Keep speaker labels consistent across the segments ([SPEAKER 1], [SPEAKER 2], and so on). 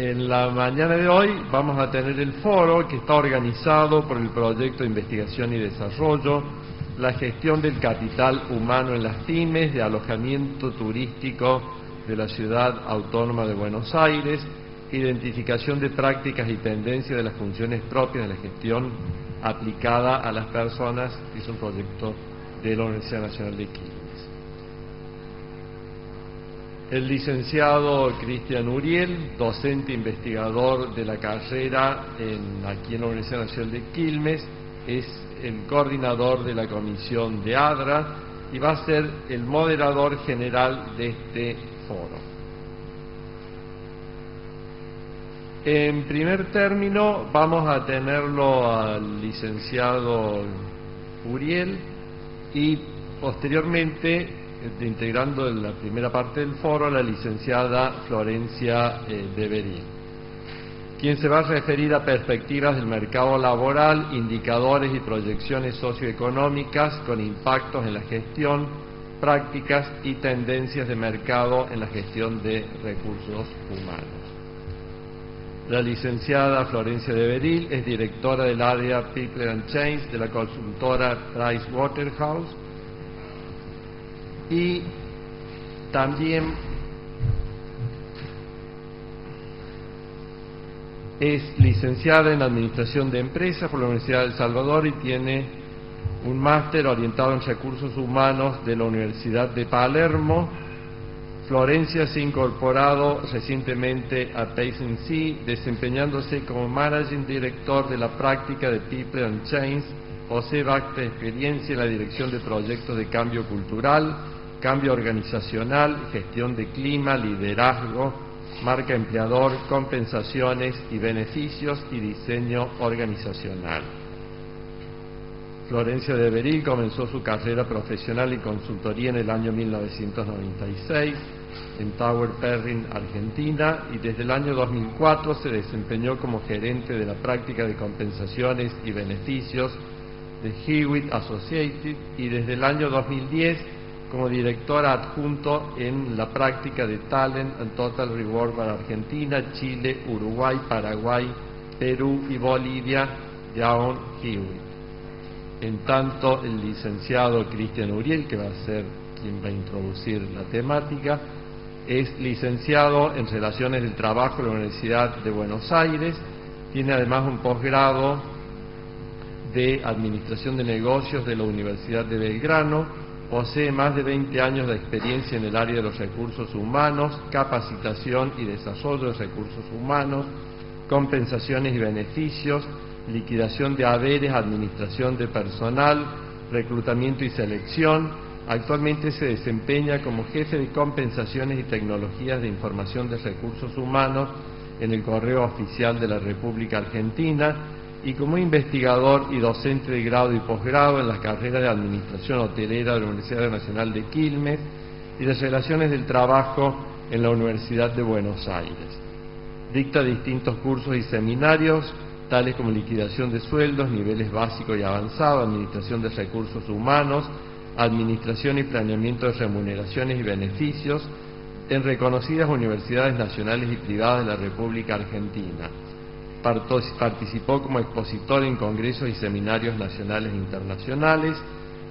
[SPEAKER 1] En la mañana de hoy vamos a tener el foro que está organizado por el proyecto de investigación y desarrollo, la gestión del capital humano en las pymes, de alojamiento turístico de la ciudad autónoma de Buenos Aires, identificación de prácticas y tendencias de las funciones propias de la gestión aplicada a las personas, es un proyecto de la Universidad Nacional de Quilmes. El licenciado Cristian Uriel, docente investigador de la carrera en, aquí en la Universidad Nacional de Quilmes, es el coordinador de la comisión de ADRA y va a ser el moderador general de este foro. En primer término vamos a tenerlo al licenciado Uriel y posteriormente, integrando en la primera parte del foro, a la licenciada Florencia eh, Deverín, quien se va a referir a perspectivas del mercado laboral, indicadores y proyecciones socioeconómicas con impactos en la gestión, prácticas y tendencias de mercado en la gestión de recursos humanos. La licenciada Florencia de Beril es directora del área People and Change de la consultora Price Waterhouse y también es licenciada en Administración de Empresas por la Universidad de El Salvador y tiene un máster orientado en recursos humanos de la Universidad de Palermo. Florencia se ha incorporado recientemente a C, desempeñándose como Managing Director de la práctica de People and Change, posee vasta experiencia en la dirección de proyectos de cambio cultural, cambio organizacional, gestión de clima, liderazgo, marca empleador, compensaciones y beneficios y diseño organizacional. Florencia de Beril comenzó su carrera profesional en consultoría en el año 1996 en Tower Perrin, Argentina, y desde el año 2004 se desempeñó como gerente de la práctica de compensaciones y beneficios de Hewitt Associated y desde el año 2010 como directora adjunto en la práctica de Talent and Total Reward para Argentina, Chile, Uruguay, Paraguay, Perú y Bolivia de Aon Hewitt. En tanto, el licenciado Cristian Uriel, que va a ser quien va a introducir la temática, es licenciado en Relaciones del Trabajo en la Universidad de Buenos Aires, tiene además un posgrado de Administración de Negocios de la Universidad de Belgrano, posee más de 20 años de experiencia en el área de los recursos humanos, capacitación y desarrollo de recursos humanos, compensaciones y beneficios, liquidación de haberes, administración de personal, reclutamiento y selección, Actualmente se desempeña como jefe de compensaciones y tecnologías de información de recursos humanos en el Correo Oficial de la República Argentina y como investigador y docente de grado y posgrado en las carreras de Administración Hotelera de la Universidad Nacional de Quilmes y de Relaciones del Trabajo en la Universidad de Buenos Aires. Dicta distintos cursos y seminarios, tales como liquidación de sueldos, niveles básico y avanzado, administración de recursos humanos, Administración y Planeamiento de Remuneraciones y Beneficios en reconocidas universidades nacionales y privadas de la República Argentina. Participó como expositor en congresos y seminarios nacionales e internacionales,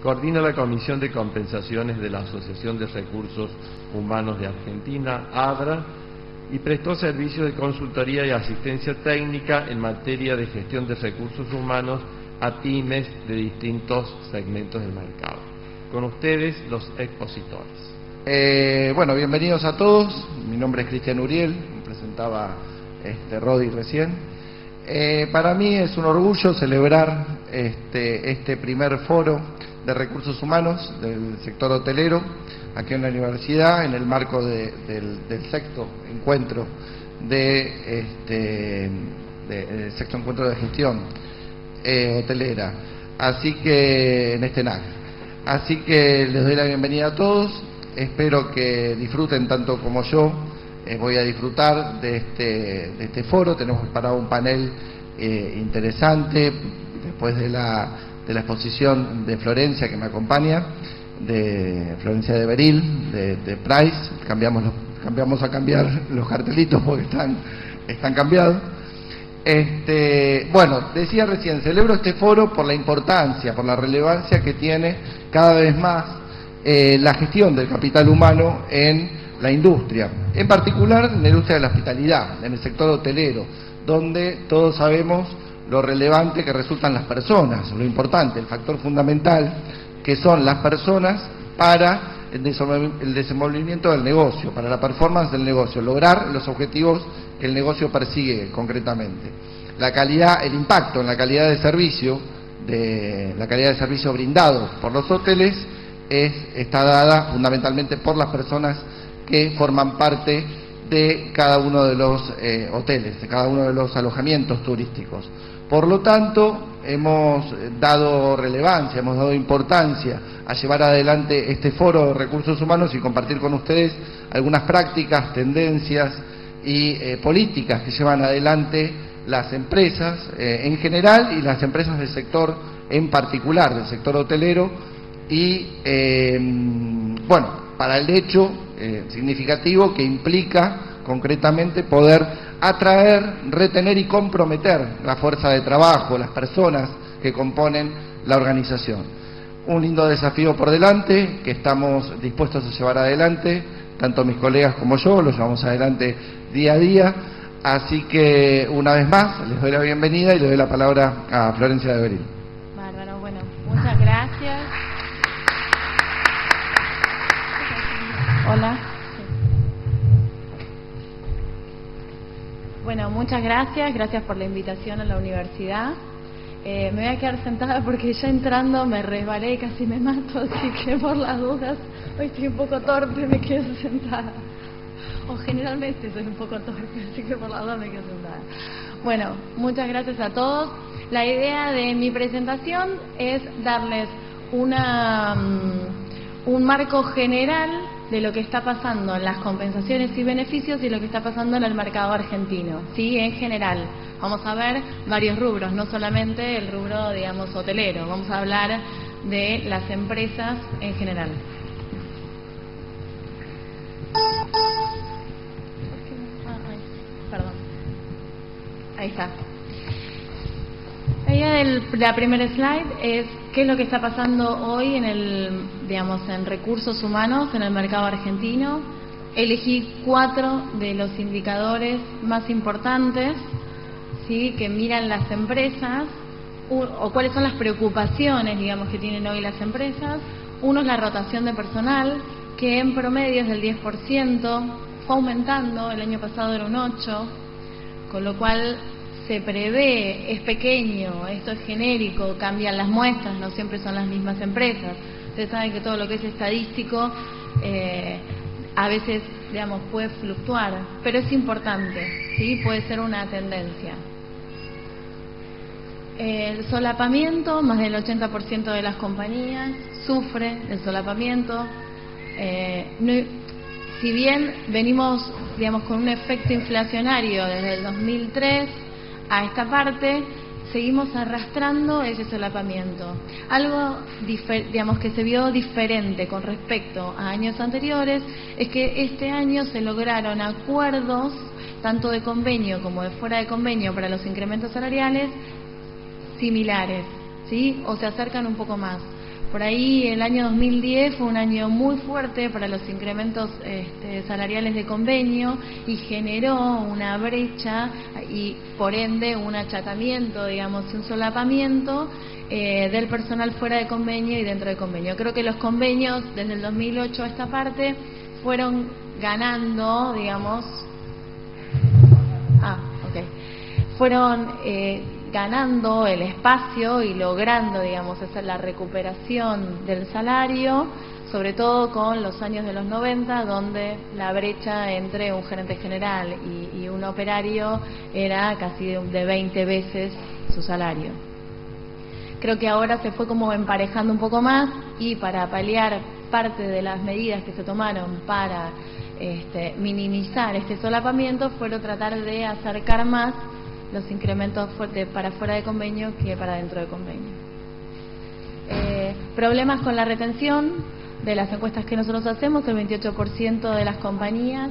[SPEAKER 1] coordina la Comisión de Compensaciones de la Asociación de Recursos Humanos de Argentina, ADRA, y prestó servicios de consultoría y asistencia técnica en materia de gestión de recursos humanos a pymes de distintos segmentos del mercado. Con ustedes, los expositores.
[SPEAKER 2] Eh, bueno, bienvenidos a todos. Mi nombre es Cristian Uriel, me presentaba este, Rodi recién. Eh, para mí es un orgullo celebrar este, este primer foro de recursos humanos del sector hotelero aquí en la universidad en el marco del, sexto encuentro de este de, sexto encuentro de gestión eh, hotelera así que en este NAC Así que les doy la bienvenida a todos. Espero que disfruten tanto como yo. Eh, voy a disfrutar de este, de este foro. Tenemos preparado un panel eh, interesante después de la, de la exposición de Florencia que me acompaña, de Florencia de Beril, de, Price. Cambiamos, cambiamos a cambiar los cartelitos porque están están cambiados. Este, bueno, decía recién, celebro este foro por la importancia, por la relevancia que tiene cada vez más eh, la gestión del capital humano en la industria, en particular en la industria de la hospitalidad, en el sector hotelero, donde todos sabemos lo relevante que resultan las personas, lo importante, el factor fundamental que son las personas para el desenvolvimiento del negocio, para la performance del negocio, lograr los objetivos que el negocio persigue concretamente. La calidad, el impacto en la calidad de servicio, de la calidad de servicio brindado por los hoteles, es, está dada fundamentalmente por las personas que forman parte de cada uno de los eh, hoteles, de cada uno de los alojamientos turísticos. Por lo tanto, hemos dado relevancia, hemos dado importancia a llevar adelante este foro de recursos humanos y compartir con ustedes algunas prácticas, tendencias y eh, políticas que llevan adelante las empresas eh, en general y las empresas del sector en particular, del sector hotelero, y bueno, para el hecho significativo que implica concretamente poder atraer, retener y comprometer la fuerza de trabajo, las personas que componen la organización. Un lindo desafío por delante que estamos dispuestos a llevar adelante, tanto mis colegas como yo, lo llevamos adelante día a día. Así que una vez más les doy la bienvenida y le doy la palabra a Florencia de Beril.
[SPEAKER 3] Bárbaro, bueno, muchas gracias. Hola. Bueno, muchas gracias, gracias por la invitación a la universidad. Eh, me voy a quedar sentada porque ya entrando me resbalé y casi me mato, así que por las dudas, hoy estoy un poco torpe, me quedo sentada. O generalmente soy un poco torpe, así que por las dudas me quedo sentada. Bueno, muchas gracias a todos. La idea de mi presentación es darles una, mm, un marco general de lo que está pasando en las compensaciones y beneficios y lo que está pasando en el mercado argentino, ¿sí? En general. Vamos a ver varios rubros, no solamente el rubro, digamos, hotelero, vamos a hablar de las empresas en general. Perdón. Ahí está. La primera slide es qué es lo que está pasando hoy en el, digamos, en recursos humanos en el mercado argentino. Elegí cuatro de los indicadores más importantes, sí, que miran las empresas o cuáles son las preocupaciones, digamos, que tienen hoy las empresas. Uno es la rotación de personal, que en promedio es del 10%, fue aumentando, el año pasado era un 8%, con lo cual se prevé, es pequeño, esto es genérico, cambian las muestras, no siempre son las mismas empresas. Ustedes saben que todo lo que es estadístico eh, a veces, digamos, puede fluctuar, pero es importante, ¿sí? Puede ser una tendencia. El solapamiento, más del 80% de las compañías sufre el solapamiento. Eh, si bien venimos, digamos, con un efecto inflacionario desde el 2003, a esta parte, seguimos arrastrando ese solapamiento. Algo digamos que se vio diferente con respecto a años anteriores es que este año se lograron acuerdos tanto de convenio como de fuera de convenio para los incrementos salariales similares, ¿sí? O se acercan un poco más. Por ahí el año 2010 fue un año muy fuerte para los incrementos este, salariales de convenio y generó una brecha y por ende un achatamiento, digamos, un solapamiento eh, del personal fuera de convenio y dentro de convenio. Creo que los convenios desde el 2008 a esta parte fueron ganando, digamos, ah, ok, fueron eh, ganando el espacio y logrando, digamos, hacer la recuperación del salario, sobre todo con los años de los 90, donde la brecha entre un gerente general y, un operario era casi de, de 20 veces su salario. Creo que ahora se fue como emparejando un poco más y para paliar parte de las medidas que se tomaron para este, minimizar este solapamiento fueron tratar de acercar más los incrementos para fuera de convenio que para dentro de convenio. Eh, problemas con la retención de las encuestas que nosotros hacemos, el 28% de las compañías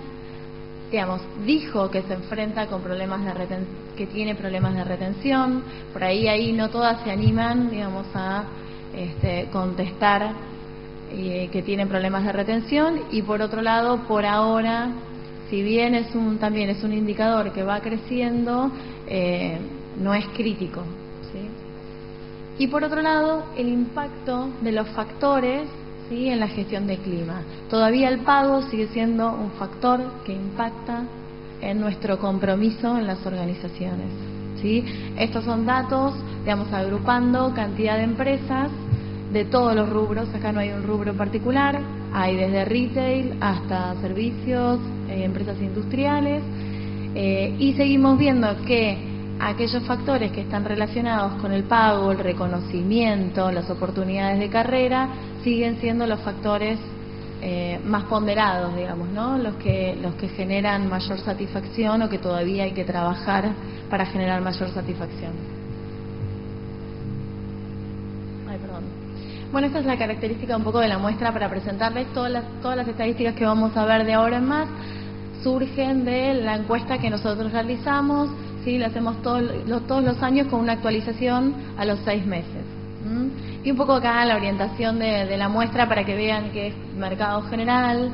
[SPEAKER 3] digamos, dijo que se enfrenta con problemas de que tiene problemas de retención, por ahí ahí no todas se animan, digamos, a este, contestar eh, que tienen problemas de retención y por otro lado, por ahora, si bien es un también es un indicador que va creciendo, eh, no es crítico. Y por otro lado, el impacto de los factores ¿sí? en la gestión de clima. Todavía el pago sigue siendo un factor que impacta en nuestro compromiso en las organizaciones. ¿sí? Estos son datos, digamos, agrupando cantidad de empresas de todos los rubros, acá no hay un rubro particular, hay desde retail hasta servicios, eh, empresas industriales, eh, y seguimos viendo que aquellos factores que están relacionados con el pago, el reconocimiento, las oportunidades de carrera, siguen siendo los factores eh, más ponderados, digamos, ¿no? Los que, los que generan mayor satisfacción o que todavía hay que trabajar para generar mayor satisfacción. Ay, perdón. Bueno, esta es la característica un poco de la muestra para presentarles todas las, todas las estadísticas que vamos a ver de ahora en más surgen de la encuesta que nosotros realizamos, ¿sí? la hacemos todos los, todos los años con una actualización a los seis meses. Y un poco acá la orientación de, la muestra para que vean que es mercado general,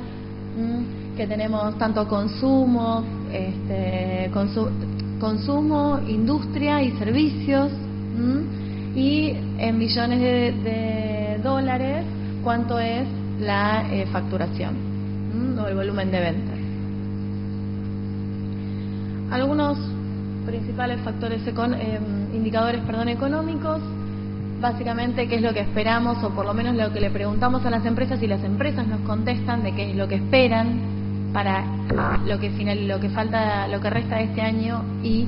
[SPEAKER 3] que tenemos tanto consumo, este, consumo, industria y servicios, y en millones de, dólares cuánto es la eh, facturación o el volumen de ventas. Algunos principales factores, eh, indicadores perdón, económicos básicamente qué es lo que esperamos o por lo menos lo que le preguntamos a las empresas y las empresas nos contestan de qué es lo que esperan para lo que final, lo que falta, lo que resta de este año y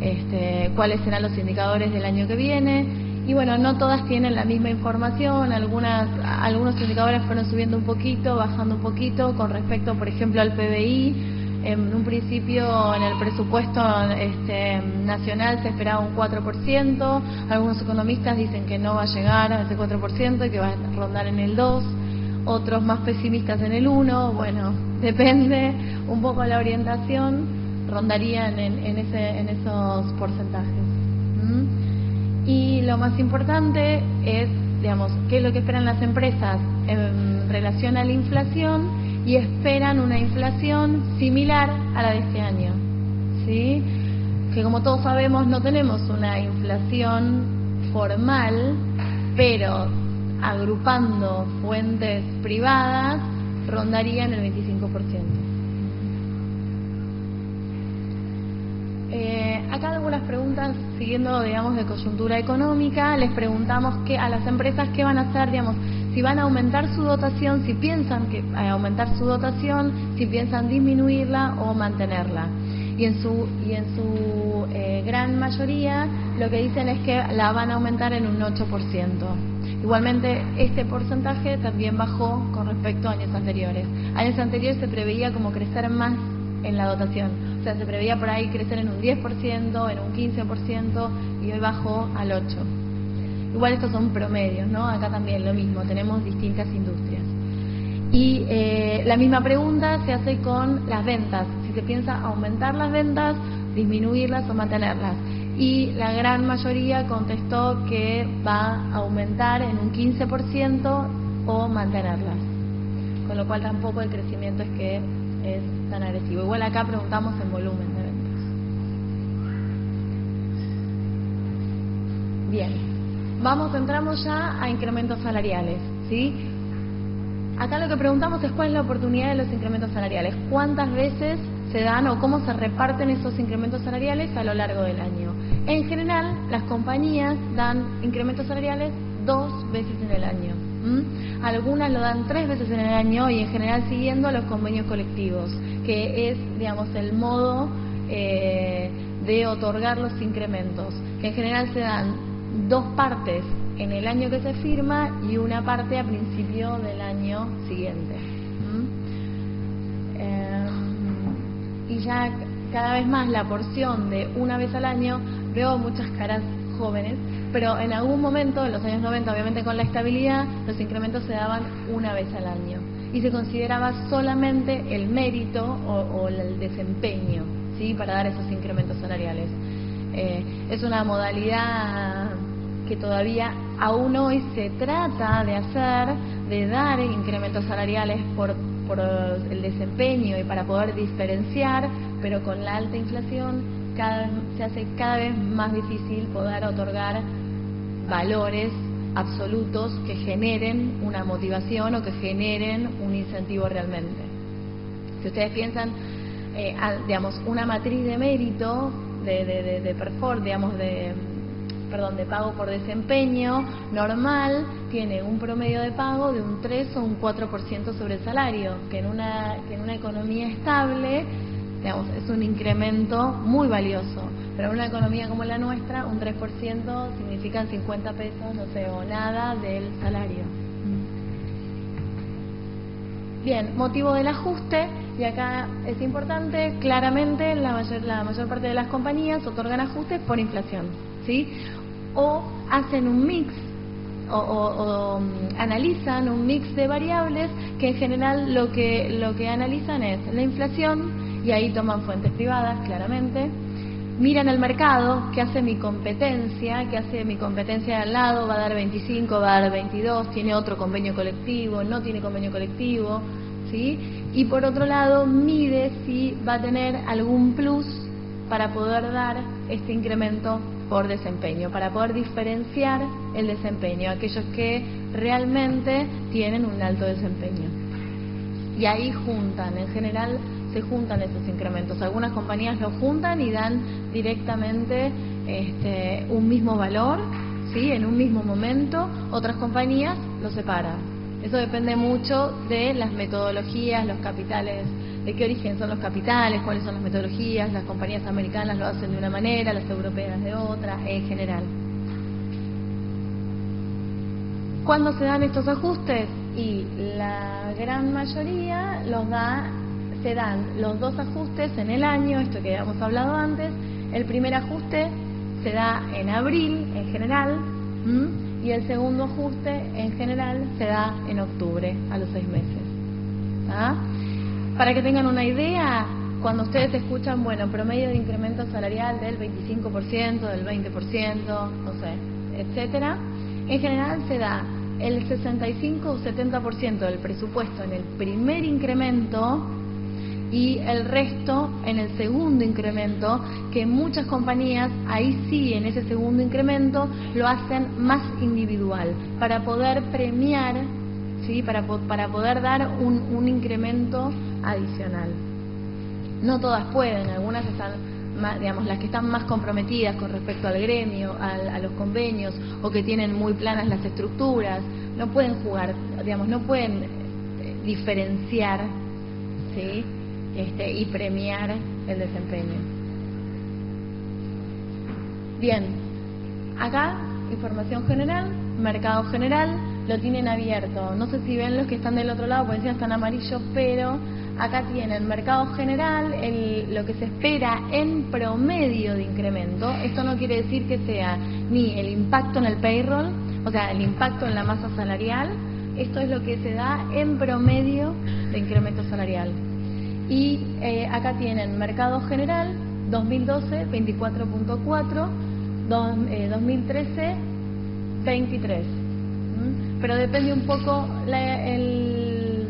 [SPEAKER 3] este, cuáles serán los indicadores del año que viene. Y bueno, no todas tienen la misma información, algunas, algunos indicadores fueron subiendo un poquito, bajando un poquito con respecto, por ejemplo, al PBI, en un principio en el presupuesto este, nacional se esperaba un 4%, algunos economistas dicen que no va a llegar a ese 4% y que va a rondar en el 2%, otros más pesimistas en el 1%, bueno, depende un poco la orientación, rondarían en, ese, en esos porcentajes. Y lo más importante es, digamos, qué es lo que esperan las empresas en relación a la inflación y esperan una inflación similar a la de este año. ¿sí? Que como todos sabemos no tenemos una inflación formal, pero agrupando fuentes privadas rondarían el 25%. Eh, acá algunas preguntas siguiendo, digamos, de coyuntura económica. Les preguntamos que a las empresas qué van a hacer, digamos, si van a aumentar su dotación, si piensan que eh, aumentar su dotación, si piensan disminuirla o mantenerla. Y en su, y en su eh, gran mayoría lo que dicen es que la van a aumentar en un 8%. Igualmente, este porcentaje también bajó con respecto a años anteriores. Años anteriores se preveía como crecer más en la dotación. O sea, se preveía por ahí crecer en un 10%, en un 15% y hoy bajó al 8%. Igual estos son promedios, ¿no? Acá también lo mismo, tenemos distintas industrias. Y eh, la misma pregunta se hace con las ventas, si se piensa aumentar las ventas, disminuirlas o mantenerlas. Y la gran mayoría contestó que va a aumentar en un 15% o mantenerlas. Con lo cual tampoco el crecimiento es que es tan agresivo. Igual acá preguntamos en volumen de ventas. Bien. Vamos, entramos ya a incrementos salariales, ¿sí? Acá lo que preguntamos es cuál es la oportunidad de los incrementos salariales, cuántas veces se dan o cómo se reparten esos incrementos salariales a lo largo del año. En general, las compañías dan incrementos salariales dos veces en el año. Algunas lo dan tres veces en el año y en general siguiendo los convenios colectivos, que es, digamos, el modo eh, de otorgar los incrementos, que en general se dan dos partes en el año que se firma y una parte a principio del año siguiente. Eh, y ya cada vez más la porción de una vez al año, veo muchas caras jóvenes, pero en algún momento, en los años 90, obviamente con la estabilidad, los incrementos se daban una vez al año. y se consideraba solamente el mérito o, el desempeño ¿sí? para dar esos incrementos salariales. Eh, es una modalidad que todavía aún hoy se trata de hacer, de dar incrementos salariales por, por el desempeño y para poder diferenciar, pero con la alta inflación cada, se hace cada vez más difícil poder otorgar valores absolutos que generen una motivación o que generen un incentivo realmente. Si ustedes piensan, eh, digamos, una matriz de mérito, de, de, de, digamos, de, perdón, de pago por desempeño normal, tiene un promedio de pago de un 3 o un 4% sobre el salario, que en una, que en una economía estable, digamos, es un incremento muy valioso. Pero en una economía como la nuestra, un 3% significan 50 pesos, no sé, o nada del salario. Bien, motivo del ajuste, y acá es importante, claramente la mayor, la mayor parte de las compañías otorgan ajustes por inflación, ¿sí? O hacen un mix o, o, mm, analizan un mix de variables que en general lo que, lo que analizan es la inflación y ahí toman fuentes privadas, claramente, miran el mercado, qué hace mi competencia, qué hace mi competencia de al lado, va a dar 25, va a dar 22, tiene otro convenio colectivo, no tiene convenio colectivo, ¿sí? Y por otro lado, mide si va a tener algún plus para poder dar este incremento por desempeño, para poder diferenciar el desempeño, aquellos que realmente tienen un alto desempeño. Y ahí juntan, en general, se juntan esos incrementos. Algunas compañías lo juntan y dan directamente este, un mismo valor, ¿sí? en un mismo momento, otras compañías lo separan. Eso depende mucho de las metodologías, los capitales, de qué origen son los capitales, cuáles son las metodologías. Las compañías americanas lo hacen de una manera, las europeas de otra, en general. ¿Cuándo se dan estos ajustes? Y la gran mayoría los da se dan los dos ajustes en el año, esto que habíamos hablado antes. El primer ajuste se da en abril en general y el segundo ajuste en general se da en octubre, a los seis meses. Para que tengan una idea, cuando ustedes escuchan, bueno, promedio de incremento salarial del 25%, del 20%, no sé, etcétera, en general se da el 65 o 70% del presupuesto en el primer incremento y el resto en el segundo incremento, que muchas compañías ahí sí, en ese segundo incremento, lo hacen más individual, para poder premiar, ¿sí? para, para poder dar un, un incremento adicional. No todas pueden, algunas están más, digamos, las que están más comprometidas con respecto al gremio, a los convenios, o que tienen muy planas las estructuras, no pueden jugar, digamos, no pueden eh, diferenciar, ¿sí? Este, y premiar el desempeño. Bien, acá información general, mercado general, lo tienen abierto. No sé si ven los que están del otro lado, porque ya están amarillos, pero acá tienen mercado general, el, lo que se espera en promedio de incremento. Esto no quiere decir que sea ni el impacto en el payroll, o sea, el impacto en la masa salarial. Esto es lo que se da en promedio de incremento salarial. Y eh, acá tienen mercado general 2012 24.4, 2013 23. Pero depende un poco el,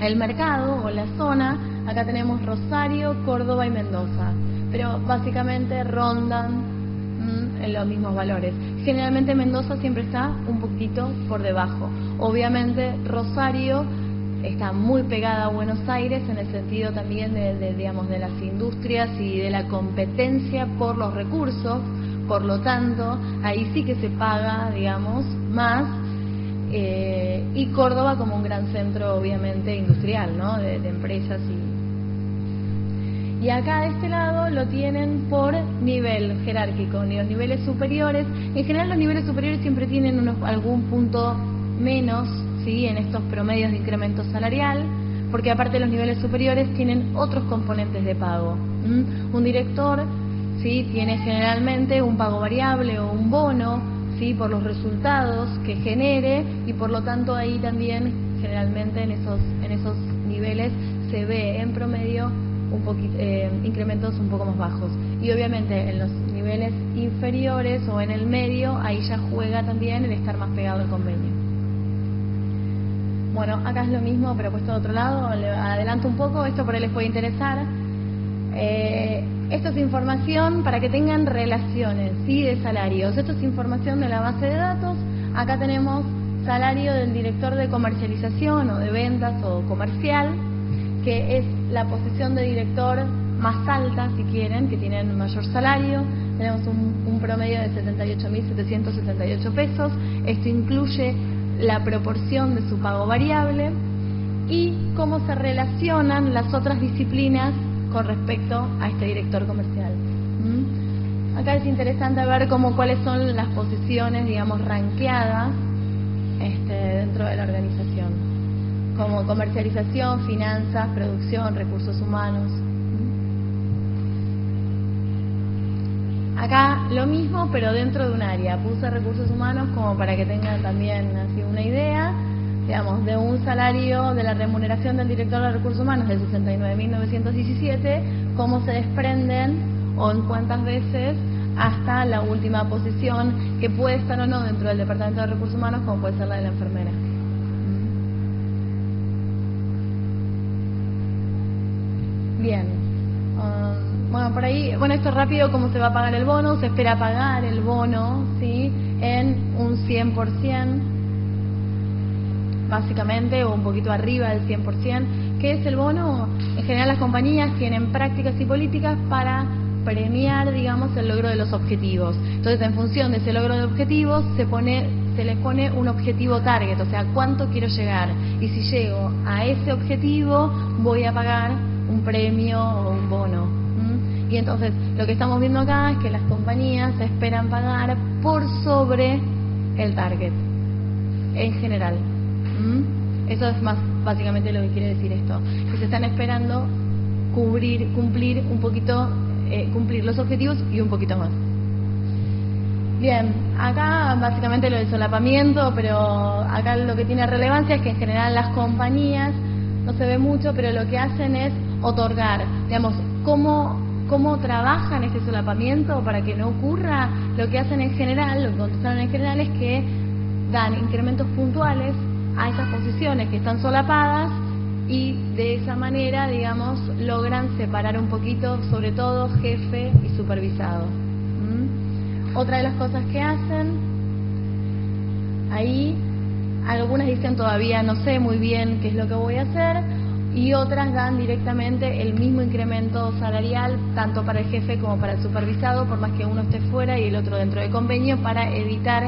[SPEAKER 3] el mercado o la zona. Acá tenemos Rosario, Córdoba y Mendoza. Pero básicamente rondan en los mismos valores. Generalmente Mendoza siempre está un poquito por debajo. Obviamente Rosario está muy pegada a Buenos Aires en el sentido también de, digamos, de las industrias y de la competencia por los recursos, por lo tanto, ahí sí que se paga, digamos, más, eh, y Córdoba como un gran centro, obviamente, industrial, ¿no?, de, empresas y... Y acá de este lado lo tienen por nivel jerárquico, los niveles superiores. En general los niveles superiores siempre tienen unos, algún punto menos ¿sí? en estos promedios de incremento salarial, porque aparte los niveles superiores tienen otros componentes de pago. Un director ¿sí? tiene generalmente un pago variable o un bono ¿sí? por los resultados que genere y por lo tanto ahí también generalmente en esos, en esos niveles se ve en promedio un eh, incrementos un poco más bajos. Y obviamente en los niveles inferiores o en el medio, ahí ya juega también el estar más pegado al convenio. Bueno, acá es lo mismo, pero puesto de otro lado, adelanto un poco, esto por ahí les puede interesar. Eh, esto es información para que tengan relaciones ¿sí? de salarios. Esto es información de la base de datos. Acá tenemos salario del director de comercialización o de ventas o comercial, que es la posición de director más alta, si quieren, que tienen mayor salario. Tenemos un, un promedio de 78.778 pesos. Esto incluye la proporción de su pago variable y cómo se relacionan las otras disciplinas con respecto a este director comercial. ¿Mm? Acá es interesante ver cómo cuáles son las posiciones, digamos, ranqueadas este, dentro de la organización, como comercialización, finanzas, producción, recursos humanos. Acá lo mismo, pero dentro de un área. Puse recursos humanos como para que tengan también así una idea digamos, de un salario de la remuneración del director de recursos humanos de 69.917, cómo se desprenden o en cuántas veces hasta la última posición que puede estar o no dentro del Departamento de Recursos Humanos, como puede ser la de la enfermera. Bien. Um, bueno, por ahí, bueno, esto rápido, ¿cómo se va a pagar el bono? Se espera pagar el bono, ¿sí? En un 100% básicamente, o un poquito arriba del 100%, que es el bono. En general las compañías tienen prácticas y políticas para premiar, digamos, el logro de los objetivos. Entonces, en función de ese logro de objetivos, se pone se les pone un objetivo target, o sea, cuánto quiero llegar. Y si llego a ese objetivo, voy a pagar un premio o un bono. Y entonces, lo que estamos viendo acá es que las compañías esperan pagar por sobre el target, en general. Eso es más básicamente lo que quiere decir esto, que se están esperando cubrir, cumplir un poquito, eh, cumplir los objetivos y un poquito más. Bien, acá básicamente lo del solapamiento, pero acá lo que tiene relevancia es que en general las compañías no se ve mucho, pero lo que hacen es otorgar, digamos, cómo, cómo trabajan este solapamiento para que no ocurra, lo que hacen en general, lo que contestaron en general es que dan incrementos puntuales a esas posiciones que están solapadas y de esa manera, digamos, logran separar un poquito, sobre todo jefe y supervisado. ¿Mm? Otra de las cosas que hacen, ahí algunas dicen todavía no sé muy bien qué es lo que voy a hacer y otras dan directamente el mismo incremento salarial tanto para el jefe como para el supervisado, por más que uno esté fuera y el otro dentro de convenio, para evitar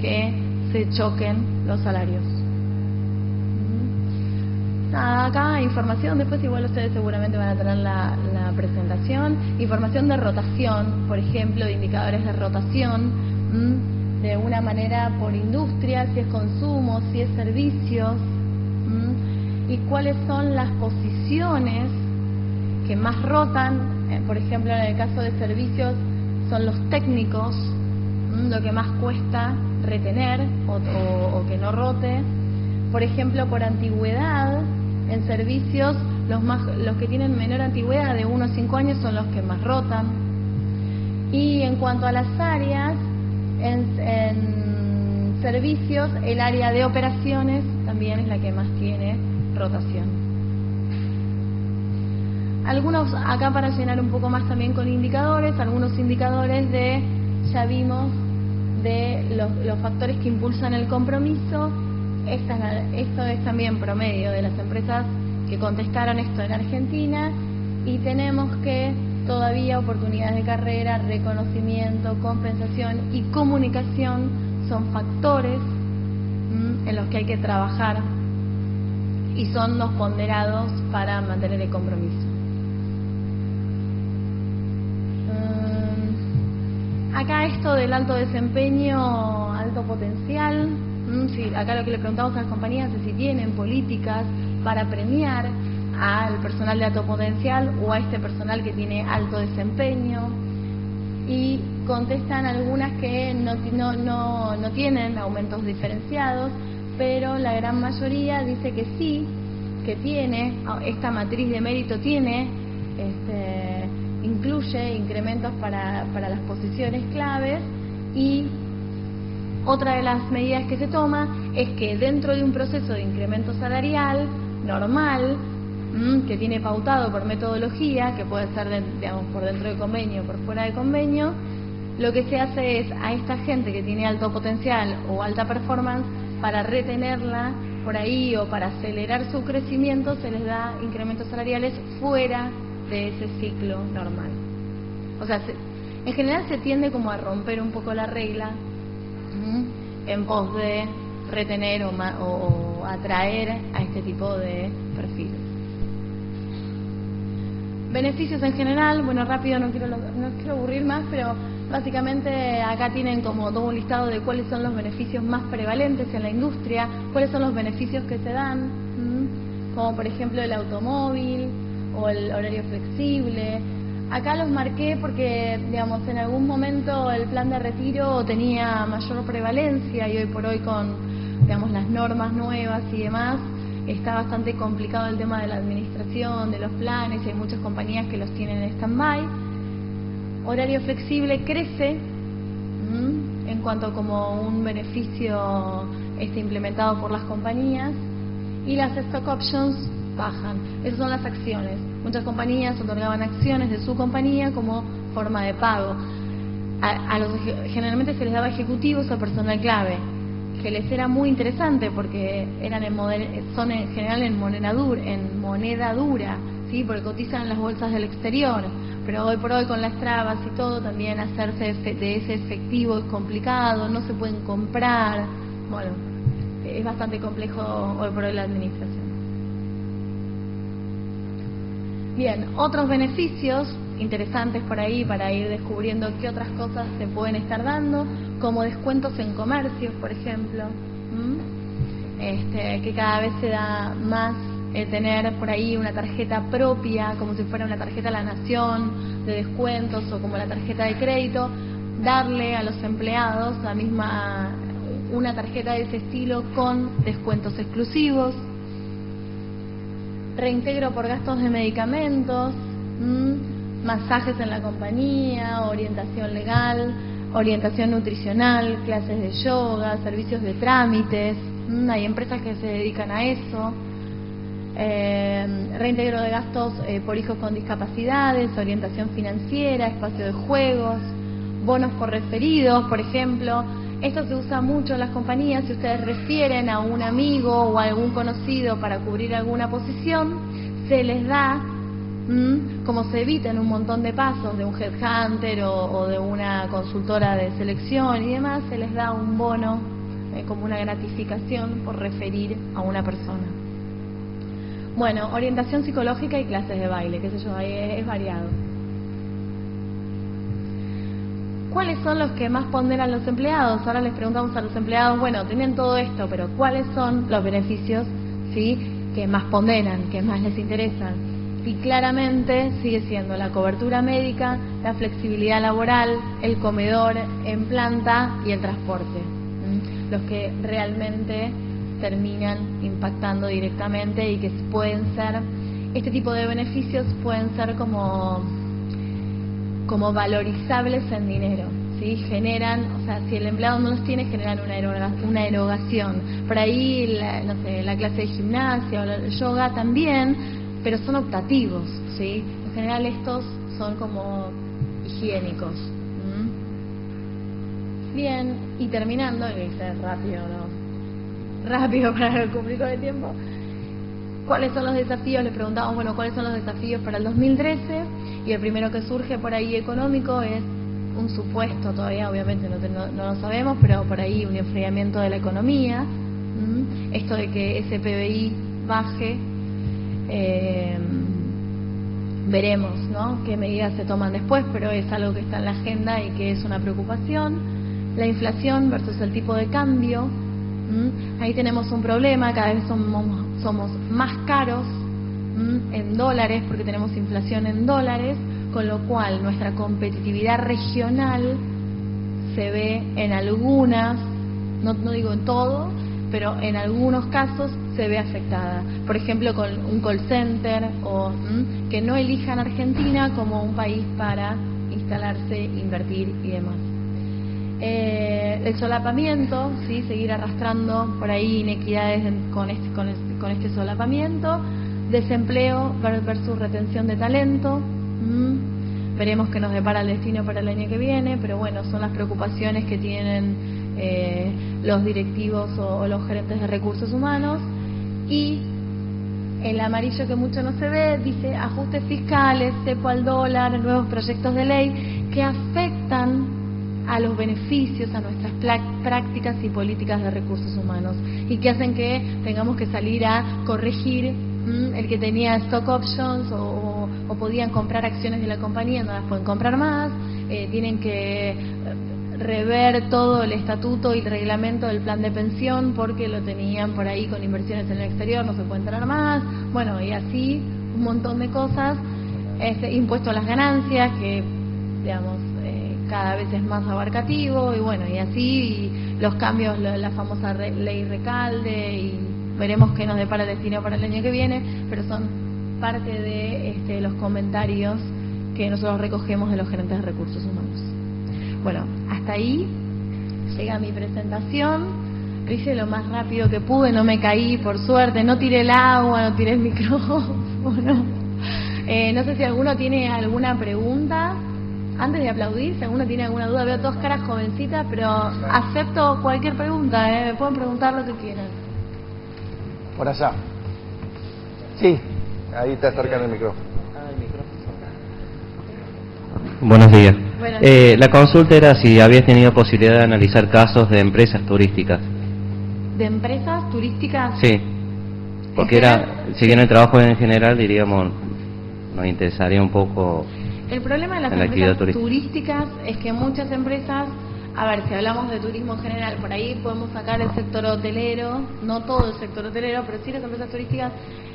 [SPEAKER 3] que se choquen los salarios. Acá información, después igual ustedes seguramente van a tener la, presentación, información de rotación, por ejemplo, de indicadores de rotación, de una manera por industria, si es consumo, si es servicios, y cuáles son las posiciones que más rotan, eh, por ejemplo, en el caso de servicios son los técnicos, lo que más cuesta retener o que no rote, por ejemplo, por antigüedad, en servicios, los, más, los que tienen menor antigüedad, de 1 a 5 años, son los que más rotan. Y en cuanto a las áreas, en, servicios, el área de operaciones también es la que más tiene rotación. Algunos, acá para llenar un poco más también con indicadores, algunos indicadores de, ya vimos, de los, factores que impulsan el compromiso, esto es también promedio de las empresas que contestaron esto en Argentina. Y tenemos que todavía oportunidades de carrera, reconocimiento, compensación y comunicación son factores en los que hay que trabajar y son los ponderados para mantener el compromiso. Mm, acá esto del alto desempeño, alto potencial, Mm, sí, acá lo que le preguntamos a las compañías es si tienen políticas para premiar al personal de alto potencial o a este personal que tiene alto desempeño y contestan algunas que no, no, no, no tienen aumentos diferenciados, pero la gran mayoría dice que sí, que tiene, esta matriz de mérito tiene, este, incluye incrementos para, para las posiciones claves y otra de las medidas que se toma es que dentro de un proceso de incremento salarial normal, que tiene pautado por metodología, que puede ser digamos, por dentro del convenio o por fuera del convenio, lo que se hace es a esta gente que tiene alto potencial o alta performance, para retenerla por ahí o para acelerar su crecimiento, se les da incrementos salariales fuera de ese ciclo normal. O sea, en general se tiende como a romper un poco la regla en pos de retener o, o atraer a este tipo de perfiles. Beneficios en general, bueno, rápido, no quiero, no quiero aburrir más, pero básicamente acá tienen como todo un listado de cuáles son los beneficios más prevalentes en la industria, cuáles son los beneficios que se dan, como por ejemplo el automóvil o el horario flexible. Acá los marqué porque, digamos, en algún momento el plan de retiro tenía mayor prevalencia y hoy por hoy con, digamos, las normas nuevas y demás, está bastante complicado el tema de la administración, de los planes, y hay muchas compañías que los tienen en stand-by. Horario flexible crece en cuanto como un beneficio este, implementado por las compañías y las stock options bajan. Esas son las acciones. Muchas compañías otorgaban acciones de su compañía como forma de pago. A, los, generalmente se les daba ejecutivos o personal clave que les era muy interesante porque eran en son en general en moneda dura, en moneda dura, sí, porque cotizan en las bolsas del exterior. Pero hoy por hoy con las trabas y todo también hacerse de ese efectivo es complicado, no se pueden comprar. Bueno, es bastante complejo hoy por hoy la administración. Bien, otros beneficios interesantes por ahí para ir descubriendo qué otras cosas se pueden estar dando, como descuentos en comercios, por ejemplo, este, que cada vez se da más eh, tener por ahí una tarjeta propia, como si fuera una tarjeta de la nación de descuentos o como la tarjeta de crédito, darle a los empleados la misma una tarjeta de ese estilo con descuentos exclusivos, reintegro por gastos de medicamentos, masajes en la compañía, orientación legal, orientación nutricional, clases de yoga, servicios de trámites, mm, hay empresas que se dedican a eso, eh, reintegro de gastos eh, por hijos con discapacidades, orientación financiera, espacio de juegos, bonos por referidos, por ejemplo. Esto se usa mucho en las compañías si ustedes refieren a un amigo o a algún conocido para cubrir alguna posición, se les da como se evitan un montón de pasos de un headhunter o, de una consultora de selección y demás, se les da un bono eh, como una gratificación por referir a una persona. Bueno, orientación psicológica y clases de baile, qué sé yo, ahí es, variado. ¿Cuáles son los que más ponderan los empleados? Ahora les preguntamos a los empleados, bueno, tienen todo esto, pero ¿cuáles son los beneficios ¿sí? que más ponderan, que más les interesan? y claramente sigue siendo la cobertura médica, la flexibilidad laboral, el comedor en planta y el transporte, los que realmente terminan impactando directamente y que pueden ser, este tipo de beneficios pueden ser como, como valorizables en dinero. ¿sí? Generan, o sea, si el empleado no los tiene, generan una, una erogación. Por ahí, la, no sé, la clase de gimnasia o el yoga también pero son optativos, ¿sí? En general estos son como higiénicos. Bien, y terminando, que ser rápido, ¿no? Rápido para cumplir con el tiempo. ¿Cuáles son los desafíos? Le preguntamos, bueno, ¿cuáles son los desafíos para el 2013? Y el primero que surge por ahí económico es un supuesto, todavía obviamente no, no, lo sabemos, pero por ahí un enfriamiento de la economía. Esto de que ese PBI baje eh, veremos ¿no? qué medidas se toman después, pero es algo que está en la agenda y que es una preocupación. La inflación versus el tipo de cambio. Ahí tenemos un problema, cada vez somos, más caros en dólares porque tenemos inflación en dólares, con lo cual nuestra competitividad regional se ve en algunas, no, digo en todo, pero en algunos casos se ve afectada. Por ejemplo, con un call center o que no elijan Argentina como un país para instalarse, invertir y demás. Eh, el solapamiento, ¿sí? seguir arrastrando por ahí inequidades con este, con este, solapamiento, desempleo versus retención de talento. Veremos qué nos depara el destino para el año que viene, pero bueno, son las preocupaciones que tienen eh, los directivos o, los gerentes de recursos humanos. Y el amarillo que mucho no se ve dice ajustes fiscales, cepo al dólar, nuevos proyectos de ley que afectan a los beneficios, a nuestras prácticas y políticas de recursos humanos. Y que hacen que tengamos que salir a corregir el que tenía stock options o, podían comprar acciones de la compañía, no las pueden comprar más, eh, tienen que eh, rever todo el estatuto y el reglamento del plan de pensión porque lo tenían por ahí con inversiones en el exterior, no se puede entrar más, bueno, y así un montón de cosas, este, impuesto a las ganancias que, digamos, cada vez es más abarcativo y bueno, y así los cambios, la, famosa ley recalde y veremos qué nos depara el destino para el año que viene, pero son parte de este, los comentarios que nosotros recogemos de los gerentes de recursos humanos. Bueno, hasta ahí llega mi presentación. Lo hice lo más rápido que pude, no me caí, por suerte, no tiré el agua, no tiré el micrófono. Eh, no sé si alguno tiene alguna pregunta. Antes de aplaudir, si alguno tiene alguna duda, veo dos caras jovencitas, pero acepto cualquier pregunta, ¿eh? me pueden preguntar lo que quieran.
[SPEAKER 2] Por allá. Sí, ahí te acercan el micrófono.
[SPEAKER 4] Buenos días. Eh, la consulta era si habías tenido posibilidad de analizar casos de empresas turísticas.
[SPEAKER 3] ¿De empresas turísticas?
[SPEAKER 4] Sí. Porque era, si bien el trabajo en general, diríamos, nos interesaría un poco
[SPEAKER 3] el problema de las empresas turísticas es que muchas empresas, a ver, si hablamos de turismo en general, por ahí podemos sacar el sector hotelero, no todo el sector hotelero, pero sí las empresas turísticas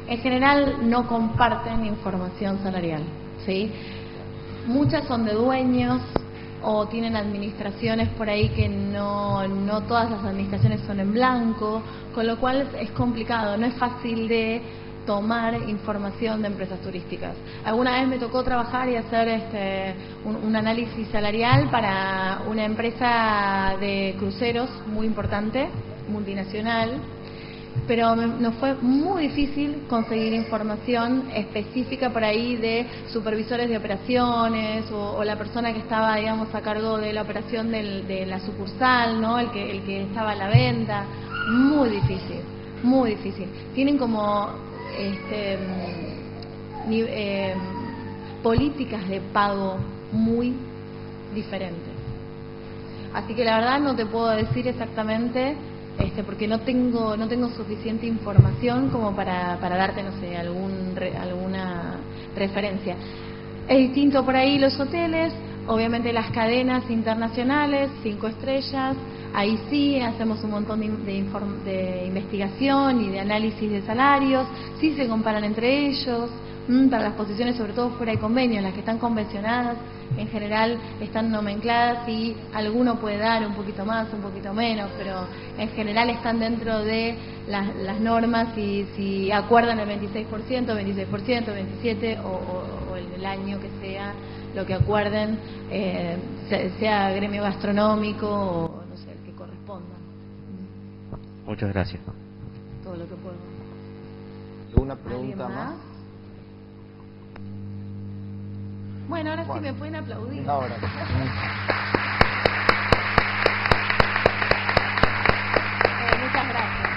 [SPEAKER 3] en general no comparten información salarial, ¿sí? Muchas son de dueños o tienen administraciones por ahí que no, no todas las administraciones son en blanco, con lo cual es complicado, no es fácil de tomar información de empresas turísticas. Alguna vez me tocó trabajar y hacer este, un, análisis salarial para una empresa de cruceros muy importante, multinacional, pero nos fue muy difícil conseguir información específica por ahí de supervisores de operaciones o, la persona que estaba, digamos, a cargo de la operación de la sucursal, ¿no? El que, el que estaba a la venta. Muy difícil, muy difícil. Tienen como este, eh, políticas de pago muy diferentes. Así que la verdad no te puedo decir exactamente, este, porque no tengo no tengo suficiente información como para, para darte, no sé, algún, alguna referencia. Es distinto por ahí los hoteles, obviamente las cadenas internacionales, cinco estrellas, Ahí sí hacemos un montón de, de, investigación y de análisis de salarios, sí se comparan entre ellos, mm, para las posiciones sobre todo fuera de convenio, las que están convencionadas en general están nomencladas y alguno puede dar un poquito más, un poquito menos, pero en general están dentro de las, normas y si acuerdan el 26%, 26%, 27% o, el, año que sea lo que acuerden, eh, sea gremio gastronómico o
[SPEAKER 4] Muchas gracias.
[SPEAKER 3] Todo lo que puedo.
[SPEAKER 2] ¿Una pregunta más?
[SPEAKER 3] Bueno, ahora sí me pueden aplaudir.
[SPEAKER 2] Ahora.
[SPEAKER 3] Eh, muchas gracias.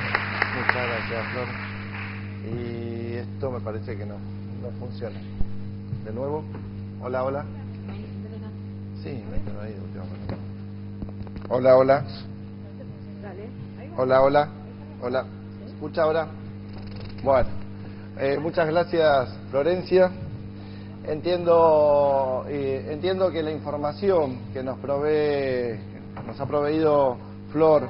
[SPEAKER 2] Muchas gracias, Flor. Y esto me parece que no, no funciona. De nuevo. Hola, hola. Sí, me he ahí últimamente. Hola, hola. Hola, hola. Hola. ¿Escucha ahora? Bueno, eh, muchas gracias, Florencia. Entiendo, entiendo que la información que nos provee, nos ha proveído Flor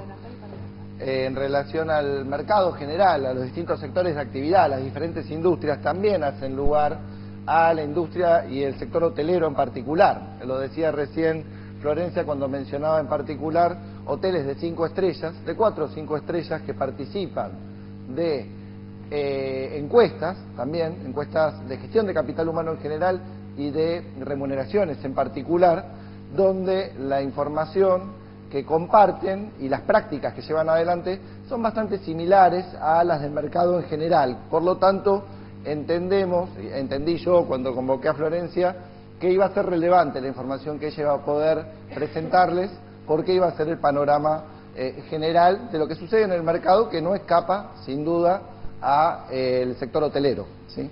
[SPEAKER 2] eh, en relación al mercado general, a los distintos sectores de actividad, las diferentes industrias, también hacen lugar a la industria y el sector hotelero en particular. Lo decía recién Florencia cuando mencionaba en particular hoteles de cinco estrellas, de cuatro o cinco estrellas que participan de eh, encuestas, también encuestas de gestión de capital humano en general y de remuneraciones en particular, donde la información que comparten y las prácticas que llevan adelante son bastante similares a las del mercado en general. Por lo tanto, entendemos, entendí yo cuando convoqué a Florencia, que iba a ser relevante la información que ella iba a poder presentarles, porque iba a ser el panorama eh, general de lo que sucede en el mercado, que no escapa, sin duda, al eh, sector hotelero. ¿sí?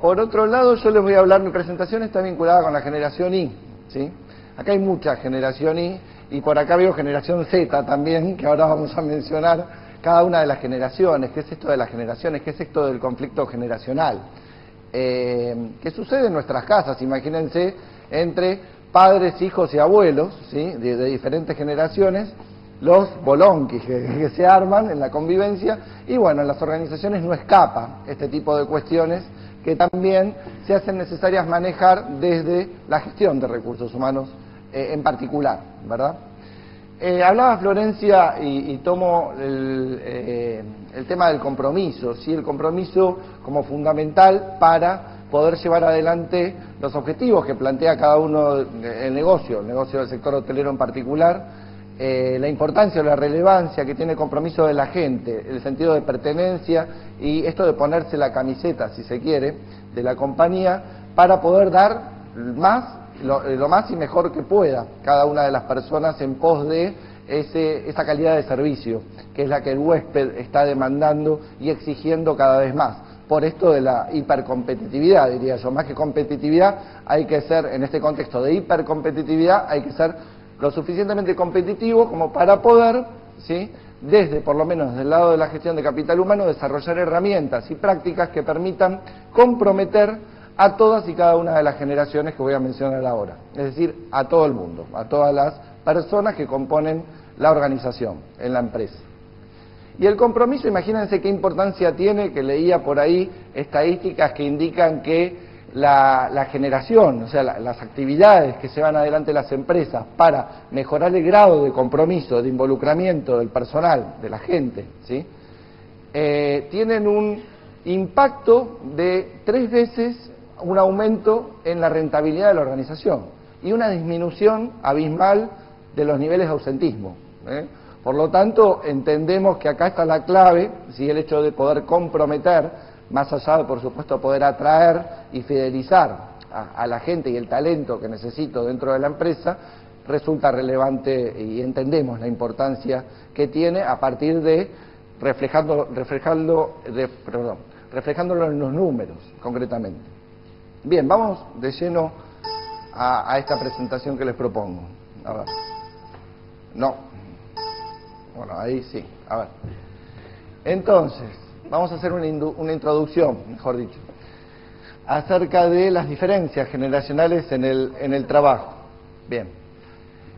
[SPEAKER 2] Por otro lado, yo les voy a hablar, mi presentación está vinculada con la generación I. ¿sí? Acá hay mucha generación I y por acá veo generación Z también, que ahora vamos a mencionar cada una de las generaciones, qué es esto de las generaciones, qué es esto del conflicto generacional. Eh, ¿Qué sucede en nuestras casas? Imagínense entre padres, hijos y abuelos, ¿sí? de, diferentes generaciones, los bolonquis que, se arman en la convivencia y bueno, en las organizaciones no escapa este tipo de cuestiones que también se hacen necesarias manejar desde la gestión de recursos humanos eh, en particular, ¿verdad? Eh, hablaba Florencia y, tomo eh, el, tema del compromiso, ¿sí? el compromiso como fundamental para poder llevar adelante los objetivos que plantea cada uno del negocio, el negocio del sector hotelero en particular, la importancia o la relevancia que tiene el compromiso de la gente, el sentido de pertenencia y esto de ponerse la camiseta, si se quiere, de la compañía para poder dar más eh, lo, más y mejor que pueda cada una de las personas en pos de ese, esa calidad de servicio, que es la que el huésped está demandando y exigiendo cada vez más. Por esto de la hipercompetitividad, diría yo, más que competitividad, hay que ser, en este contexto de hipercompetitividad, hay que ser lo suficientemente competitivo como para poder, ¿sí? desde, por lo menos desde el lado de la gestión de capital humano, desarrollar herramientas y prácticas que permitan comprometer a todas y cada una de las generaciones que voy a mencionar ahora, es decir, a todo el mundo, a todas las personas que componen la organización en la empresa. Y el compromiso, imagínense qué importancia tiene, que leía por ahí estadísticas que indican que la, generación, o sea, las actividades que se van adelante las empresas para mejorar el grado de compromiso, de involucramiento del personal, de la gente, ¿sí? Eh, tienen un impacto de tres veces un aumento en la rentabilidad de la organización y una disminución abismal de los niveles de ausentismo. ¿eh? Por lo tanto, entendemos que acá está la clave, si el hecho de poder comprometer, más allá de, por supuesto, poder atraer y fidelizar a, la gente y el talento que necesito dentro de la empresa, resulta relevante y entendemos la importancia que tiene a partir de reflejando, reflejando, perdón, reflejándolo en los números, concretamente. Bien, vamos de lleno a, esta presentación que les propongo. No. Bueno, ahí sí. A ver. Entonces, vamos a hacer una, una introducción, mejor dicho, acerca de las diferencias generacionales en el, en el trabajo. Bien.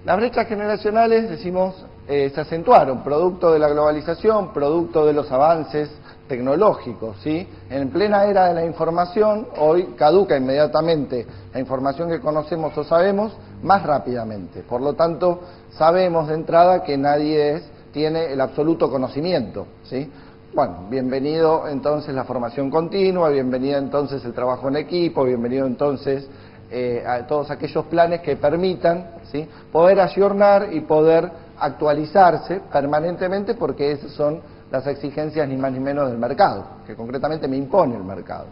[SPEAKER 2] Las brechas generacionales, decimos, eh, se acentuaron, producto de la globalización, producto de los avances tecnológicos, ¿sí? En plena era de la información, hoy caduca inmediatamente la información que conocemos o sabemos más rápidamente. Por lo tanto, sabemos de entrada que nadie es, tiene el absoluto conocimiento, ¿sí? Bueno, bienvenido entonces la formación continua, bienvenido entonces el trabajo en equipo, bienvenido entonces eh, a todos aquellos planes que permitan ¿sí? poder ayornar y poder actualizarse permanentemente porque esos son las exigencias ni más ni menos del mercado, que concretamente me impone el mercado.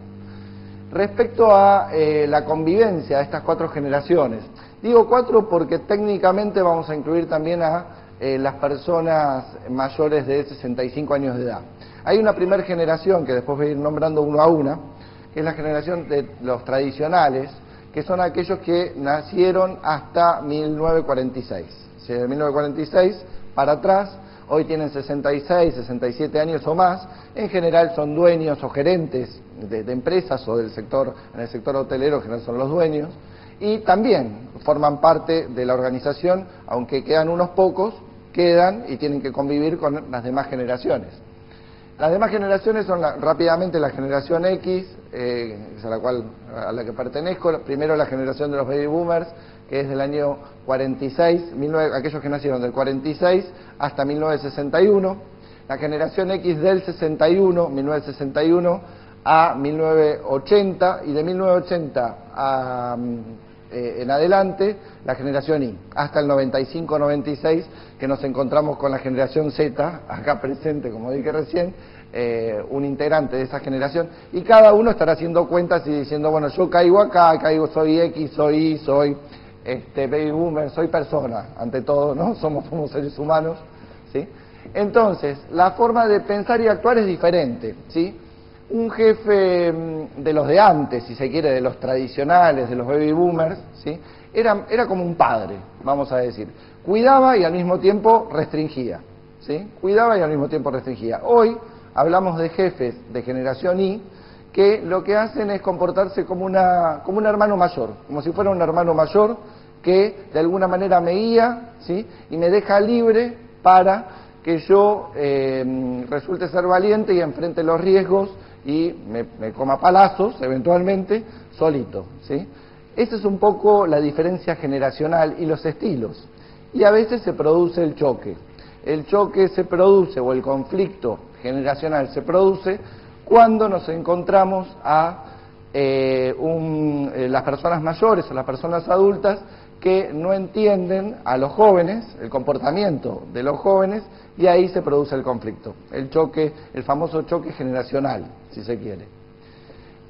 [SPEAKER 2] Respecto a eh, la convivencia de estas cuatro generaciones, digo cuatro porque técnicamente vamos a incluir también a eh, las personas mayores de 65 años de edad. Hay una primera generación que después voy a ir nombrando uno a una, que es la generación de los tradicionales, que son aquellos que nacieron hasta 1946. de 1946 para atrás hoy tienen 66, 67 años o más, en general son dueños o gerentes de, empresas o del sector, en el sector hotelero en general son los dueños, y también forman parte de la organización, aunque quedan unos pocos, quedan y tienen que convivir con las demás generaciones. Las demás generaciones son rápidamente la generación X, eh, a la cual a la que pertenezco, primero la generación de los baby boomers, que es del año 46, aquellos que nacieron del 46 hasta 1961, la generación X del 61, 1961 a 1980 y de 1980 a, eh, en adelante la generación Y, hasta el 95-96 que nos encontramos con la generación Z, acá presente como dije recién, eh, un integrante de esa generación, y cada uno estará haciendo cuentas y diciendo, bueno, yo caigo acá, caigo, soy X, soy Y, soy este, baby boomer, soy persona, ante todo, ¿no? Somos, somos seres humanos, ¿sí? Entonces, la forma de pensar y actuar es diferente, ¿sí? Un jefe mm, de los de antes, si se quiere, de los tradicionales, de los baby boomers, ¿sí? Era, era como un padre, vamos a decir. Cuidaba y al mismo tiempo restringía, ¿sí? Cuidaba y al mismo tiempo restringía. Hoy hablamos de jefes de generación Y que lo que hacen es comportarse como, una, como un hermano mayor, como si fuera un hermano mayor que de alguna manera me guía ¿sí? y me deja libre para que yo eh, resulte ser valiente y enfrente los riesgos y me, coma palazos eventualmente solito. ¿sí? Esa es un poco la diferencia generacional y los estilos. Y a veces se produce el choque. El choque se produce o el conflicto generacional se produce cuando nos encontramos a eh, eh, las personas mayores o las personas adultas que no entienden a los jóvenes, el comportamiento de los jóvenes, y ahí se produce el conflicto, el choque, el famoso choque generacional, si se quiere.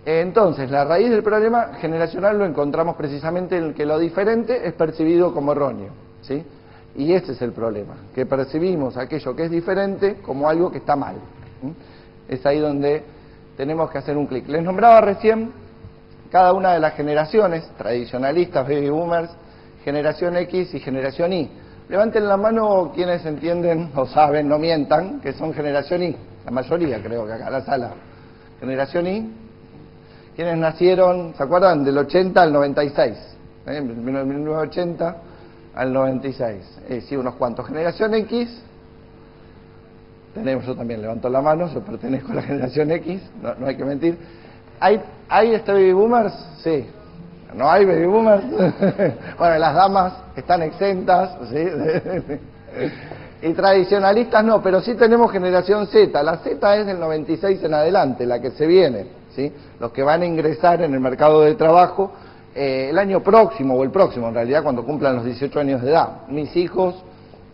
[SPEAKER 2] Entonces, la raíz del problema generacional lo encontramos precisamente en que lo diferente es percibido como erróneo, ¿sí? Y ese es el problema, que percibimos aquello que es diferente como algo que está mal. Es ahí donde tenemos que hacer un clic. Les nombraba recién cada una de las generaciones, tradicionalistas, baby boomers, generación X y generación Y. Levanten la mano quienes entienden o saben, no mientan, que son generación Y. La mayoría creo que acá en la sala. Generación Y. Quienes nacieron, ¿se acuerdan? Del 80 al 96. ¿eh? 1980 al 96. Eh, sí, unos cuantos. Generación X. Tenemos, yo también levanto la mano, yo pertenezco a la generación X, no, hay que mentir. ¿Hay, ¿Hay baby boomers? Sí, no hay baby boomers. bueno, las damas están exentas, ¿sí? y tradicionalistas no, pero sí tenemos generación Z. La Z es del 96 en adelante, la que se viene, ¿sí? Los que van a ingresar en el mercado de trabajo eh, el año próximo, o el próximo en realidad, cuando cumplan los 18 años de edad. Mis hijos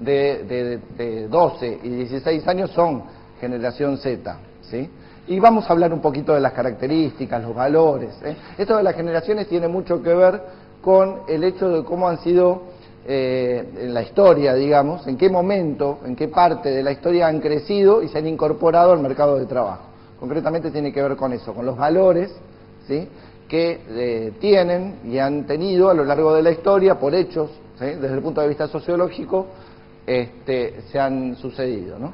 [SPEAKER 2] de, de 12 y 16 años son generación Z, ¿sí? Y vamos a hablar un poquito de las características, los valores. ¿eh? Esto de las generaciones tiene mucho que ver con el hecho de cómo han sido eh, en la historia, digamos, en qué momento, en qué parte de la historia han crecido y se han incorporado al mercado de trabajo. Concretamente tiene que ver con eso, con los valores ¿sí? que eh, tienen y han tenido a lo largo de la historia por hechos, desde el punto de vista sociológico, este, se han sucedido. ¿no?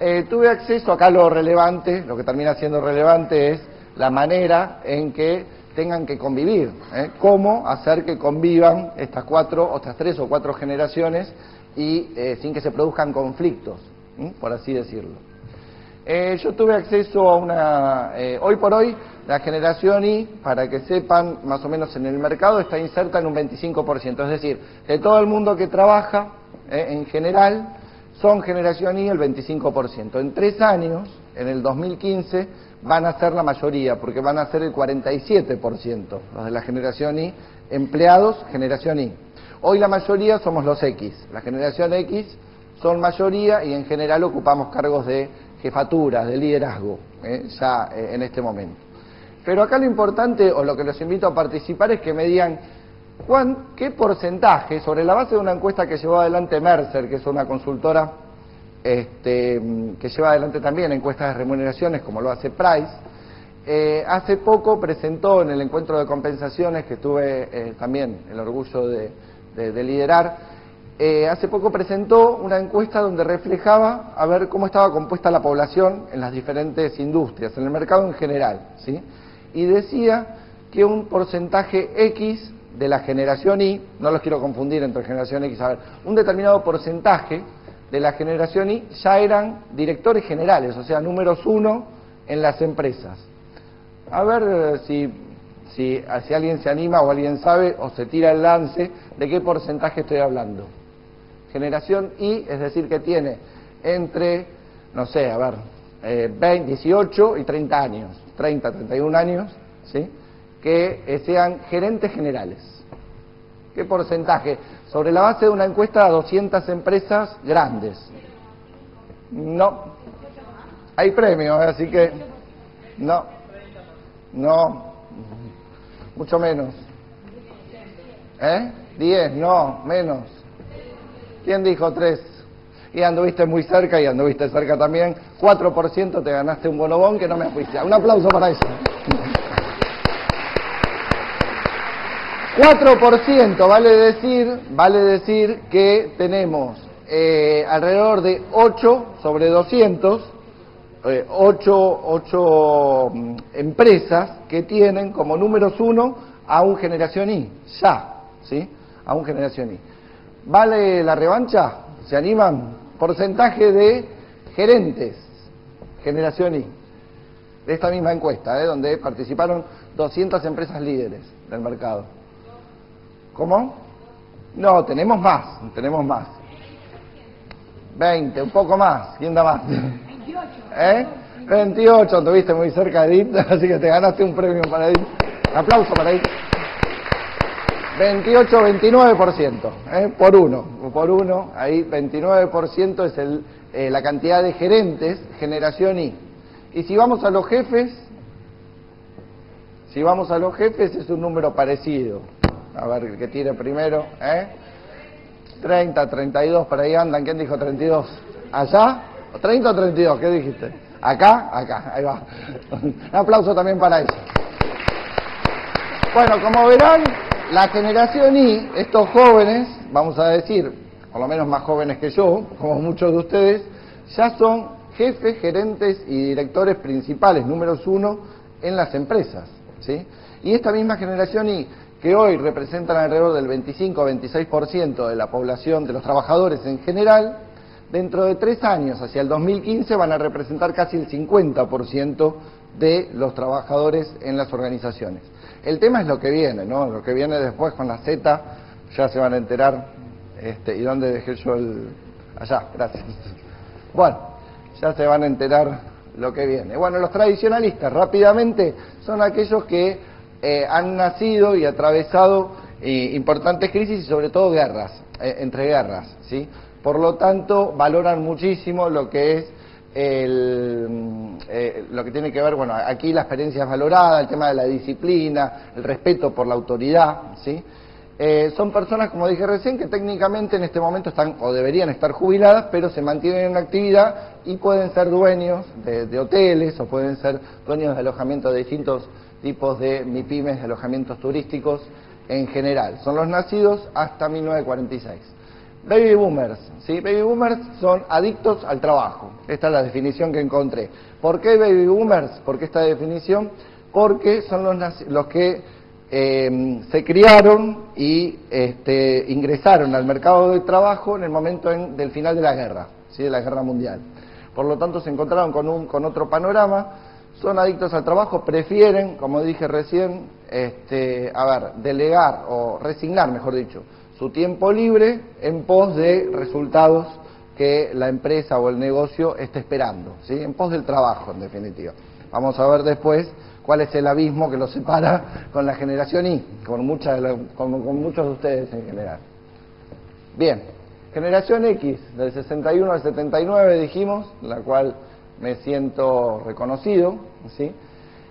[SPEAKER 2] Eh, tuve acceso, acá lo relevante, lo que termina siendo relevante es la manera en que tengan que convivir, ¿eh? cómo hacer que convivan estas cuatro, o estas tres o cuatro generaciones y eh, sin que se produzcan conflictos, por así decirlo. yo tuve acceso a una, hoy por hoy, la generación Y, para que sepan, más o menos en el mercado, está inserta en un 25%, es decir, de todo el mundo que trabaja, en general, son generación Y el 25%. En tres años, en el 2015, van a ser la mayoría, porque van a ser el 47%, los de la generación Y, empleados, generación Y. Hoy la mayoría somos los X, la generación X son mayoría y en general ocupamos cargos de jefatura, de liderazgo, ¿eh? ya eh, en este momento. Pero acá lo importante, o lo que los invito a participar, es que me digan ¿qué porcentaje, sobre la base de una encuesta que llevó adelante Mercer, que es una consultora este, que lleva adelante también encuestas de remuneraciones, como lo hace Price, eh, hace poco presentó en el encuentro de compensaciones, que tuve eh, también el orgullo de, liderar, eh, hace poco presentó una encuesta donde reflejaba a ver cómo estaba compuesta la población en las diferentes industrias, en el mercado en general, ¿sí? Y decía que un porcentaje X de la generación Y, no los quiero confundir entre generación X, a ver, un determinado porcentaje de la generación Y ya eran directores generales, o sea, números uno en las empresas. A ver eh, si si, si alguien se anima o alguien sabe o se tira el lance, ¿de qué porcentaje estoy hablando? Generación I, es decir, que tiene entre, no sé, a ver, eh, 20, 18 y 30 años, 30, 31 años, ¿sí? Que eh, sean gerentes generales. ¿Qué porcentaje? Sobre la base de una encuesta a 200 empresas grandes. No. Hay premios, así que no. No. Mucho menos. ¿Eh? 10, no, menos. ¿Quién dijo 3? Y anduviste muy cerca y anduviste cerca también. 4% te ganaste un bonobón que no me ajuicia. Un aplauso para eso. 4% vale decir, vale decir que tenemos eh, alrededor de 8 sobre 200, 8, mm, empresas que tienen como números 1 a un generación I, ya, ¿sí? A un generación I. ¿Vale la revancha? ¿Se animan? Porcentaje de gerentes, generación I, de esta misma encuesta, ¿eh? donde participaron 200 empresas líderes del mercado. ¿Cómo? No, tenemos más, tenemos más. 20, un poco más. ¿Quién da más? 28. ¿Eh? 28, tuviste muy cerca de Edith, así que te ganaste un premio para Edith. Aplauso para Edith. 28, 29%, ¿eh? por uno, por uno, ahí 29% es el, eh, la cantidad de gerentes, generación I. Y si vamos a los jefes, si vamos a los jefes es un número parecido, a ver, el que tire primero, ¿eh? 30, 32, por ahí andan. ¿Quién dijo 32? ¿Allá? ¿30 o 32? ¿Qué dijiste? ¿Acá? Acá, ahí va. Un aplauso también para eso. Bueno, como verán, la generación I, estos jóvenes, vamos a decir, por lo menos más jóvenes que yo, como muchos de ustedes, ya son jefes, gerentes y directores principales, números uno, en las empresas. ¿sí? Y esta misma generación I que hoy representan alrededor del 25-26% de la población, de los trabajadores en general, dentro de tres años, hacia el 2015, van a representar casi el 50% de los trabajadores en las organizaciones. El tema es lo que viene, ¿no? Lo que viene después con la Z, ya se van a enterar. Este, ¿Y dónde dejé yo el...? Allá, gracias. Bueno, ya se van a enterar lo que viene. Bueno, los tradicionalistas, rápidamente, son aquellos que eh, han nacido y atravesado eh, importantes crisis y sobre todo guerras, eh, entre guerras, ¿sí? Por lo tanto, valoran muchísimo lo que es el, lo que tiene que ver, bueno, aquí la experiencia es valorada, el tema de la disciplina, el respeto por la autoridad, ¿sí? son personas, como dije recién, que técnicamente en este momento están o deberían estar jubiladas, pero se mantienen en actividad y pueden ser dueños de, de hoteles o pueden ser dueños de alojamiento de distintos tipos de MIPIMES, de alojamientos turísticos en general. Son los nacidos hasta 1946. Baby boomers, ¿sí? Baby boomers son adictos al trabajo. Esta es la definición que encontré. ¿Por qué baby boomers? ¿Por qué esta definición? Porque son los, los que eh, se criaron y este, ingresaron al mercado de trabajo en el momento del final de la guerra, ¿sí? de la guerra mundial. Por lo tanto, se encontraron con, un, con otro panorama son adictos al trabajo, prefieren, como dije recién, este, a ver, delegar o resignar, mejor dicho, su tiempo libre en pos de resultados que la empresa o el negocio esté esperando, ¿sí? en pos del trabajo, en definitiva. Vamos a ver después cuál es el abismo que los separa con la generación I, con, muchas con muchos de ustedes en general. Bien, generación X, del 61 al 79 dijimos, la cual me siento reconocido, ¿sí?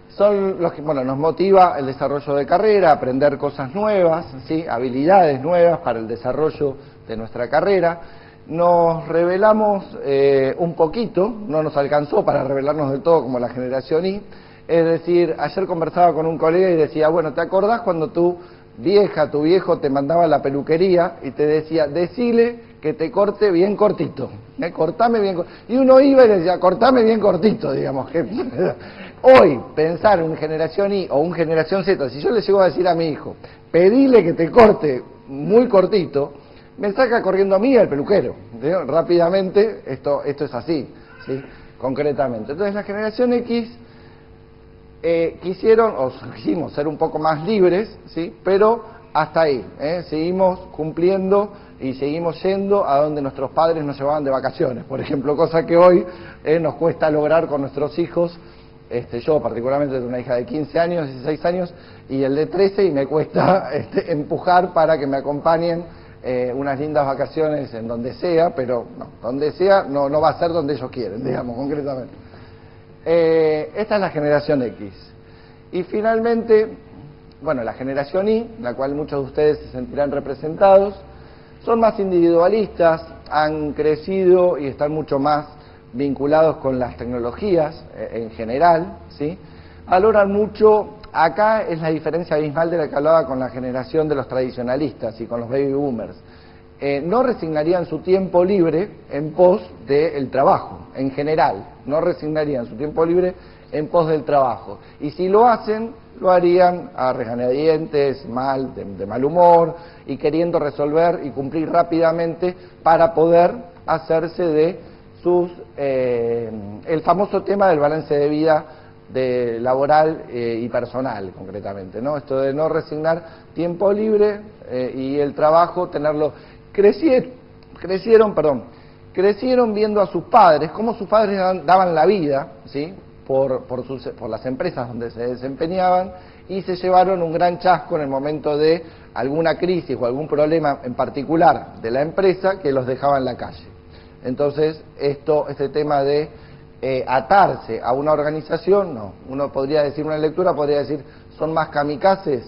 [SPEAKER 2] Son los que, bueno, nos motiva el desarrollo de carrera, aprender cosas nuevas, ¿sí? Habilidades nuevas para el desarrollo de nuestra carrera. Nos revelamos eh, un poquito, no nos alcanzó para revelarnos del todo como la generación I, es decir, ayer conversaba con un colega y decía, bueno, ¿te acordás cuando tu vieja, tu viejo te mandaba la peluquería y te decía, decile que te corte bien cortito, ¿eh? cortame bien Y uno iba y decía, cortame bien cortito, digamos. que Hoy, pensar en generación Y o un generación Z, si yo le llego a decir a mi hijo, pedile que te corte muy cortito, me saca corriendo a mí al peluquero. Rápidamente, esto, esto es así, ¿sí? concretamente. Entonces la generación X eh, quisieron, o quisimos ser un poco más libres, ¿sí? pero hasta ahí, ¿eh? seguimos cumpliendo y seguimos yendo a donde nuestros padres nos llevaban de vacaciones, por ejemplo, cosa que hoy ¿eh? nos cuesta lograr con nuestros hijos. Este, yo particularmente tengo una hija de 15 años, 16 años y el de 13 y me cuesta este, empujar para que me acompañen eh, unas lindas vacaciones en donde sea, pero no, donde sea no, no va a ser donde ellos quieren, digamos, concretamente. Eh, esta es la generación X. Y finalmente, bueno, la generación Y, la cual muchos de ustedes se sentirán representados, son más individualistas, han crecido y están mucho más vinculados con las tecnologías eh, en general, ¿sí? Valoran mucho, acá es la diferencia abismal de la que hablaba con la generación de los tradicionalistas y con los baby boomers. Eh, no resignarían su tiempo libre en pos del trabajo, en general, no resignarían su tiempo libre en pos del trabajo. Y si lo hacen, lo harían a regañadientes, mal, de, mal humor y queriendo resolver y cumplir rápidamente para poder hacerse de sus eh, el famoso tema del balance de vida de laboral eh, y personal concretamente, ¿no? Esto de no resignar tiempo libre y el trabajo tenerlo crecieron, crecieron, perdón, crecieron viendo a sus padres, cómo sus padres daban la vida, ¿sí? Por, por, sus, por las empresas donde se desempeñaban y se llevaron un gran chasco en el momento de alguna crisis o algún problema en particular de la empresa que los dejaba en la calle. Entonces, esto, este tema de eh, atarse a una organización, no. Uno podría decir, una lectura podría decir, son más kamikazes,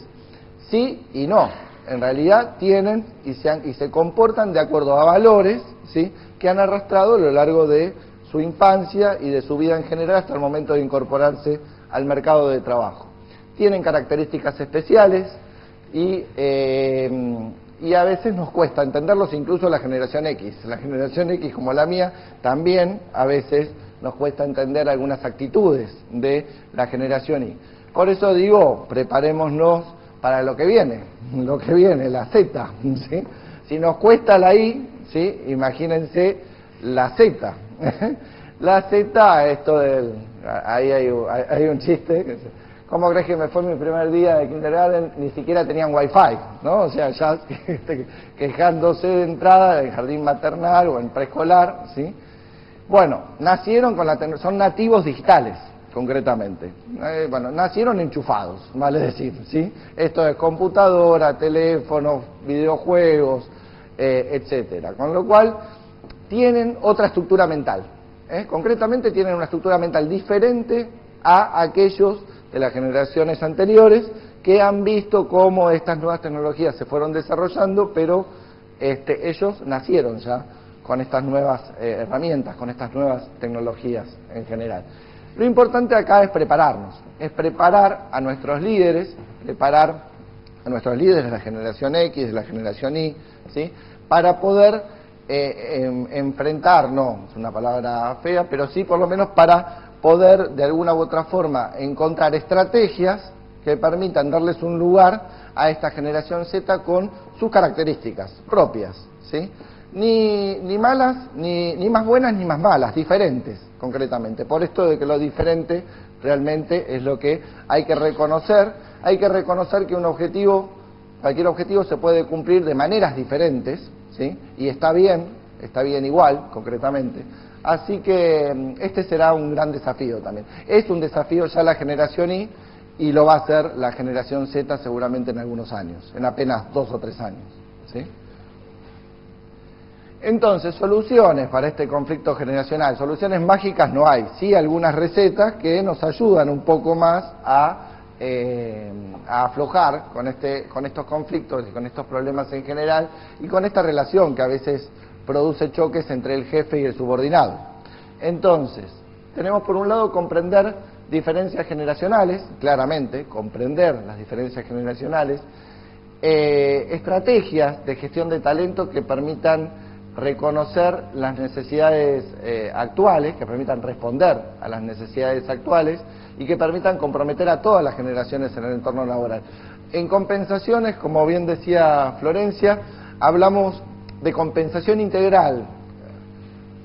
[SPEAKER 2] sí y no en realidad tienen y se, y se comportan de acuerdo a valores ¿sí? que han arrastrado a lo largo de su infancia y de su vida en general hasta el momento de incorporarse al mercado de trabajo. Tienen características especiales y, eh, y a veces nos cuesta entenderlos, incluso la generación X. La generación X como la mía también a veces nos cuesta entender algunas actitudes de la generación Y. Por eso digo, preparémonos para lo que viene, lo que viene, la Z. ¿sí? Si nos cuesta la I, ¿sí? imagínense la Z. la Z, esto del... Ahí hay, un chiste. ¿Cómo crees que me fue mi primer día de kindergarten? Ni siquiera tenían wifi, ¿no? O sea, ya este, quejándose de entrada en jardín maternal o en preescolar, ¿sí? Bueno, nacieron con la... son nativos digitales concretamente. Eh, bueno, nacieron enchufados, vale decir, ¿sí? Esto es computadora, teléfonos, videojuegos, eh, etcétera. Con lo cual, tienen otra estructura mental. ¿eh? Concretamente, tienen una estructura mental diferente a aquellos de las generaciones anteriores que han visto cómo estas nuevas tecnologías se fueron desarrollando, pero este, ellos nacieron ya con estas nuevas herramientas, con estas nuevas tecnologías en general. Lo importante acá es prepararnos, es preparar a nuestros líderes, preparar a nuestros líderes de la generación X, de la generación Y, ¿sí? para poder eh, em, enfrentar, no es una palabra fea, pero sí por lo menos para poder de alguna u otra forma encontrar estrategias que permitan darles un lugar a esta generación Z con sus características propias, ¿sí? Ni, ni malas, ni, ni más buenas ni más malas, diferentes concretamente. Por esto de que lo diferente realmente es lo que hay que reconocer. Hay que reconocer que un objetivo, cualquier objetivo se puede cumplir de maneras diferentes, Y está bien, está bien igual, concretamente. Así que mm, este será un gran desafío también. Es un desafío ya la generación Y y lo va a ser la generación Z seguramente en algunos años, en apenas dos o tres años. ¿sí? Entonces, soluciones para este conflicto generacional, soluciones mágicas no hay, sí algunas recetas que nos ayudan un poco más a, eh, aflojar con, este, con estos conflictos y con estos problemas en general y con esta relación que a veces produce choques entre el jefe y el subordinado. Entonces, tenemos por un lado comprender diferencias generacionales, claramente, comprender las diferencias generacionales, eh, estrategias de gestión de talento que permitan reconocer las necesidades eh, actuales, que permitan responder a las necesidades actuales y que permitan comprometer a todas las generaciones en el entorno laboral. En compensaciones, como bien decía Florencia, hablamos de compensación integral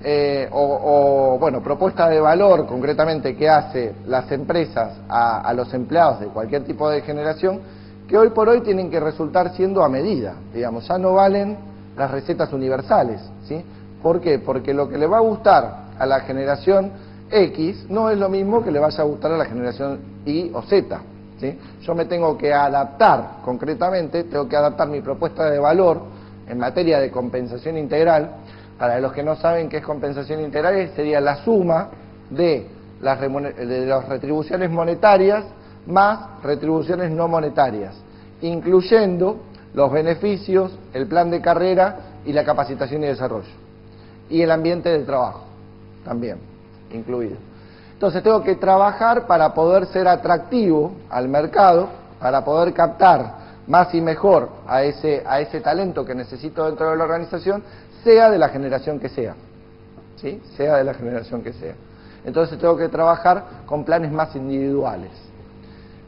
[SPEAKER 2] eh, o, bueno, propuesta de valor concretamente que hace las empresas a, los empleados de cualquier tipo de generación, que hoy por hoy tienen que resultar siendo a medida, digamos, ya no valen las recetas universales, ¿sí? ¿Por qué? Porque lo que le va a gustar a la generación X no es lo mismo que le vaya a gustar a la generación Y o Z, ¿sí? Yo me tengo que adaptar concretamente, tengo que adaptar mi propuesta de valor en materia de compensación integral para los que no saben qué es compensación integral, sería la suma de las, de las retribuciones monetarias más retribuciones no monetarias, incluyendo los beneficios, el plan de carrera y la capacitación y desarrollo. Y el ambiente de trabajo, también, incluido. Entonces tengo que trabajar para poder ser atractivo al mercado, para poder captar más y mejor a ese, a ese talento que necesito dentro de la organización, sea de la generación que sea. ¿Sí? Sea de la generación que sea. Entonces tengo que trabajar con planes más individuales.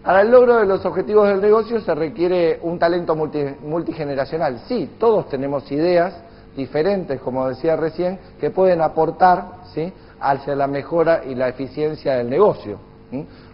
[SPEAKER 2] Para el logro de los objetivos del negocio se requiere un talento multigeneracional. Sí, todos tenemos ideas diferentes, como decía recién, que pueden aportar ¿sí? Hacia la mejora y la eficiencia del negocio.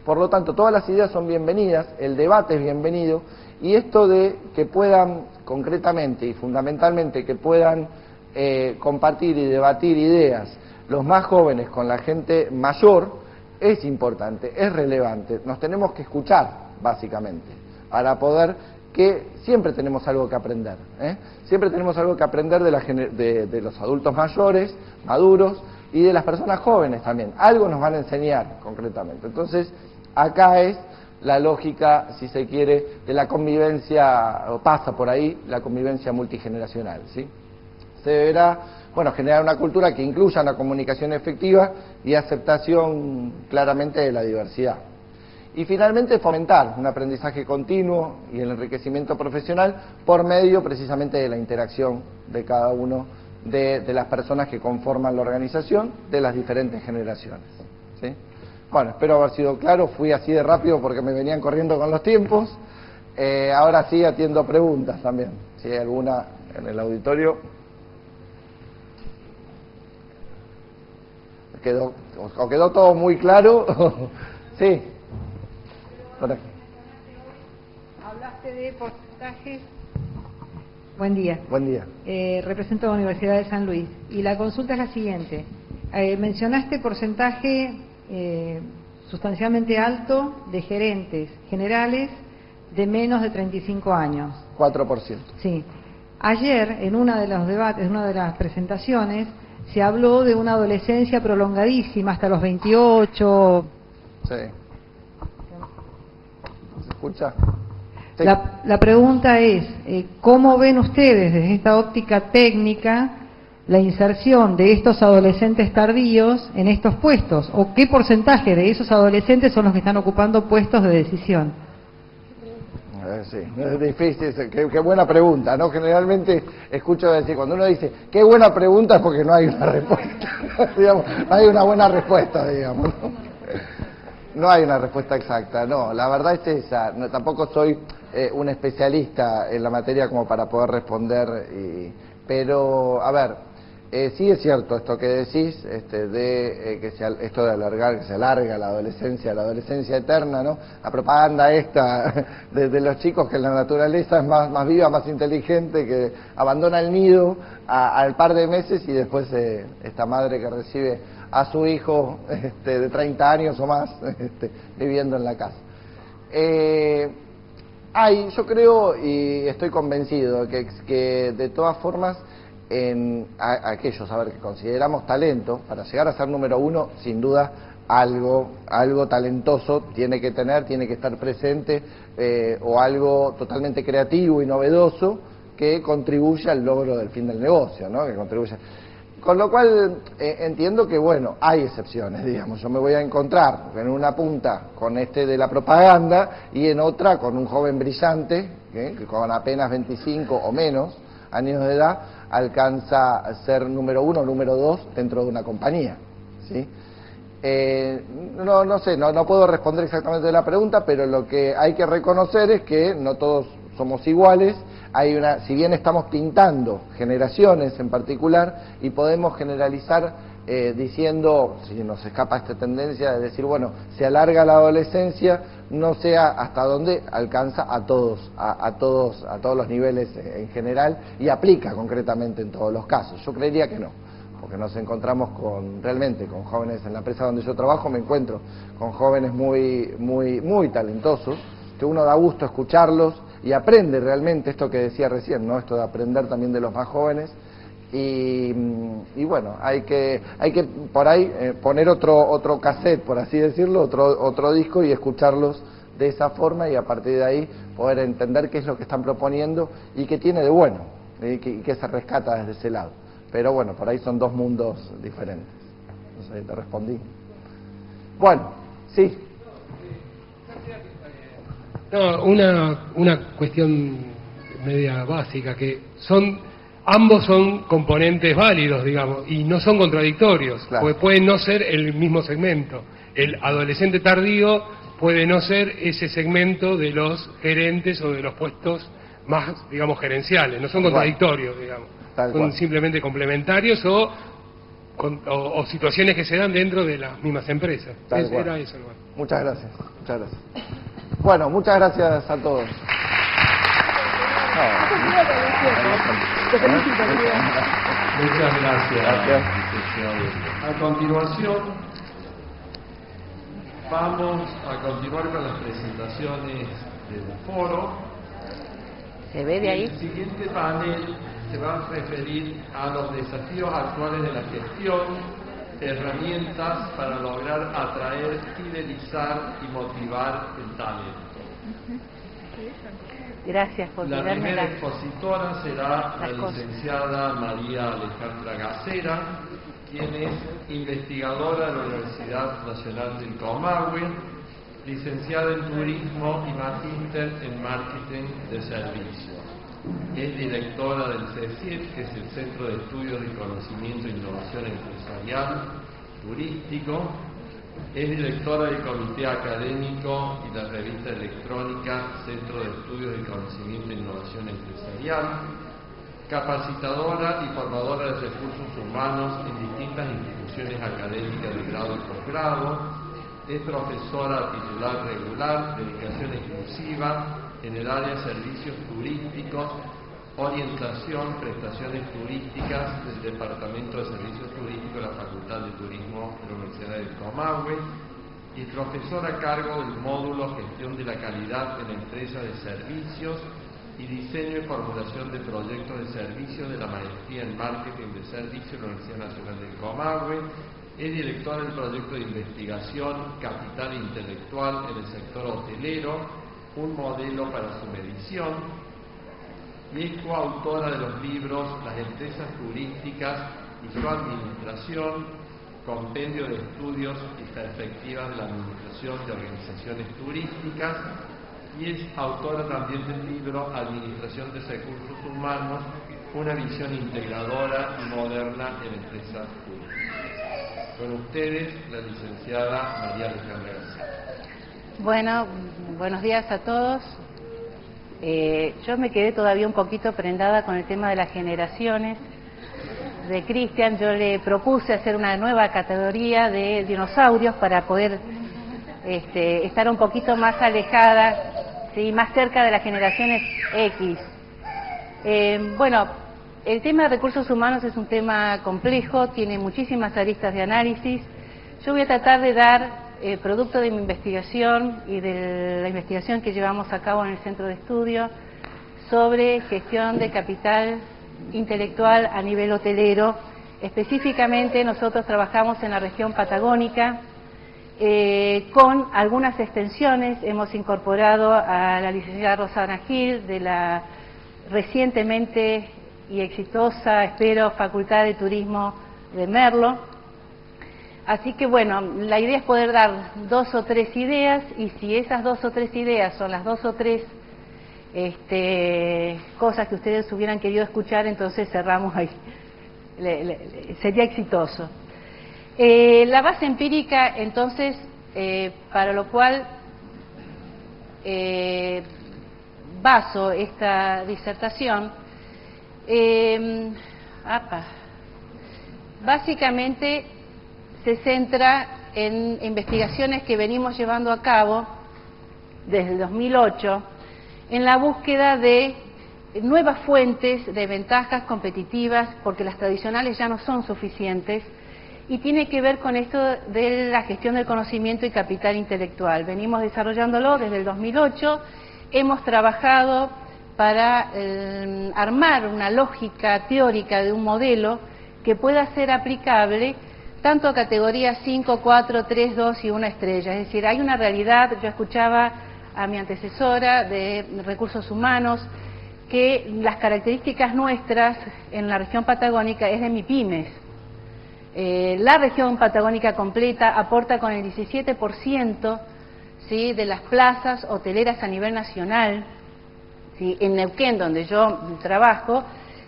[SPEAKER 2] Por lo tanto, todas las ideas son bienvenidas, el debate es bienvenido, y esto de que puedan concretamente y fundamentalmente que puedan eh, compartir y debatir ideas los más jóvenes con la gente mayor es importante, es relevante. Nos tenemos que escuchar, básicamente, para poder que siempre tenemos algo que aprender. ¿eh? Siempre tenemos algo que aprender de, la, de, de los adultos mayores, maduros, y de las personas jóvenes también. Algo nos van a enseñar concretamente. Entonces, acá es la lógica, si se quiere, de la convivencia, o pasa por ahí, la convivencia multigeneracional. ¿sí? Se deberá bueno, generar una cultura que incluya una comunicación efectiva y aceptación claramente de la diversidad. Y finalmente fomentar un aprendizaje continuo y el enriquecimiento profesional por medio precisamente de la interacción de cada uno de, las personas que conforman la organización de las diferentes generaciones. ¿sí? Bueno, espero haber sido claro, fui así de rápido porque me venían corriendo con los tiempos. Eh, ahora sí atiendo preguntas también, si hay alguna en el auditorio. Quedó, o quedó todo muy claro. sí.
[SPEAKER 5] Hablaste de porcentajes Buen día.
[SPEAKER 2] Buen día.
[SPEAKER 5] Eh, represento la Universidad de San Luis. Y la consulta es la siguiente. Eh, mencionaste porcentaje eh, sustancialmente alto de gerentes generales de menos de 35 años.
[SPEAKER 2] 4%.
[SPEAKER 5] Sí. Ayer, en una de los debates, en una de las presentaciones, se habló de una adolescencia prolongadísima hasta los 28.
[SPEAKER 2] Sí. ¿Se escucha?
[SPEAKER 5] La, pregunta es, eh, ¿cómo ven ustedes desde esta óptica técnica la inserción de estos adolescentes tardíos en estos puestos? ¿O qué porcentaje de esos adolescentes son los que están ocupando puestos de decisión?
[SPEAKER 2] Eh, sí, es difícil, qué, buena pregunta, ¿no? Generalmente escucho decir, cuando uno dice, qué buena pregunta es porque no hay una respuesta, digamos, no hay una buena respuesta, digamos. ¿no? Hay una respuesta exacta, no, la verdad es esa, tampoco soy eh, un especialista en la materia como para poder responder, y, pero a ver, eh, sí es cierto esto que decís, este, de eh, que se, esto de alargar, que se alarga la adolescencia, la adolescencia eterna, ¿no? La propaganda esta de, los chicos que la naturaleza es más, más viva, más inteligente, que abandona el nido al par de meses y después esta madre que recibe a su hijo este, de 30 años o más este, viviendo en la casa. Hay, yo creo y estoy convencido que, que de todas formas en aquellos a ver que consideramos talento para llegar a ser número uno sin duda algo algo talentoso tiene que tener tiene que estar presente eh, o algo totalmente creativo y novedoso que contribuya al logro del fin del negocio no que contribuya con lo cual eh, entiendo que, bueno, hay excepciones, digamos. Yo me voy a encontrar en una punta con este de la propaganda y en otra con un joven brillante, ¿eh? que con apenas 25 o menos años de edad alcanza a ser número uno o número dos dentro de una compañía. ¿sí? Eh, no, no sé, no, no puedo responder exactamente la pregunta, pero lo que hay que reconocer es que no todos somos iguales hay una, si bien estamos pintando generaciones en particular y podemos generalizar eh, diciendo, si nos escapa esta tendencia de decir, bueno, se alarga la adolescencia, no sea hasta dónde alcanza a todos, a, todos, a todos los niveles en general y aplica concretamente en todos los casos. Yo creería que no, porque nos encontramos con realmente con jóvenes en la empresa donde yo trabajo, me encuentro con jóvenes muy, muy, muy talentosos, que uno da gusto escucharlos y aprende realmente esto que decía recién, ¿no? Esto de aprender también de los más jóvenes Mm, y, bueno, hay que, hay que por ahí eh, poner otro, otro cassette, por así decirlo, otro, otro disco y escucharlos de esa forma y a partir de ahí poder entender qué es lo que están proponiendo y qué tiene de bueno y qué, se rescata desde ese lado. Pero bueno, por ahí son dos mundos diferentes. No sé, te respondí. Bueno, sí.
[SPEAKER 6] No, una, una cuestión media básica, que son ambos son componentes válidos, digamos, y no son contradictorios, porque pueden no ser el mismo segmento. El adolescente tardío puede no ser ese segmento de los gerentes o de los puestos más, digamos, gerenciales, no son contradictorios, digamos, son simplemente complementarios o, o, situaciones que se dan dentro de las mismas empresas.
[SPEAKER 2] era eso, Muchas gracias, muchas gracias. Bueno, muchas gracias a todos.
[SPEAKER 1] Muchas gracias. A continuación, vamos a continuar con las presentaciones del foro.
[SPEAKER 7] ¿Se ve de ahí?
[SPEAKER 1] El siguiente panel se va a referir a los desafíos actuales de la gestión, herramientas para lograr atraer, fidelizar y motivar el talento.
[SPEAKER 7] Gracias por
[SPEAKER 1] La primera expositora será la licenciada María Alejandra Gacera, quien es investigadora de la Universidad Nacional del Comahue, licenciada en Turismo y magíster en Marketing de Servicios. Es directora del CECIET, que es el Centro de Estudios de Conocimiento e Innovación Empresarial Turístico, es directora del Comité Académico y la revista electrónica Centro de Estudios de Conocimiento e Innovación Empresarial, capacitadora y formadora de recursos humanos en distintas instituciones académicas de grado y posgrado, es profesora titular regular de educación exclusiva en el área de servicios turísticos orientación, prestaciones turísticas del Departamento de Servicios Turísticos de la Facultad de Turismo de la Universidad del Comahue y profesor a cargo del módulo Gestión de la Calidad en la Empresa de Servicios y Diseño y Formulación de Proyectos de Servicio de la Maestría en Marketing de Servicios de la Universidad Nacional del Comahue. Es directora del proyecto de investigación Capital Intelectual en el sector hotelero, un modelo para su medición y es coautora de los libros Las empresas turísticas y su administración, compendio de estudios y perspectivas de la administración de organizaciones turísticas, y es autora también del libro Administración de Recursos Humanos, una visión integradora y moderna en empresas turísticas. Con ustedes, la licenciada María Alejandra García.
[SPEAKER 7] Bueno, buenos días a todos. Eh, yo me quedé todavía un poquito prendada con el tema de las generaciones. De Cristian yo le propuse hacer una nueva categoría de dinosaurios para poder este, estar un poquito más alejada, ¿sí? más cerca de las generaciones X. Eh, bueno, el tema de recursos humanos es un tema complejo, tiene muchísimas aristas de análisis. Yo voy a tratar de dar eh, producto de mi investigación y de la investigación que llevamos a cabo en el centro de estudio sobre gestión de capital intelectual a nivel hotelero. Específicamente nosotros trabajamos en la región patagónica eh, con algunas extensiones. Hemos incorporado a la licenciada Rosana Gil de la recientemente y exitosa, espero, Facultad de Turismo de Merlo Así que bueno, la idea es poder dar dos o tres ideas y si esas dos o tres ideas son las dos o tres este, cosas que ustedes hubieran querido escuchar, entonces cerramos ahí. sería exitoso. Eh, la base empírica, entonces, eh, para lo cual eh, baso esta disertación, apa, básicamente se centra en investigaciones que venimos llevando a cabo desde el 2008 en la búsqueda de nuevas fuentes de ventajas competitivas, porque las tradicionales ya no son suficientes, y tiene que ver con esto de la gestión del conocimiento y capital intelectual. Venimos desarrollándolo desde el 2008, hemos trabajado para eh, armar una lógica teórica de un modelo que pueda ser aplicable tanto a categorías 5, 4, 3, 2 y una estrella. Es decir, hay una realidad, yo escuchaba a mi antecesora de recursos humanos, que las características nuestras en la región patagónica es de MIPIMES. Eh, la región patagónica completa aporta con el 17% ¿sí? de las plazas hoteleras a nivel nacional. ¿sí? En Neuquén, donde yo trabajo,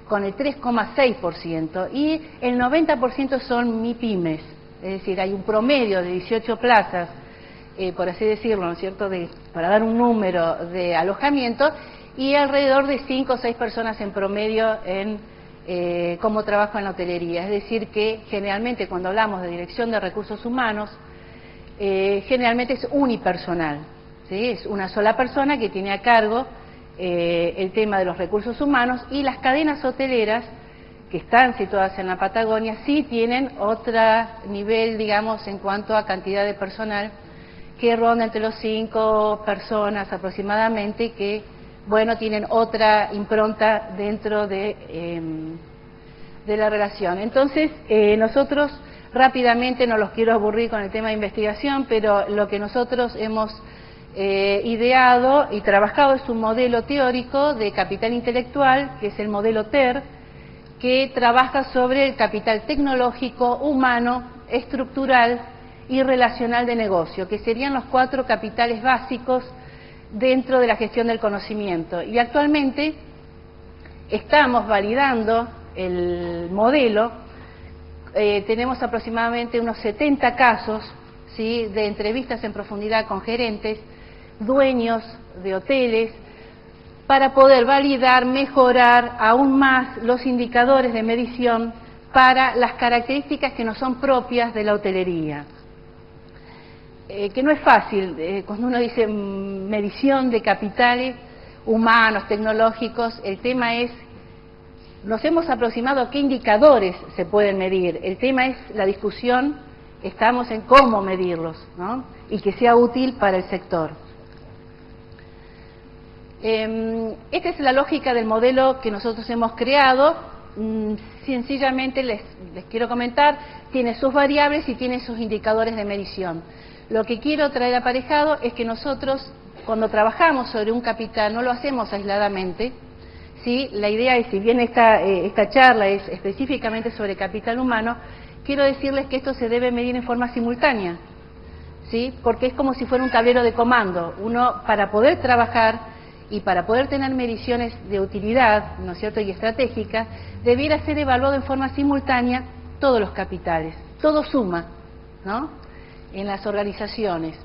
[SPEAKER 7] con el 3,6% y el 90% son MIPIMES. Es decir, hay un promedio de 18 plazas eh, por así decirlo, ¿no es cierto?, de, para dar un número de alojamiento y alrededor de cinco o seis personas en promedio en eh, como trabajo en la hotelería. Es decir, que generalmente cuando hablamos de dirección de recursos humanos, eh, generalmente es unipersonal, ¿sí? es una sola persona que tiene a cargo el tema de los recursos humanos y las cadenas hoteleras que están situadas en la Patagonia sí tienen otro nivel, digamos, en cuanto a cantidad de personal que ronda entre los cinco personas aproximadamente que, bueno, tienen otra impronta dentro de, em, de la relación. Entonces, eh, nosotros rápidamente, no los quiero aburrir con el tema de investigación, pero lo que nosotros hemos eh, ideado y trabajado es un modelo teórico de capital intelectual, que es el modelo TER, que trabaja sobre el capital tecnológico, humano, estructural y relacional de negocio, que serían los cuatro capitales básicos dentro de la gestión del conocimiento. Y actualmente estamos validando el modelo, eh, tenemos aproximadamente unos 70 casos de entrevistas en profundidad con gerentes, dueños de hoteles, para poder validar, mejorar aún más los indicadores de medición para las características que no son propias de la hotelería. Eh, que no es fácil, eh, cuando uno dice mm, medición de capitales humanos, tecnológicos, el tema es, nos hemos aproximado a qué indicadores se pueden medir, el tema es la discusión, estamos en cómo medirlos, ¿no? y que sea útil para el sector. Em, esta es la lógica del modelo que nosotros hemos creado. Mm, sencillamente les, les quiero comentar, tiene sus variables y tiene sus indicadores de medición. Lo que quiero traer aparejado es que nosotros, cuando trabajamos sobre un capital, no lo hacemos aisladamente. ¿sí? La idea es, si bien esta, eh, esta charla es específicamente sobre capital humano, quiero decirles que esto se debe medir en forma simultánea. ¿sí? Porque es como si fuera un tablero de comando. Uno, para poder trabajar y para poder tener mediciones de utilidad, ¿no es cierto?, y estratégicas, debiera ser evaluado en forma simultánea todos los capitales. Todo suma, ¿no? en las organizaciones.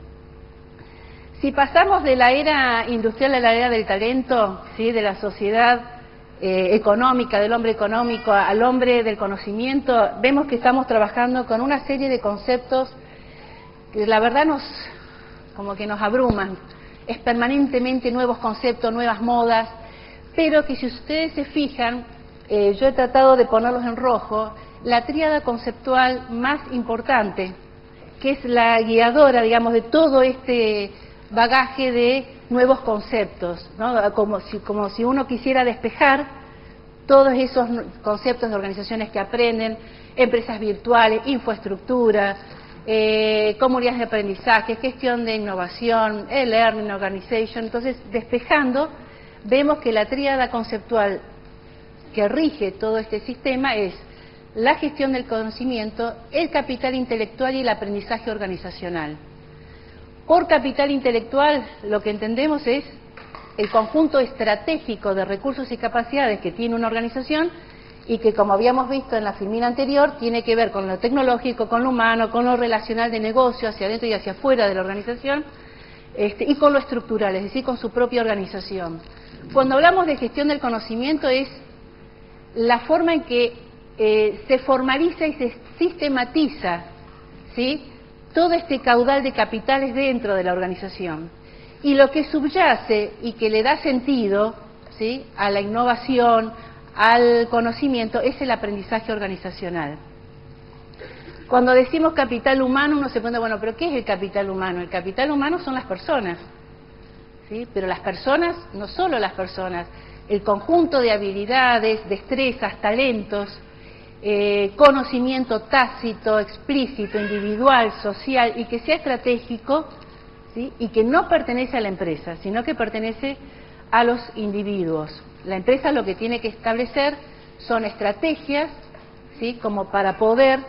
[SPEAKER 7] Si pasamos de la era industrial a la era del talento, ¿sí? de la sociedad eh, económica, del hombre económico al hombre del conocimiento, vemos que estamos trabajando con una serie de conceptos que la verdad nos, como que nos abruman. Es permanentemente nuevos conceptos, nuevas modas, pero que si ustedes se fijan, eh, yo he tratado de ponerlos en rojo, la tríada conceptual más importante que es la guiadora, digamos, de todo este bagaje de nuevos conceptos, ¿no? como, si, como si uno quisiera despejar todos esos conceptos de organizaciones que aprenden, empresas virtuales, infraestructura, eh, comunidades de aprendizaje, gestión de innovación, el learning organization. Entonces, despejando, vemos que la tríada conceptual que rige todo este sistema es la gestión del conocimiento, el capital intelectual y el aprendizaje organizacional. Por capital intelectual lo que entendemos es el conjunto estratégico de recursos y capacidades que tiene una organización y que, como habíamos visto en la filmina anterior, tiene que ver con lo tecnológico, con lo humano, con lo relacional de negocio hacia adentro y hacia afuera de la organización, este, y con lo estructural, es decir, con su propia organización. Cuando hablamos de gestión del conocimiento es la forma en que eh, se formaliza y se sistematiza ¿sí? todo este caudal de capitales dentro de la organización. Y lo que subyace y que le da sentido ¿sí? a la innovación, al conocimiento, es el aprendizaje organizacional. Cuando decimos capital humano, uno se pregunta, bueno, pero ¿qué es el capital humano? El capital humano son las personas, ¿sí? pero las personas, no solo las personas, el conjunto de habilidades, destrezas, talentos, eh, conocimiento tácito, explícito, individual, social y que sea estratégico ¿sí? y que no pertenece a la empresa, sino que pertenece a los individuos. La empresa lo que tiene que establecer son estrategias ¿sí? como para poder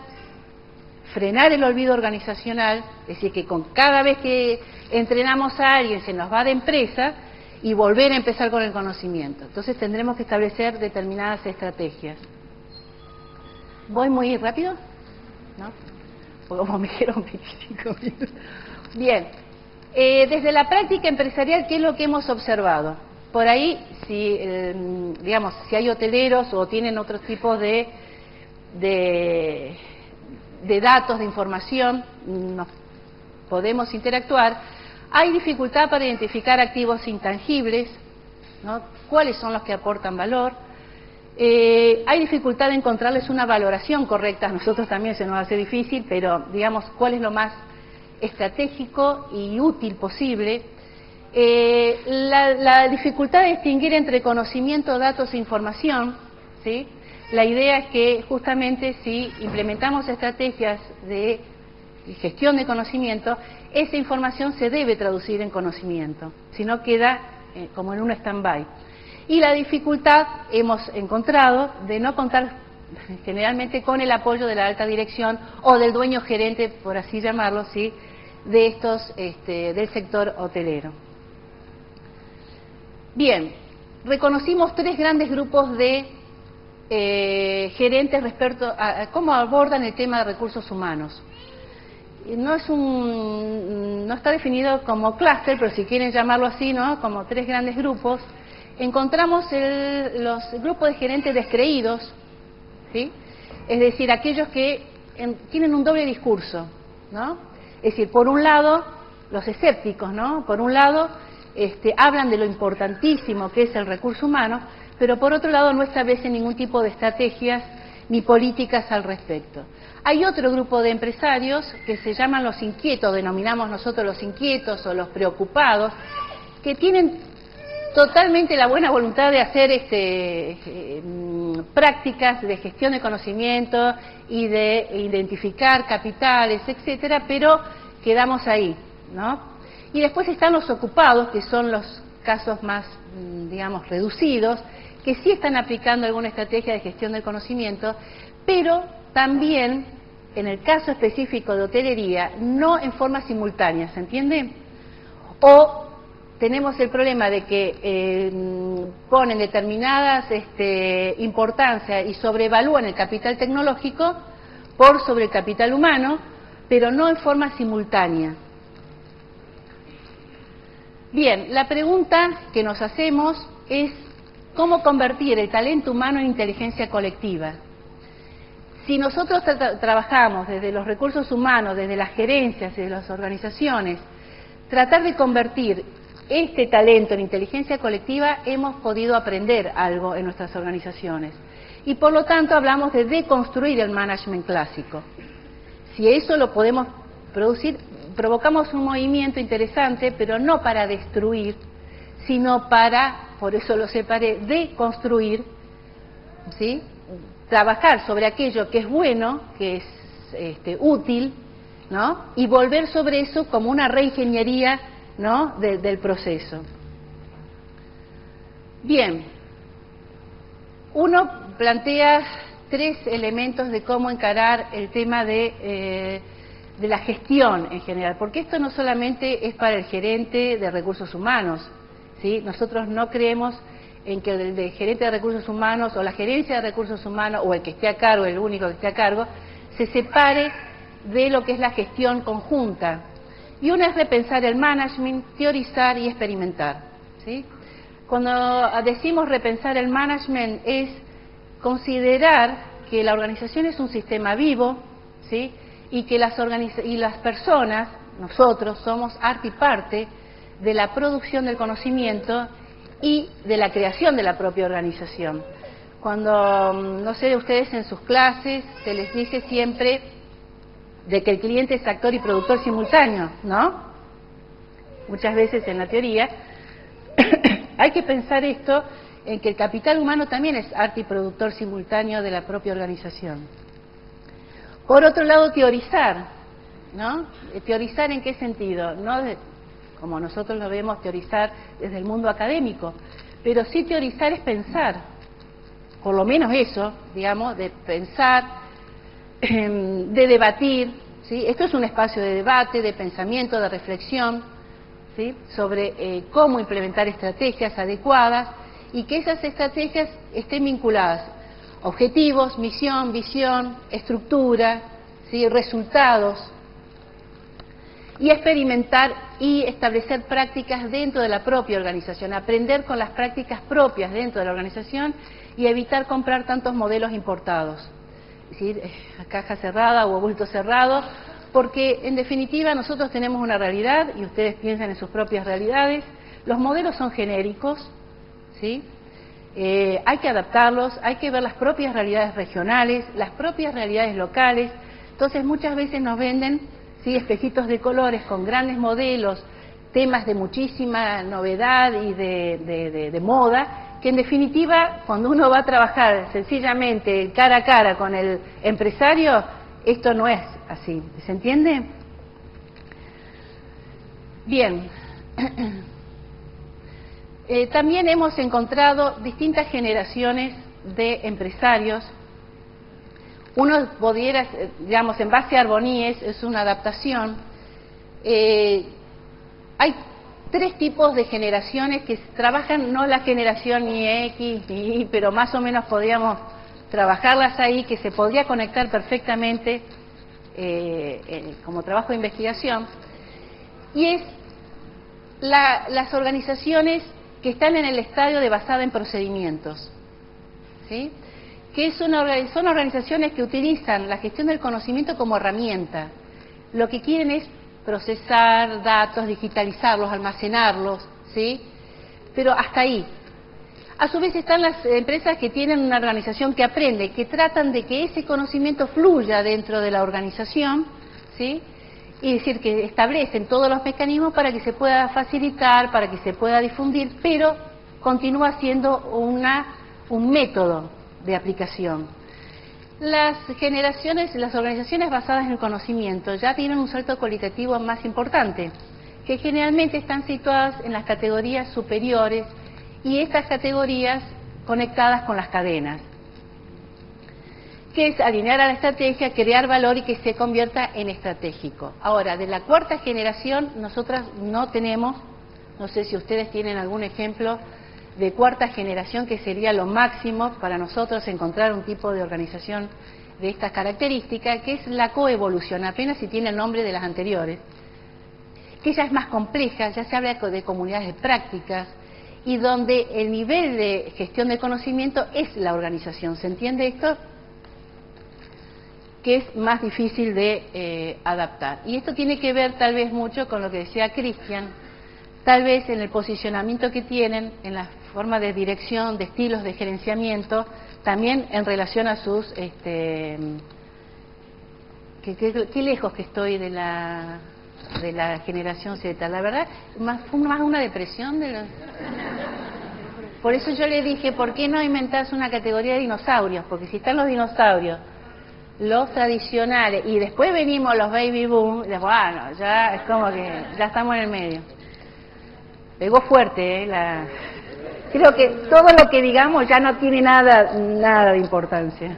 [SPEAKER 7] frenar el olvido organizacional, es decir, que con cada vez que entrenamos a alguien se nos va de empresa y volver a empezar con el conocimiento. Entonces tendremos que establecer determinadas estrategias. ¿Voy muy rápido? ¿No? como me dijeron 25 minutos. Bien, eh, desde la práctica empresarial, ¿qué es lo que hemos observado? Por ahí, si, eh, digamos, si hay hoteleros o tienen otros tipos de, de, datos, de información, nos podemos interactuar. Hay dificultad para identificar activos intangibles, ¿no? ¿Cuáles son los que aportan valor? Eh, hay dificultad de encontrarles una valoración correcta, a nosotros también se nos hace difícil, pero digamos, ¿cuál es lo más estratégico y útil posible? Eh, la, dificultad de distinguir entre conocimiento, datos e información, ¿sí? la idea es que justamente si implementamos estrategias de gestión de conocimiento, esa información se debe traducir en conocimiento, si no queda eh, como en un stand-by. Y la dificultad hemos encontrado de no contar generalmente con el apoyo de la alta dirección o del dueño gerente, por así llamarlo, ¿sí? de estos, este, del sector hotelero. Bien, reconocimos tres grandes grupos de eh, gerentes respecto a, cómo abordan el tema de recursos humanos. No, es un, no está definido como clúster, pero si quieren llamarlo así, ¿no? como tres grandes grupos encontramos los grupos de gerentes descreídos, ¿sí? es decir, aquellos que tienen un doble discurso, ¿no? Es decir, por un lado, los escépticos, ¿no? Por un lado, este, hablan de lo importantísimo que es el recurso humano, pero por otro lado no establecen ningún tipo de estrategias ni políticas al respecto. Hay otro grupo de empresarios que se llaman los inquietos, denominamos nosotros los inquietos o los preocupados, que tienen totalmente la buena voluntad de hacer este, eh, prácticas de gestión de conocimiento y de identificar capitales, etcétera, pero quedamos ahí, ¿no? Y después están los ocupados, que son los casos más, mm, digamos, reducidos, que sí están aplicando alguna estrategia de gestión del conocimiento, pero también, en el caso específico de hotelería, no en forma simultánea, ¿se entiende? O tenemos el problema de que eh, ponen determinadas este, importancias y sobrevalúan el capital tecnológico por sobre el capital humano, pero no en forma simultánea. Bien, la pregunta que nos hacemos es cómo convertir el talento humano en inteligencia colectiva. Si nosotros trabajamos desde los recursos humanos, desde las gerencias, desde las organizaciones, tratar de convertir este talento en inteligencia colectiva hemos podido aprender algo en nuestras organizaciones. Y por lo tanto hablamos de deconstruir el management clásico. Si eso lo podemos producir, provocamos un movimiento interesante, pero no para destruir, sino para, por eso lo separé, deconstruir, ¿sí? trabajar sobre aquello que es bueno, que es este, útil, ¿no? y volver sobre eso como una reingeniería ¿no? del proceso. Bien, uno plantea tres elementos de cómo encarar el tema de, eh, de la gestión en general, porque esto no solamente es para el gerente de recursos humanos, ¿sí? nosotros no creemos en que el, gerente de recursos humanos o la gerencia de recursos humanos o el que esté a cargo, el único que esté a cargo, se separe de lo que es la gestión conjunta, y una es repensar el management, teorizar y experimentar. ¿sí? Cuando decimos repensar el management es considerar que la organización es un sistema vivo, ¿sí? Y que las, y las personas, nosotros, somos arte y parte de la producción del conocimiento y de la creación de la propia organización. Cuando, mm, no sé, ustedes en sus clases se les dice siempre de que el cliente es actor y productor simultáneo, ¿no? Muchas veces en la teoría hay que pensar esto en que el capital humano también es arte y productor simultáneo de la propia organización. Por otro lado, teorizar, ¿no? Teorizar en qué sentido, no como nosotros lo vemos teorizar desde el mundo académico, pero sí teorizar es pensar, por lo menos eso, digamos, de pensar, em, de debatir, ¿sí? Esto es un espacio de debate, de pensamiento, de reflexión, ¿sí? Sobre eh, cómo implementar estrategias adecuadas y que esas estrategias estén vinculadas objetivos, misión, visión, estructura, ¿sí? resultados, y experimentar y establecer prácticas dentro de la propia organización, aprender con las prácticas propias dentro de la organización y evitar comprar tantos modelos importados, es decir, eh, caja cerrada o a bulto cerrado, porque en definitiva nosotros tenemos una realidad y ustedes piensan en sus propias realidades, los modelos son genéricos, ¿sí? Eh, hay que adaptarlos, hay que ver las propias realidades regionales, las propias realidades locales, entonces muchas veces nos venden ¿sí? espejitos de colores con grandes modelos, temas de muchísima novedad y de, moda, que en definitiva, cuando uno va a trabajar sencillamente cara a cara con el empresario, esto no es así. ¿Se entiende? Bien. Eh, también hemos encontrado distintas generaciones de empresarios. Uno pudiera, digamos, en base a Arboníes, es una adaptación, eh, hay tres tipos de generaciones que trabajan, no la generación ni X ni Y, pero más o menos podríamos trabajarlas ahí, que se podría conectar perfectamente eh, eh, como trabajo de investigación, y es las organizaciones que están en el estadio de basada en procedimientos. ¿sí? que son organizaciones que utilizan la gestión del conocimiento como herramienta. Lo que quieren es procesar datos, digitalizarlos, almacenarlos, ¿sí? Pero hasta ahí. A su vez están las empresas que tienen una organización que aprende, que tratan de que ese conocimiento fluya dentro de la organización, ¿sí? Y decir que establecen todos los mecanismos para que se pueda facilitar, para que se pueda difundir, pero continúa siendo una, un método, de aplicación. Las generaciones, las organizaciones basadas en el conocimiento ya tienen un salto cualitativo más importante, que generalmente están situadas en las categorías superiores y estas categorías conectadas con las cadenas, que es alinear a la estrategia, crear valor y que se convierta en estratégico. Ahora, de la cuarta generación, nosotras no tenemos, no sé si ustedes tienen algún ejemplo, de cuarta generación, que sería lo máximo para nosotros encontrar un tipo de organización de estas características, que es la coevolución, apenas si tiene el nombre de las anteriores, que ya es más compleja, ya se habla de comunidades de prácticas y donde el nivel de gestión de conocimiento es la organización. ¿Se entiende esto? Que es más difícil de eh, adaptar. Y esto tiene que ver tal vez mucho con lo que decía Cristian, tal vez en el posicionamiento que tienen, en la forma de dirección, de estilos de gerenciamiento, también en relación a sus... Este, qué, lejos que estoy de la, de la generación Z. La verdad, más, más una depresión. De Por eso yo le dije, ¿por qué no inventas una categoría de dinosaurios? Porque si están los dinosaurios, los tradicionales, y después venimos los baby boom, bueno, ya es como que ya estamos en el medio. Pegó fuerte, ¿eh? La... Creo que todo lo que digamos ya no tiene nada, nada de importancia.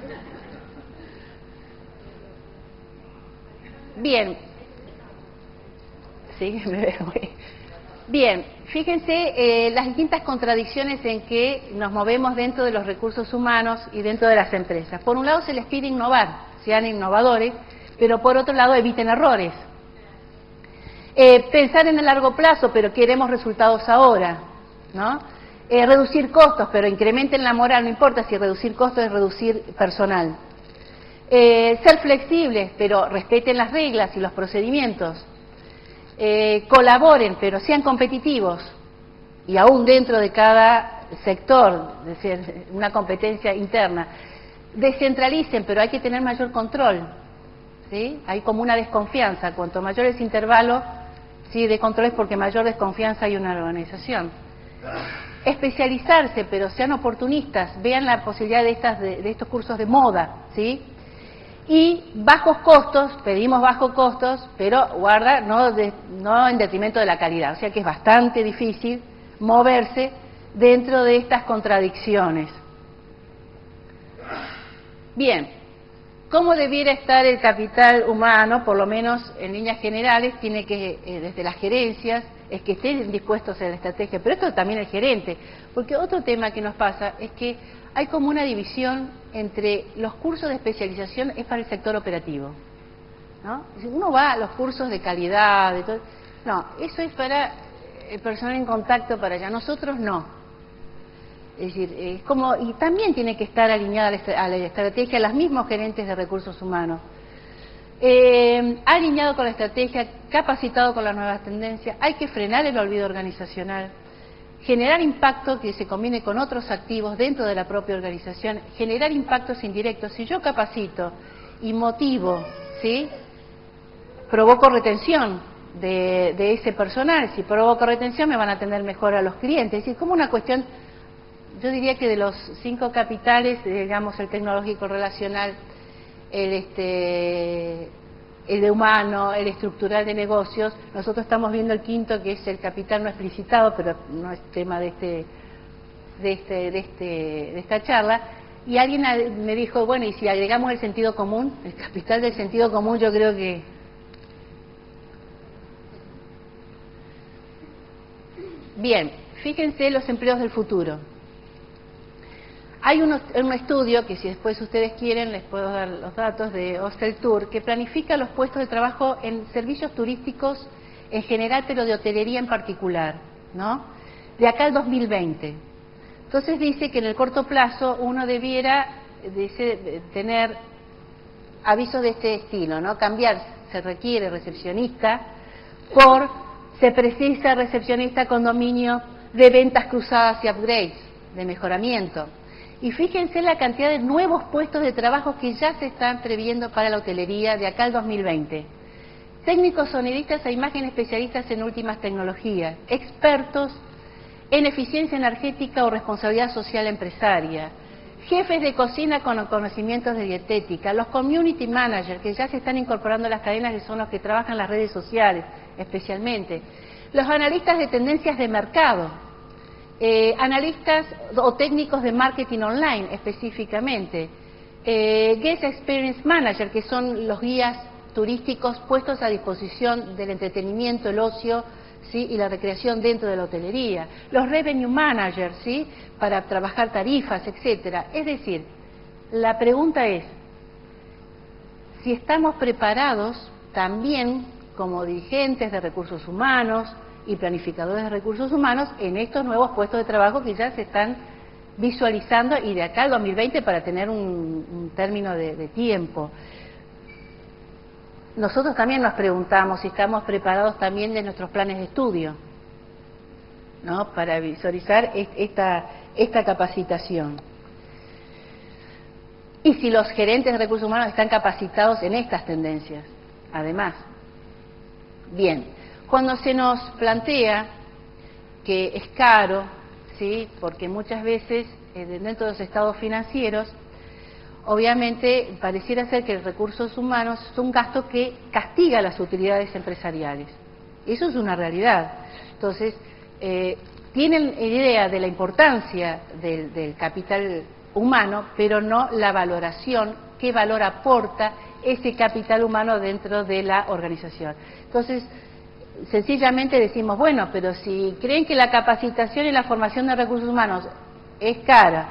[SPEAKER 7] Bien. Sí. Bien, fíjense eh, las distintas contradicciones en que nos movemos dentro de los recursos humanos y dentro de las empresas. Por un lado se les pide innovar, sean innovadores, pero por otro lado eviten errores. Eh, pensar en el largo plazo, pero queremos resultados ahora, ¿no? Eh, reducir costos, pero incrementen la moral, no importa si reducir costos es reducir personal. Eh, ser flexibles, pero respeten las reglas y los procedimientos. Colaboren, pero sean competitivos. Y aún dentro de cada sector, decir, una competencia interna. Descentralicen, pero hay que tener mayor control. Hay como una desconfianza. Cuanto mayor es intervalo de control es porque mayor desconfianza hay una organización especializarse, pero sean oportunistas, vean la posibilidad de, estas, de, estos cursos de moda. Y bajos costos, pedimos bajos costos, pero guarda, no, no en detrimento de la calidad, o sea que es bastante difícil moverse dentro de estas contradicciones. Bien, ¿cómo debiera estar el capital humano? Por lo menos en líneas generales, tiene que, eh, desde las gerencias, es que estén dispuestos a la estrategia, pero esto también el gerente, porque otro tema que nos pasa es que hay como una división entre los cursos de especialización es para el sector operativo. ¿no? Uno va a los cursos de calidad, no, eso es para el personal en contacto para allá, nosotros no. Es decir, es como, y también tiene que estar alineada a la estrategia las mismos gerentes de recursos humanos. Eh, alineado con la estrategia, capacitado con las nuevas tendencias, hay que frenar el olvido organizacional, generar impacto que se combine con otros activos dentro de la propia organización, generar impactos indirectos. Si yo capacito y motivo, ¿sí? provoco retención de, de ese personal, si provoco retención me van a atender mejor a los clientes. Es como una cuestión, yo diría que de los cinco capitales, digamos el tecnológico relacional, el, este, el de humano, el estructural de negocios. Nosotros estamos viendo el quinto, que es el capital no explicitado, pero no es tema de, este, de, este, de, este, de esta charla. Y alguien me dijo, bueno, y si agregamos el sentido común, el capital del sentido común, yo creo que... Bien, fíjense los empleos del futuro. Hay un, estudio que si después ustedes quieren les puedo dar los datos de Hostel Tour que planifica los puestos de trabajo en servicios turísticos en general, pero de hotelería en particular, ¿no? De acá al 2020. Entonces dice que en el corto plazo uno debiera tener avisos de este estilo, ¿no? Cambiar, se requiere recepcionista por se precisa recepcionista con dominio de ventas cruzadas y upgrades, de mejoramiento y fíjense la cantidad de nuevos puestos de trabajo que ya se están previendo para la hotelería de acá al 2020. Técnicos sonidistas e imagen especialistas en últimas tecnologías, expertos en eficiencia energética o responsabilidad social empresaria, jefes de cocina con conocimientos de dietética, los community managers que ya se están incorporando a las cadenas que son los que trabajan las redes sociales especialmente, los analistas de tendencias de mercado, eh, analistas o técnicos de marketing online específicamente, eh, Guest Experience Manager, que son los guías turísticos puestos a disposición del entretenimiento, el ocio ¿sí? y la recreación dentro de la hotelería, los Revenue Managers, ¿sí? para trabajar tarifas, etcétera. Es decir, la pregunta es, si estamos preparados también como dirigentes de recursos humanos, y planificadores de recursos humanos en estos nuevos puestos de trabajo que ya se están visualizando y de acá al 2020 para tener un, término de, tiempo. Nosotros también nos preguntamos si estamos preparados también de nuestros planes de estudio, ¿no? Para visualizar esta, esta capacitación. Y si los gerentes de recursos humanos están capacitados en estas tendencias, además. Bien, cuando se nos plantea que es caro, ¿sí? porque muchas veces eh, dentro de los estados financieros, obviamente pareciera ser que los recursos humanos es un gasto que castiga las utilidades empresariales. Eso es una realidad. Entonces, eh, tienen idea de la importancia del, del capital humano, pero no la valoración, qué valor aporta ese capital humano dentro de la organización. Entonces, sencillamente decimos, bueno, pero si creen que la capacitación y la formación de recursos humanos es cara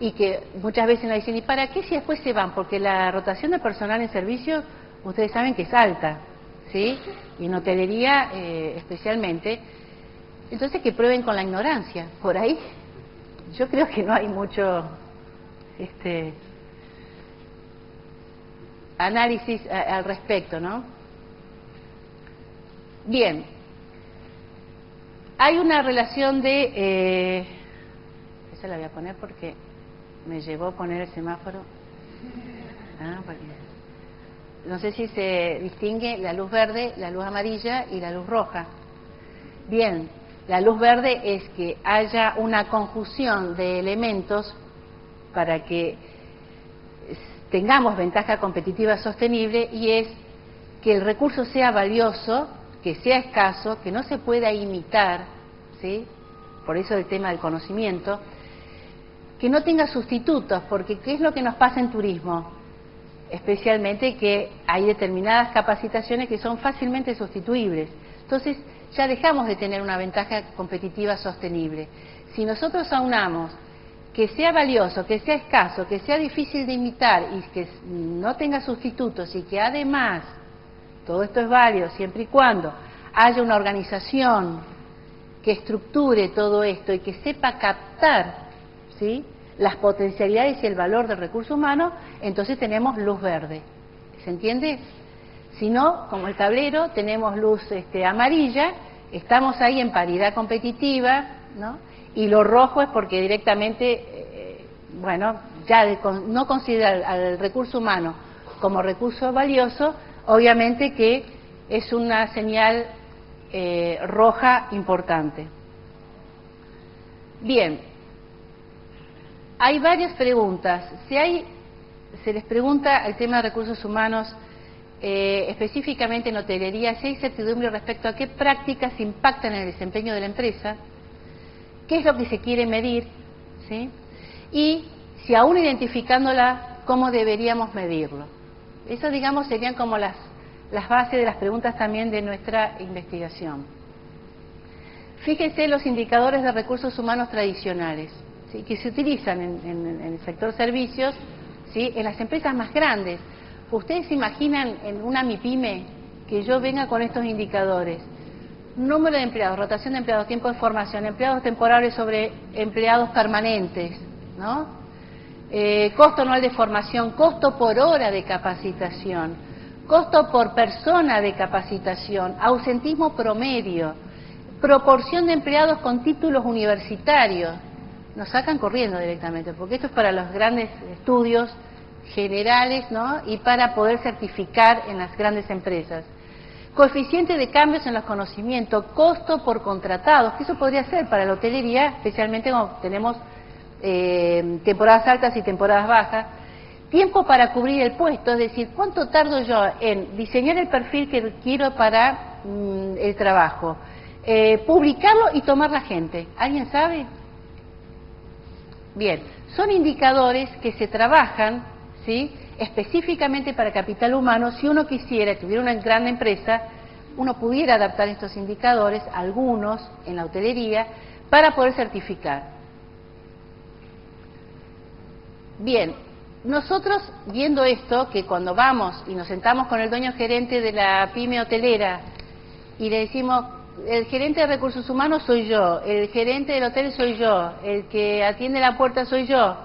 [SPEAKER 7] y que muchas veces nos dicen, ¿y para qué si después se van? Porque la rotación de personal en servicio, ustedes saben que es alta, ¿sí? Y en hotelería eh, especialmente. Entonces que prueben con la ignorancia. Por ahí yo creo que no hay mucho este, análisis al respecto, ¿no? Bien, hay una relación de... Eh, esa la voy a poner porque me llevó a poner el semáforo. Ah, no sé si se distingue la luz verde, la luz amarilla y la luz roja. Bien, la luz verde es que haya una conjunción de elementos para que tengamos ventaja competitiva sostenible y es que el recurso sea valioso, que sea escaso, que no se pueda imitar, ¿sí? Por eso el tema del conocimiento, que no tenga sustitutos, porque ¿qué es lo que nos pasa en turismo? Especialmente que hay determinadas capacitaciones que son fácilmente sustituibles. Entonces, ya dejamos de tener una ventaja competitiva sostenible. Si nosotros aunamos que sea valioso, que sea escaso, que sea difícil de imitar y que no tenga sustitutos y que además todo esto es válido siempre y cuando haya una organización que estructure todo esto y que sepa captar ¿sí? las potencialidades y el valor del recurso humano, entonces tenemos luz verde. ¿Se entiende? Si no, como el tablero, tenemos luz este, amarilla, estamos ahí en paridad competitiva, ¿no? Y lo rojo es porque directamente, eh, bueno, ya no considera al, recurso humano como recurso valioso, obviamente que es una señal eh, roja importante. Bien, hay varias preguntas. Si hay, se les pregunta el tema de recursos humanos eh, específicamente en hotelería, si hay certidumbre respecto a qué prácticas impactan en el desempeño de la empresa, qué es lo que se quiere medir, ¿sí? y si aún identificándola, cómo deberíamos medirlo. Eso, digamos, serían como las, las bases de las preguntas también de nuestra investigación. Fíjense los indicadores de recursos humanos tradicionales que se utilizan en, en el sector servicios, ¿sí? en las empresas más grandes. ¿Ustedes se imaginan en una MIPYME que yo venga con estos indicadores? Número de empleados, rotación de empleados, tiempo de formación, empleados temporales sobre empleados permanentes, ¿no? Eh, costo anual de formación, costo por hora de capacitación, costo por persona de capacitación, ausentismo promedio, proporción de empleados con títulos universitarios. Nos sacan corriendo directamente, porque esto es para los grandes estudios generales ¿no? y para poder certificar en las grandes empresas. Coeficiente de cambios en los conocimientos, costo por contratados, que eso podría ser para la hotelería, especialmente cuando tenemos eh, temporadas altas y temporadas bajas. Tiempo para cubrir el puesto, es decir, ¿cuánto tardo yo en diseñar el perfil que quiero para mm, el trabajo? Eh, publicarlo y tomar la gente. ¿Alguien sabe? Bien, son indicadores que se trabajan ¿sí? específicamente para capital humano, si uno quisiera, tuviera una gran empresa, uno pudiera adaptar estos indicadores, algunos en la hotelería, para poder certificar. Bien, nosotros viendo esto, que cuando vamos y nos sentamos con el dueño gerente de la pyme hotelera y le decimos, el gerente de recursos humanos soy yo, el gerente del hotel soy yo, el que atiende la puerta soy yo,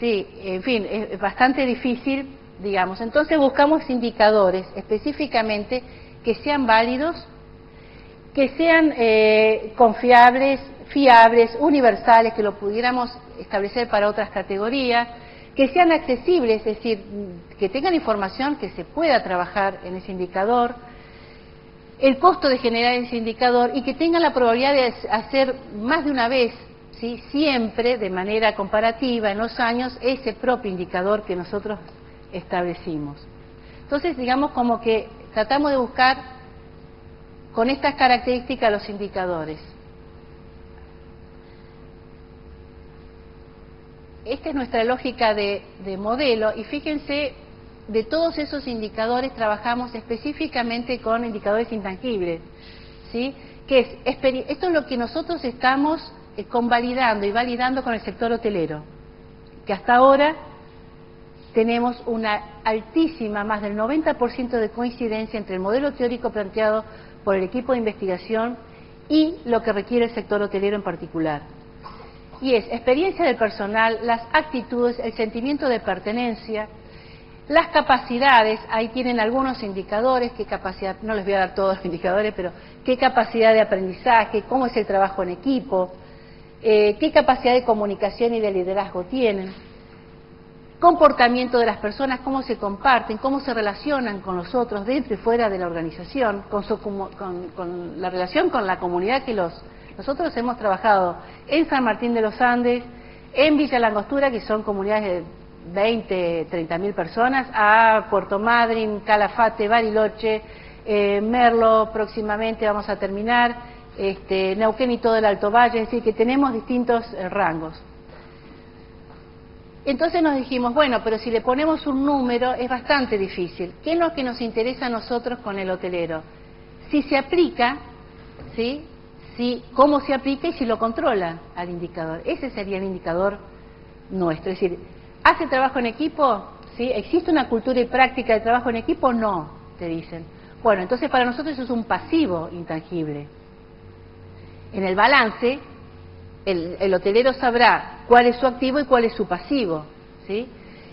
[SPEAKER 7] Sí, en fin, es bastante difícil, digamos. Entonces buscamos indicadores específicamente que sean válidos, que sean eh, confiables, fiables, universales, que lo pudiéramos establecer para otras categorías, que sean accesibles, es decir, que tengan información que se pueda trabajar en ese indicador, el costo de generar ese indicador y que tengan la probabilidad de hacer más de una vez siempre de manera comparativa en los años ese propio indicador que nosotros establecimos. Entonces, digamos como que tratamos de buscar con estas características los indicadores. Esta es nuestra lógica de, de modelo y fíjense, de todos esos indicadores trabajamos específicamente con indicadores intangibles. ¿sí? Que es, esto es lo que nosotros estamos eh, convalidando y validando con el sector hotelero, que hasta ahora tenemos una altísima, más del 90% de coincidencia entre el modelo teórico planteado por el equipo de investigación y lo que requiere el sector hotelero en particular. Y es experiencia del personal, las actitudes, el sentimiento de pertenencia, Las capacidades, ahí tienen algunos indicadores, qué capacidad, no les voy a dar todos los indicadores, pero qué capacidad de aprendizaje, cómo es el trabajo en equipo, eh, qué capacidad de comunicación y de liderazgo tienen, comportamiento de las personas, cómo se comparten, cómo se relacionan con los otros dentro y fuera de la organización, con, con la relación con la comunidad que los... Nosotros hemos trabajado en San Martín de los Andes, en Villa Langostura, que son comunidades de 20, 30 mil personas, a Puerto Madryn, Calafate, Bariloche, eh, Merlo, próximamente vamos a terminar, este, Neuquén y todo el Alto Valle, es decir, que tenemos distintos eh, rangos. Entonces nos dijimos, bueno, pero si le ponemos un número es bastante difícil. ¿Qué es lo que nos interesa a nosotros con el hotelero? Si se aplica, ¿sí? Si, cómo se aplica y si lo controla al indicador. Ese sería el indicador nuestro. Es decir, ¿Hace trabajo en equipo? ¿Sí? ¿Existe una cultura y práctica de trabajo en equipo? No, te dicen. Bueno, entonces para nosotros eso es un pasivo intangible. En el balance, el, hotelero sabrá cuál es su activo y cuál es su pasivo. ¿sí?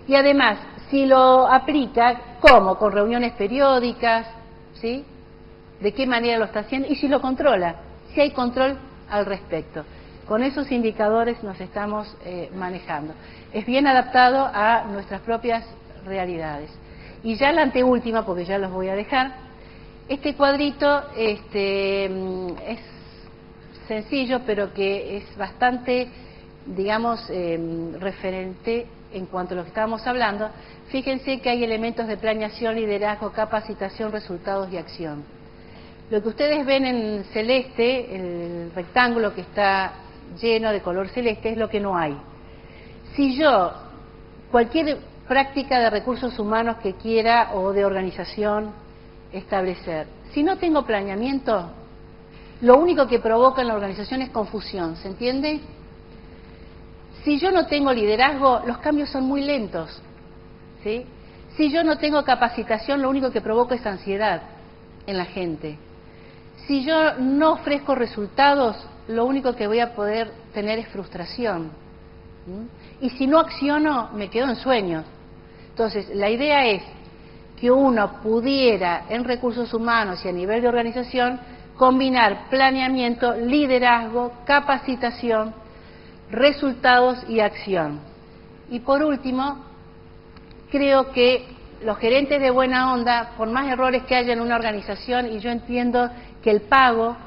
[SPEAKER 7] Y además, si lo aplica, ¿cómo? Con reuniones periódicas, ¿sí? ¿De qué manera lo está haciendo? Y si lo controla, si hay control al respecto. Con esos indicadores nos estamos eh, manejando. Es bien adaptado a nuestras propias realidades. Y ya la anteúltima, porque ya los voy a dejar, este cuadrito este, mm, es sencillo, pero que es bastante, digamos, em, referente en cuanto a lo que estábamos hablando. Fíjense que hay elementos de planeación, liderazgo, capacitación, resultados y acción. Lo que ustedes ven en celeste, el rectángulo que está lleno de color celeste, es lo que no hay. Si yo, cualquier práctica de recursos humanos que quiera o de organización establecer, si no tengo planeamiento, lo único que provoca en la organización es confusión, ¿se entiende? Si yo no tengo liderazgo, los cambios son muy lentos. ¿sí? Si yo no tengo capacitación, lo único que provoca es ansiedad en la gente. Si yo no ofrezco resultados, lo único que voy a poder tener es frustración. Y si no acciono, me quedo en sueños. Entonces, la idea es que uno pudiera, en recursos humanos y a nivel de organización, combinar planeamiento, liderazgo, capacitación, resultados y acción. Y por último, creo que los gerentes de buena onda, por más errores que haya en una organización, y yo entiendo que el pago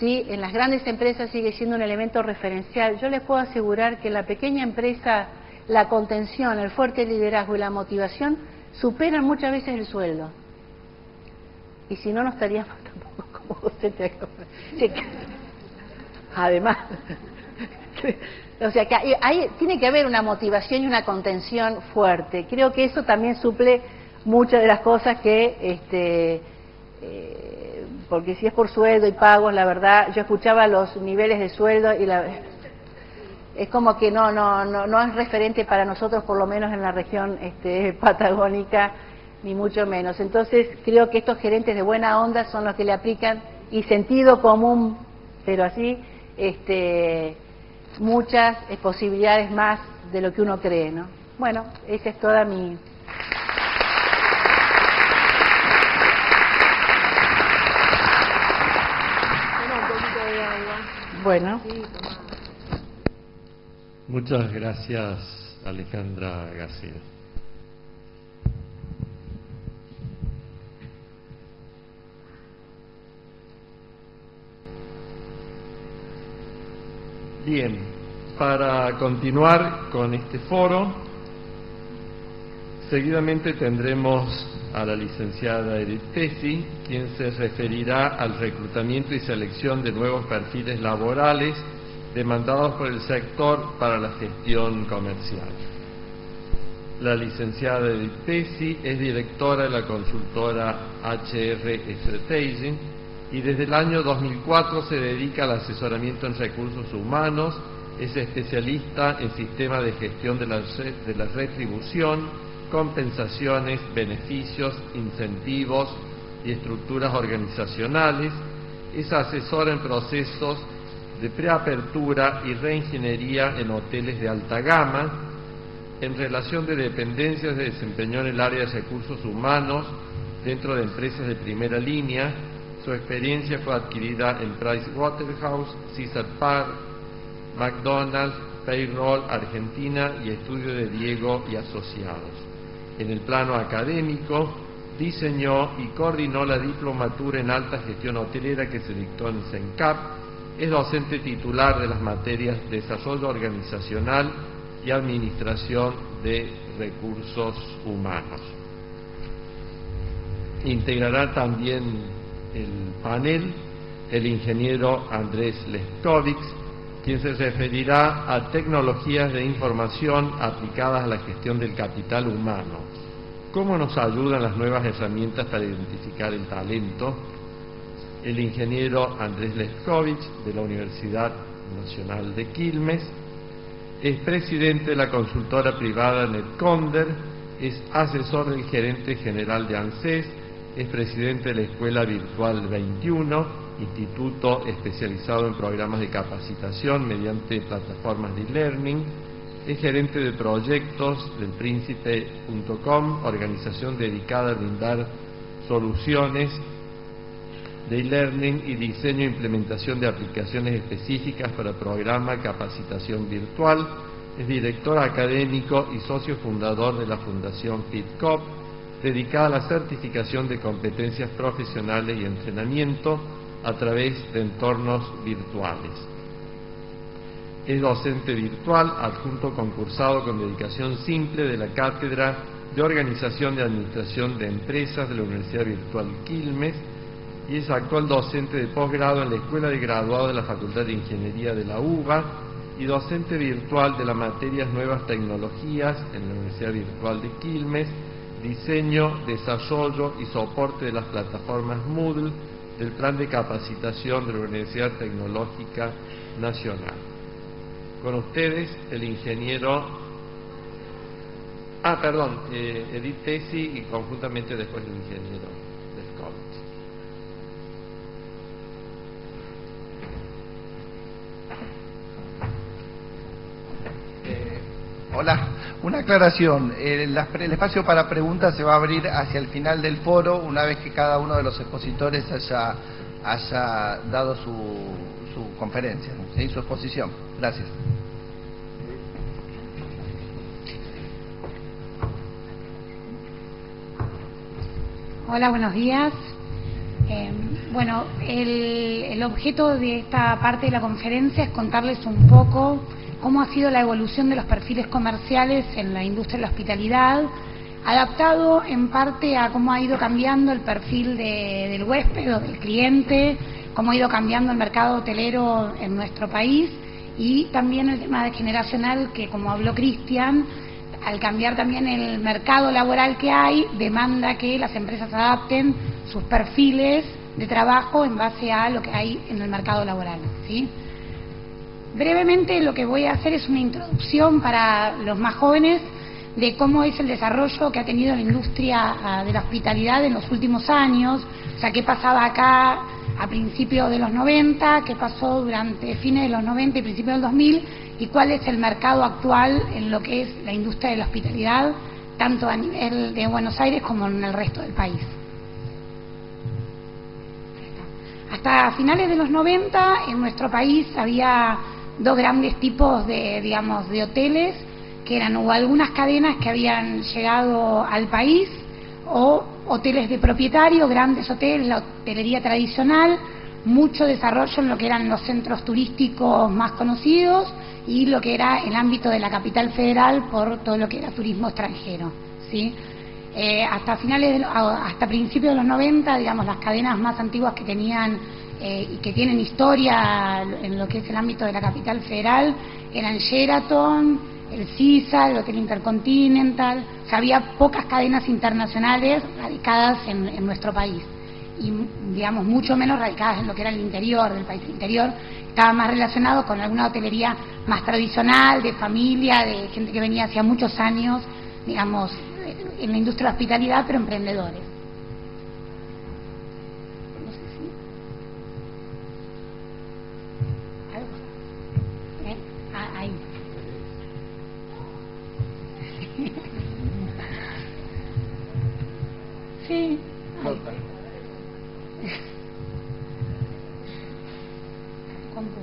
[SPEAKER 7] ¿sí? en las grandes empresas sigue siendo un elemento referencial. Yo les puedo asegurar que en la pequeña empresa la contención, el fuerte liderazgo y la motivación superan muchas veces el sueldo. Y si no, no estaríamos tampoco como docentes acá. Además, o sea que hay, tiene que haber una motivación y una contención fuerte. Creo que eso también suple muchas de las cosas que este, eh, porque si es por sueldo y pagos, la verdad, yo escuchaba los niveles de sueldo y la, es como que no, no, no, no es referente para nosotros, por lo menos en la región este, patagónica, ni mucho menos. Entonces, creo que estos gerentes de buena onda son los que le aplican y sentido común, pero así, este, muchas posibilidades más de lo que uno cree, ¿no? Bueno, esa es toda mi, Bueno.
[SPEAKER 1] Muchas gracias, Alejandra García. Bien, para continuar con este foro, seguidamente tendremos a la licenciada Edith Pesci, quien se referirá al reclutamiento y selección de nuevos perfiles laborales demandados por el sector para la gestión comercial. La licenciada Edith Pesci es directora de la consultora HR Strategy y desde el año 2004 se dedica al asesoramiento en recursos humanos, es especialista en sistemas de gestión de la retribución, compensaciones, beneficios, incentivos y estructuras organizacionales, es asesora en procesos de preapertura y reingeniería en hoteles de alta gama, En relación de dependencias, se desempeñó en el área de recursos humanos dentro de empresas de primera línea. Su experiencia fue adquirida en Price Waterhouse, Cesar Park, McDonald's, Payroll Argentina y Estudio de Diego y Asociados. En el plano académico, diseñó y coordinó la diplomatura en alta gestión hotelera que se dictó en CENCAP. Es docente titular de las materias Desarrollo Organizacional y Administración de Recursos Humanos. Integrará también el panel el ingeniero Andrés Leskovic, quien se referirá a tecnologías de información aplicadas a la gestión del capital humano. ¿Cómo nos ayudan las nuevas herramientas para identificar el talento? El ingeniero Andrés Leskovic, de la Universidad Nacional de Quilmes, es presidente de la consultora privada Netconder, es asesor del gerente general de ANSES, es presidente de la Escuela Virtual 21, instituto especializado en programas de capacitación mediante plataformas de e-learning, es gerente de proyectos del príncipe.com, organización dedicada a brindar soluciones de e-learning y diseño e implementación de aplicaciones específicas para programa capacitación virtual. Es director académico y socio fundador de la Fundación FitCop, dedicada a la certificación de competencias profesionales y entrenamiento a través de entornos virtuales. Es docente virtual, adjunto concursado con dedicación simple de la Cátedra de Organización de Administración de Empresas de la Universidad Virtual Quilmes y es actual docente de posgrado en la Escuela de Graduado de la Facultad de Ingeniería de la UBA y docente virtual de las materias Nuevas Tecnologías en la Universidad Virtual de Quilmes, diseño, desarrollo y soporte de las plataformas Moodle del Plan de Capacitación de la Universidad Tecnológica Nacional. Con ustedes, el ingeniero, ah, perdón, eh, Edith Tesi y conjuntamente después el ingeniero
[SPEAKER 2] eh, hola, una aclaración. El, el, espacio para preguntas se va a abrir hacia el final del foro, una vez que cada uno de los expositores haya, haya dado su, su conferencia, su exposición. Gracias.
[SPEAKER 8] Hola, buenos días. Eh, bueno, el, el, objeto de esta parte de la conferencia es contarles un poco cómo ha sido la evolución de los perfiles comerciales en la industria de la hospitalidad, adaptado en parte a cómo ha ido cambiando el perfil del huésped o del cliente, cómo ha ido cambiando el mercado hotelero en nuestro país y también el tema generacional que, como habló Cristian, al cambiar también el mercado laboral que hay, demanda que las empresas adapten sus perfiles de trabajo en base a lo que hay en el mercado laboral. ¿sí? Brevemente lo que voy a hacer es una introducción para los más jóvenes de cómo es el desarrollo que ha tenido la industria ah, de la hospitalidad en los últimos años, o sea, qué pasaba acá a principios de los 90, qué pasó durante fines de los 90 y principios del 2000 y cuál es el mercado actual en lo que es la industria de la hospitalidad, tanto a nivel de Buenos Aires como en el resto del país. Hasta finales de los 90 en nuestro país había dos grandes tipos de, digamos, de hoteles, que eran o algunas cadenas que habían llegado al país, o hoteles de propietario, grandes hoteles, la hotelería tradicional, mucho desarrollo en lo que eran los centros turísticos más conocidos y lo que era el ámbito de la capital federal por todo lo que era turismo extranjero. ¿sí? Eh, hasta finales, hasta principios de los 90, digamos, las cadenas más antiguas que tenían eh, y que tienen historia en lo que es el ámbito de la capital federal eran Sheraton, el CISA, el Hotel Intercontinental, había pocas cadenas internacionales radicadas en, en nuestro país y digamos mucho menos radicadas en lo que era el interior del país. El interior estaba más relacionado con alguna hotelería más tradicional, de familia, de gente que venía hacía muchos años, digamos, en la industria de hospitalidad, pero emprendedores. ¿Cuánto?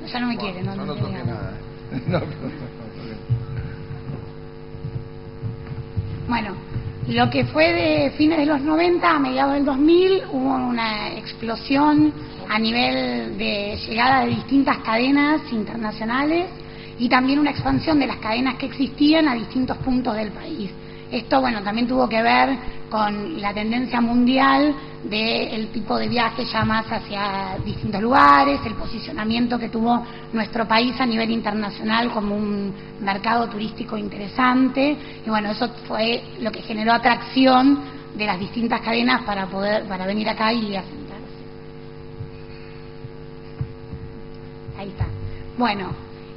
[SPEAKER 8] No, ya no me quiere, no,
[SPEAKER 2] toque nada.
[SPEAKER 8] Bueno, lo que fue de fines de los 90 a mediados del 2000 hubo una explosión a nivel de llegada de distintas cadenas internacionales y también una expansión de las cadenas que existían a distintos puntos del país. Esto, bueno, también tuvo que ver con la tendencia mundial del tipo de viaje ya más hacia distintos lugares, el posicionamiento que tuvo nuestro país a nivel internacional como un mercado turístico interesante y bueno, eso fue lo que generó atracción de las distintas cadenas para poder para venir acá y asentarse. Ahí está. Bueno,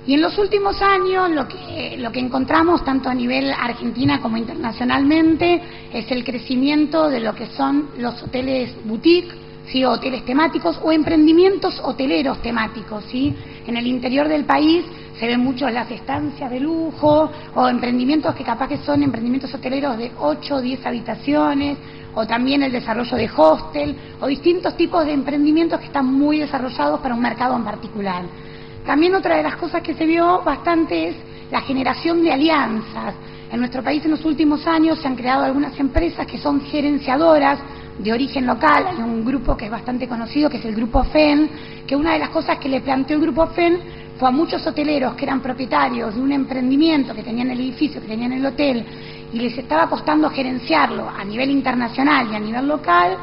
[SPEAKER 8] y en los últimos años lo que, lo que encontramos, tanto a nivel argentina como internacionalmente, es el crecimiento de lo que son los hoteles boutique, ¿sí? hoteles temáticos o emprendimientos hoteleros temáticos. ¿sí? En el interior del país se ven mucho las estancias de lujo o emprendimientos que capaz que son emprendimientos hoteleros de 8 o 10 habitaciones o también el desarrollo de hostel o distintos tipos de emprendimientos que están muy desarrollados para un mercado en particular. También otra de las cosas que se vio bastante es la generación de alianzas. En nuestro país en los últimos años se han creado algunas empresas que son gerenciadoras de origen local. Hay un grupo que es bastante conocido, que es el Grupo FEN, que una de las cosas que le planteó el Grupo FEN fue a muchos hoteleros que eran propietarios de un emprendimiento, que tenían el edificio, que tenían el hotel, y les estaba costando gerenciarlo a nivel internacional y a nivel local,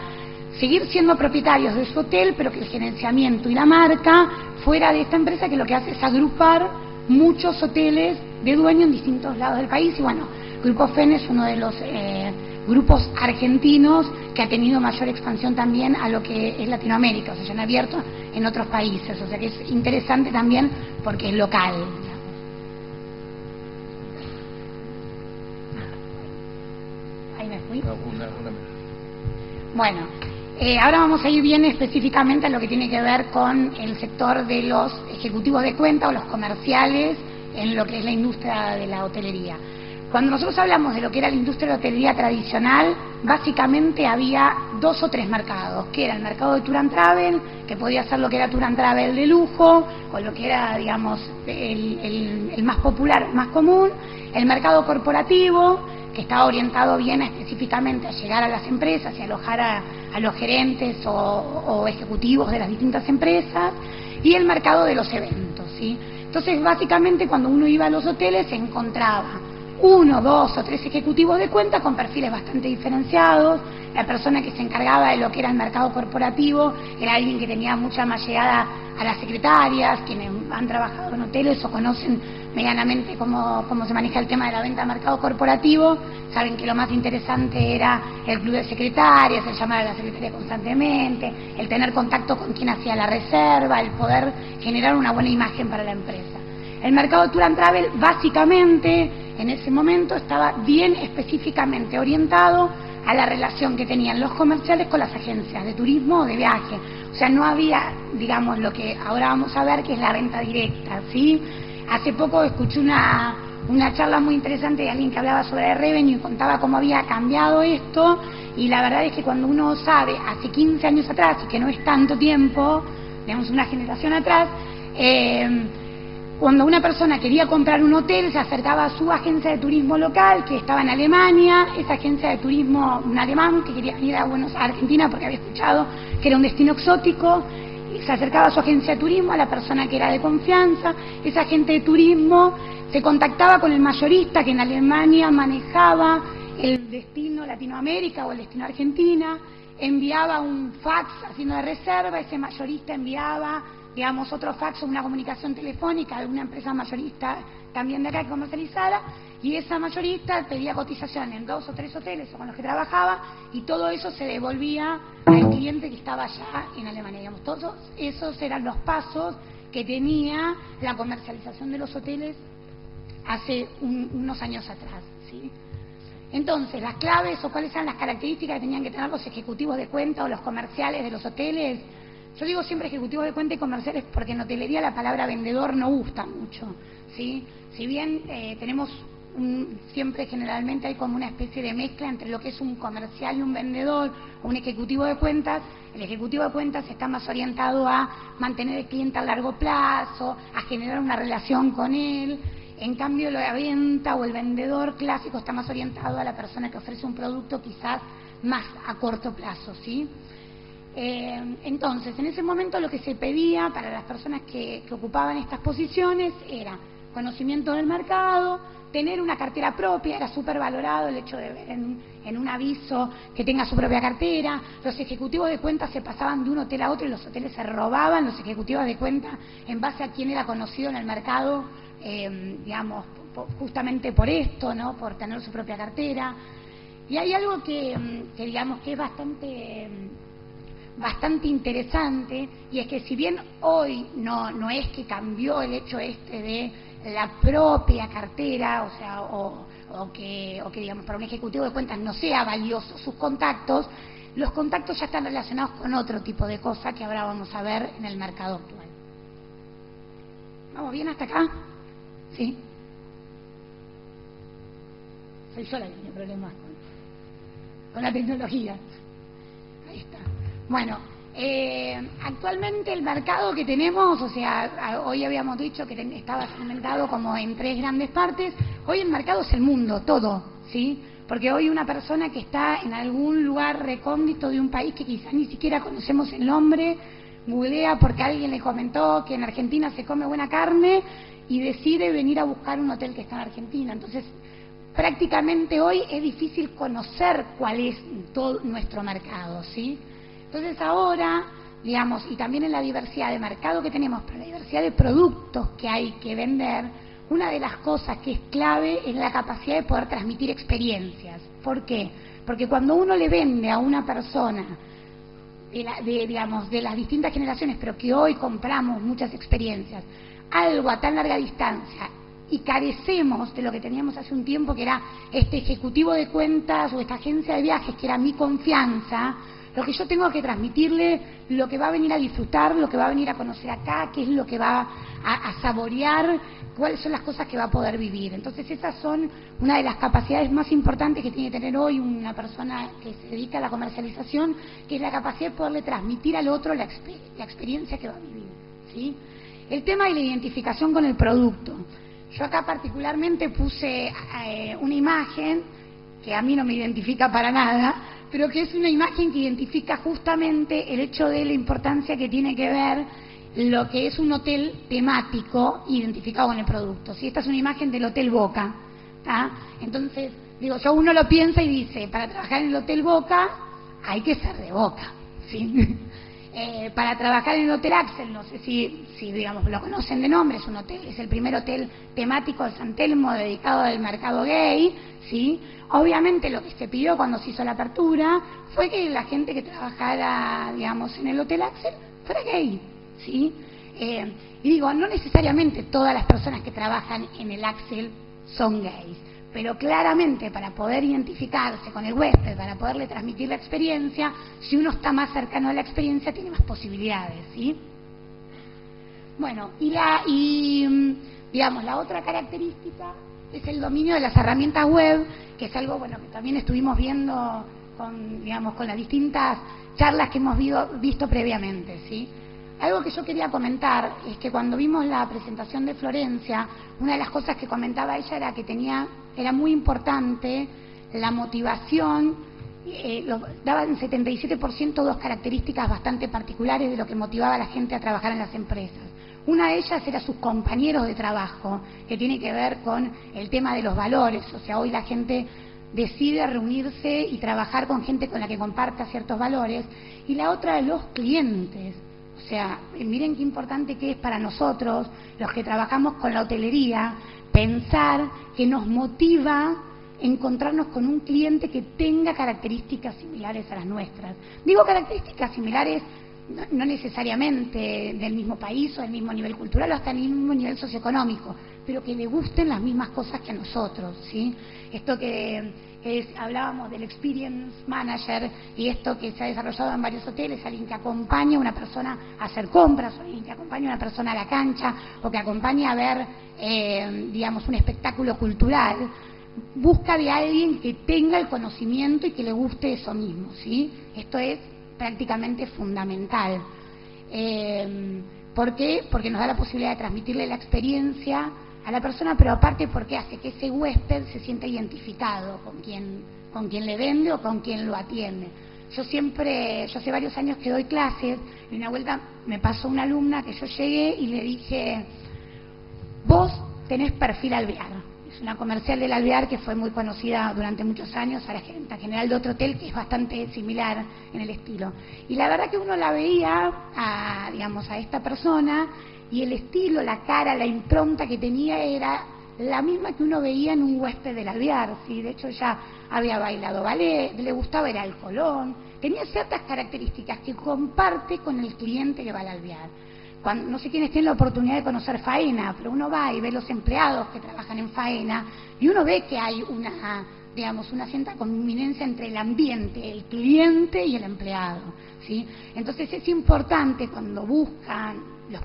[SPEAKER 8] seguir siendo propietarios de su hotel, pero que el gerenciamiento y la marca fuera de esta empresa que lo que hace es agrupar muchos hoteles de dueño en distintos lados del país. Y bueno, Grupo FEN es uno de los eh, grupos argentinos que ha tenido mayor expansión también a lo que es Latinoamérica, o sea, se han abierto en otros países, o sea que es interesante también porque es local. Ahí me fui. Bueno, eh, ahora vamos a ir bien específicamente a lo que tiene que ver con el sector de los ejecutivos de cuenta o los comerciales en lo que es la industria de la hotelería. Cuando nosotros hablamos de lo que era la industria de la hotelería tradicional, básicamente había dos o tres mercados, que era el mercado de tour and travel, que podía ser lo que era tour and travel de lujo, o lo que era, digamos, el, el más popular, más común, el mercado corporativo, que estaba orientado bien específicamente a llegar a las empresas y alojar a, a los gerentes o, ejecutivos de las distintas empresas y el mercado de los eventos. ¿sí? Entonces, básicamente, cuando uno iba a los hoteles se encontraba uno, dos o tres ejecutivos de cuenta con perfiles bastante diferenciados. La persona que se encargaba de lo que era el mercado corporativo era alguien que tenía mucha más llegada a las secretarias, quienes han trabajado en hoteles o conocen medianamente cómo, cómo se maneja el tema de la venta al mercado corporativo, saben que lo más interesante era el club de secretarias, el llamar a la secretaria constantemente, el tener contacto con quien hacía la reserva, el poder generar una buena imagen para la empresa. El mercado de Tour and Travel básicamente en ese momento estaba bien específicamente orientado a la relación que tenían los comerciales con las agencias de turismo o de viaje. O sea, no había, digamos, lo que ahora vamos a ver, que es la venta directa, ¿sí? Hace poco escuché una, una charla muy interesante de alguien que hablaba sobre revenue y contaba cómo había cambiado esto. Y la verdad es que cuando uno sabe, hace 15 años atrás, y que no es tanto tiempo, digamos una generación atrás, eh, cuando una persona quería comprar un hotel, se acercaba a su agencia de turismo local, que estaba en Alemania, esa agencia de turismo, un alemán que quería venir a, Buenos, a Argentina porque había escuchado que era un destino exótico, se acercaba a su agencia de turismo, a la persona que era de confianza, esa agente de turismo se contactaba con el mayorista que en Alemania manejaba el destino Latinoamérica o el destino Argentina, enviaba un fax haciendo de reserva, ese mayorista enviaba digamos, otro fax o una comunicación telefónica de una empresa mayorista también de acá comercializada, y esa mayorista pedía cotización en dos o tres hoteles con los que trabajaba, y todo eso se devolvía al cliente que estaba allá en Alemania. Digamos, todos esos eran los pasos que tenía la comercialización de los hoteles hace unos años atrás. ¿sí? Entonces, las claves o cuáles eran las características que tenían que tener los ejecutivos de cuenta o los comerciales de los hoteles, yo digo siempre ejecutivos de cuenta y comerciales porque en hotelería la palabra vendedor no gusta mucho, ¿sí? Si bien eh, tenemos siempre generalmente hay como una especie de mezcla entre lo que es un comercial y un vendedor o un ejecutivo de cuentas. El ejecutivo de cuentas está más orientado a mantener el cliente a largo plazo, a generar una relación con él. En cambio, la venta o el vendedor clásico está más orientado a la persona que ofrece un producto quizás más a corto plazo, ¿sí? Eh, entonces, en ese momento lo que se pedía para las personas que, ocupaban estas posiciones era conocimiento del mercado, tener una cartera propia, era súper valorado el hecho de ver en, un aviso que tenga su propia cartera, los ejecutivos de cuentas se pasaban de un hotel a otro y los hoteles se robaban los ejecutivos de cuenta en base a quién era conocido en el mercado, eh, digamos, justamente por esto, ¿no? por tener su propia cartera. Y hay algo que, que digamos, que es bastante bastante interesante y es que si bien hoy no, no es que cambió el hecho este de la propia cartera, o sea, o, que, o que digamos para un ejecutivo de cuentas no sea valioso sus contactos, los contactos ya están relacionados con otro tipo de cosas que ahora vamos a ver en el mercado actual. ¿Vamos bien hasta acá? ¿Sí? Soy yo la que tiene problemas con la tecnología. Ahí está. Bueno, eh, actualmente el mercado que tenemos, o sea, hoy habíamos dicho que estaba segmentado como en tres grandes partes, hoy el mercado es el mundo, todo, ¿sí? Porque hoy una persona que está en algún lugar recóndito de un país que quizás ni siquiera conocemos el nombre, googlea porque alguien le comentó que en Argentina se come buena carne y decide venir a buscar un hotel que está en Argentina. Entonces, prácticamente hoy es difícil conocer cuál es todo nuestro mercado, ¿sí? Entonces ahora, digamos, y también en la diversidad de mercado que tenemos, pero la diversidad de productos que hay que vender, una de las cosas que es clave es la capacidad de poder transmitir experiencias. ¿Por qué? Porque cuando uno le vende a una persona de, digamos, de las distintas generaciones, pero que hoy compramos muchas experiencias, algo a tan larga distancia y carecemos de lo que teníamos hace un tiempo, que era este ejecutivo de cuentas o esta agencia de viajes, que era mi confianza, lo que yo tengo que transmitirle, lo que va a venir a disfrutar, lo que va a venir a conocer acá, qué es lo que va a, saborear, cuáles son las cosas que va a poder vivir. Entonces esas son una de las capacidades más importantes que tiene que tener hoy una persona que se dedica a la comercialización, que es la capacidad de poderle transmitir al otro la, experiencia que va a vivir. ¿sí? El tema de la identificación con el producto. Yo acá particularmente puse eh, una imagen que a mí no me identifica para nada, pero que es una imagen que identifica justamente el hecho de la importancia que tiene que ver lo que es un hotel temático identificado con el producto. Si esta es una imagen del Hotel Boca, entonces, digo, yo uno lo piensa y dice, para trabajar en el Hotel Boca hay que ser de Boca, ¿sí? Eh, para trabajar en el Hotel Axel, no sé si, si digamos lo conocen de nombre, es un hotel, es el primer hotel temático de San Telmo dedicado al mercado gay, ¿sí? Obviamente lo que se pidió cuando se hizo la apertura fue que la gente que trabajara, digamos, en el Hotel Axel fuera gay, ¿sí? Eh, y digo, no necesariamente todas las personas que trabajan en el Axel son gays pero claramente para poder identificarse con el huésped, para poderle transmitir la experiencia, si uno está más cercano a la experiencia tiene más posibilidades, ¿sí? Bueno, y la y mm, digamos la otra característica es el dominio de las herramientas web, que es algo bueno que también estuvimos viendo con digamos con las distintas charlas que hemos visto previamente, ¿sí? Algo que yo quería comentar es que cuando vimos la presentación de Florencia, una de las cosas que comentaba ella era que tenía, era muy importante la motivación, eh, daba en 77% dos características bastante particulares de lo que motivaba a la gente a trabajar en las empresas. Una de ellas era sus compañeros de trabajo, que tiene que ver con el tema de los valores, o sea, hoy la gente decide reunirse y trabajar con gente con la que comparta ciertos valores, y la otra los clientes. O sea, miren qué importante que es para nosotros, los que trabajamos con la hotelería, pensar que nos motiva encontrarnos con un cliente que tenga características similares a las nuestras. Digo características similares no necesariamente del mismo país o del mismo nivel cultural o hasta el mismo nivel socioeconómico, pero que le gusten las mismas cosas que a nosotros, ¿sí? Esto que es, hablábamos del experience manager y esto que se ha desarrollado en varios hoteles, alguien que acompaña a una persona a hacer compras, alguien que acompaña a una persona a la cancha, o que acompaña a ver, eh, digamos, un espectáculo cultural, busca de alguien que tenga el conocimiento y que le guste eso mismo, ¿sí? Esto es prácticamente fundamental. Eh, ¿Por qué? Porque nos da la posibilidad de transmitirle la experiencia a la persona, pero aparte porque hace que ese huésped se sienta identificado con quien, con le vende o con quien lo atiende. Yo siempre, yo hace varios años que doy clases, y una vuelta me pasó una alumna que yo llegué y le dije, vos tenés perfil alvear es una comercial del Alvear que fue muy conocida durante muchos años, a la gerente general de otro hotel que es bastante similar en el estilo. Y la verdad que uno la veía, a, digamos, a esta persona y el estilo, la cara, la impronta que tenía era la misma que uno veía en un huésped del Alvear. ¿sí? De hecho, ya había bailado ballet, le gustaba ir al Colón, tenía ciertas características que comparte con el cliente que va al Alvear no sé quiénes tienen la oportunidad de conocer faena, pero uno va y ve los empleados que trabajan en faena y uno ve que hay una, digamos, una cierta convivencia entre el ambiente, el cliente y el empleado, ¿sí? Entonces es importante cuando buscan los,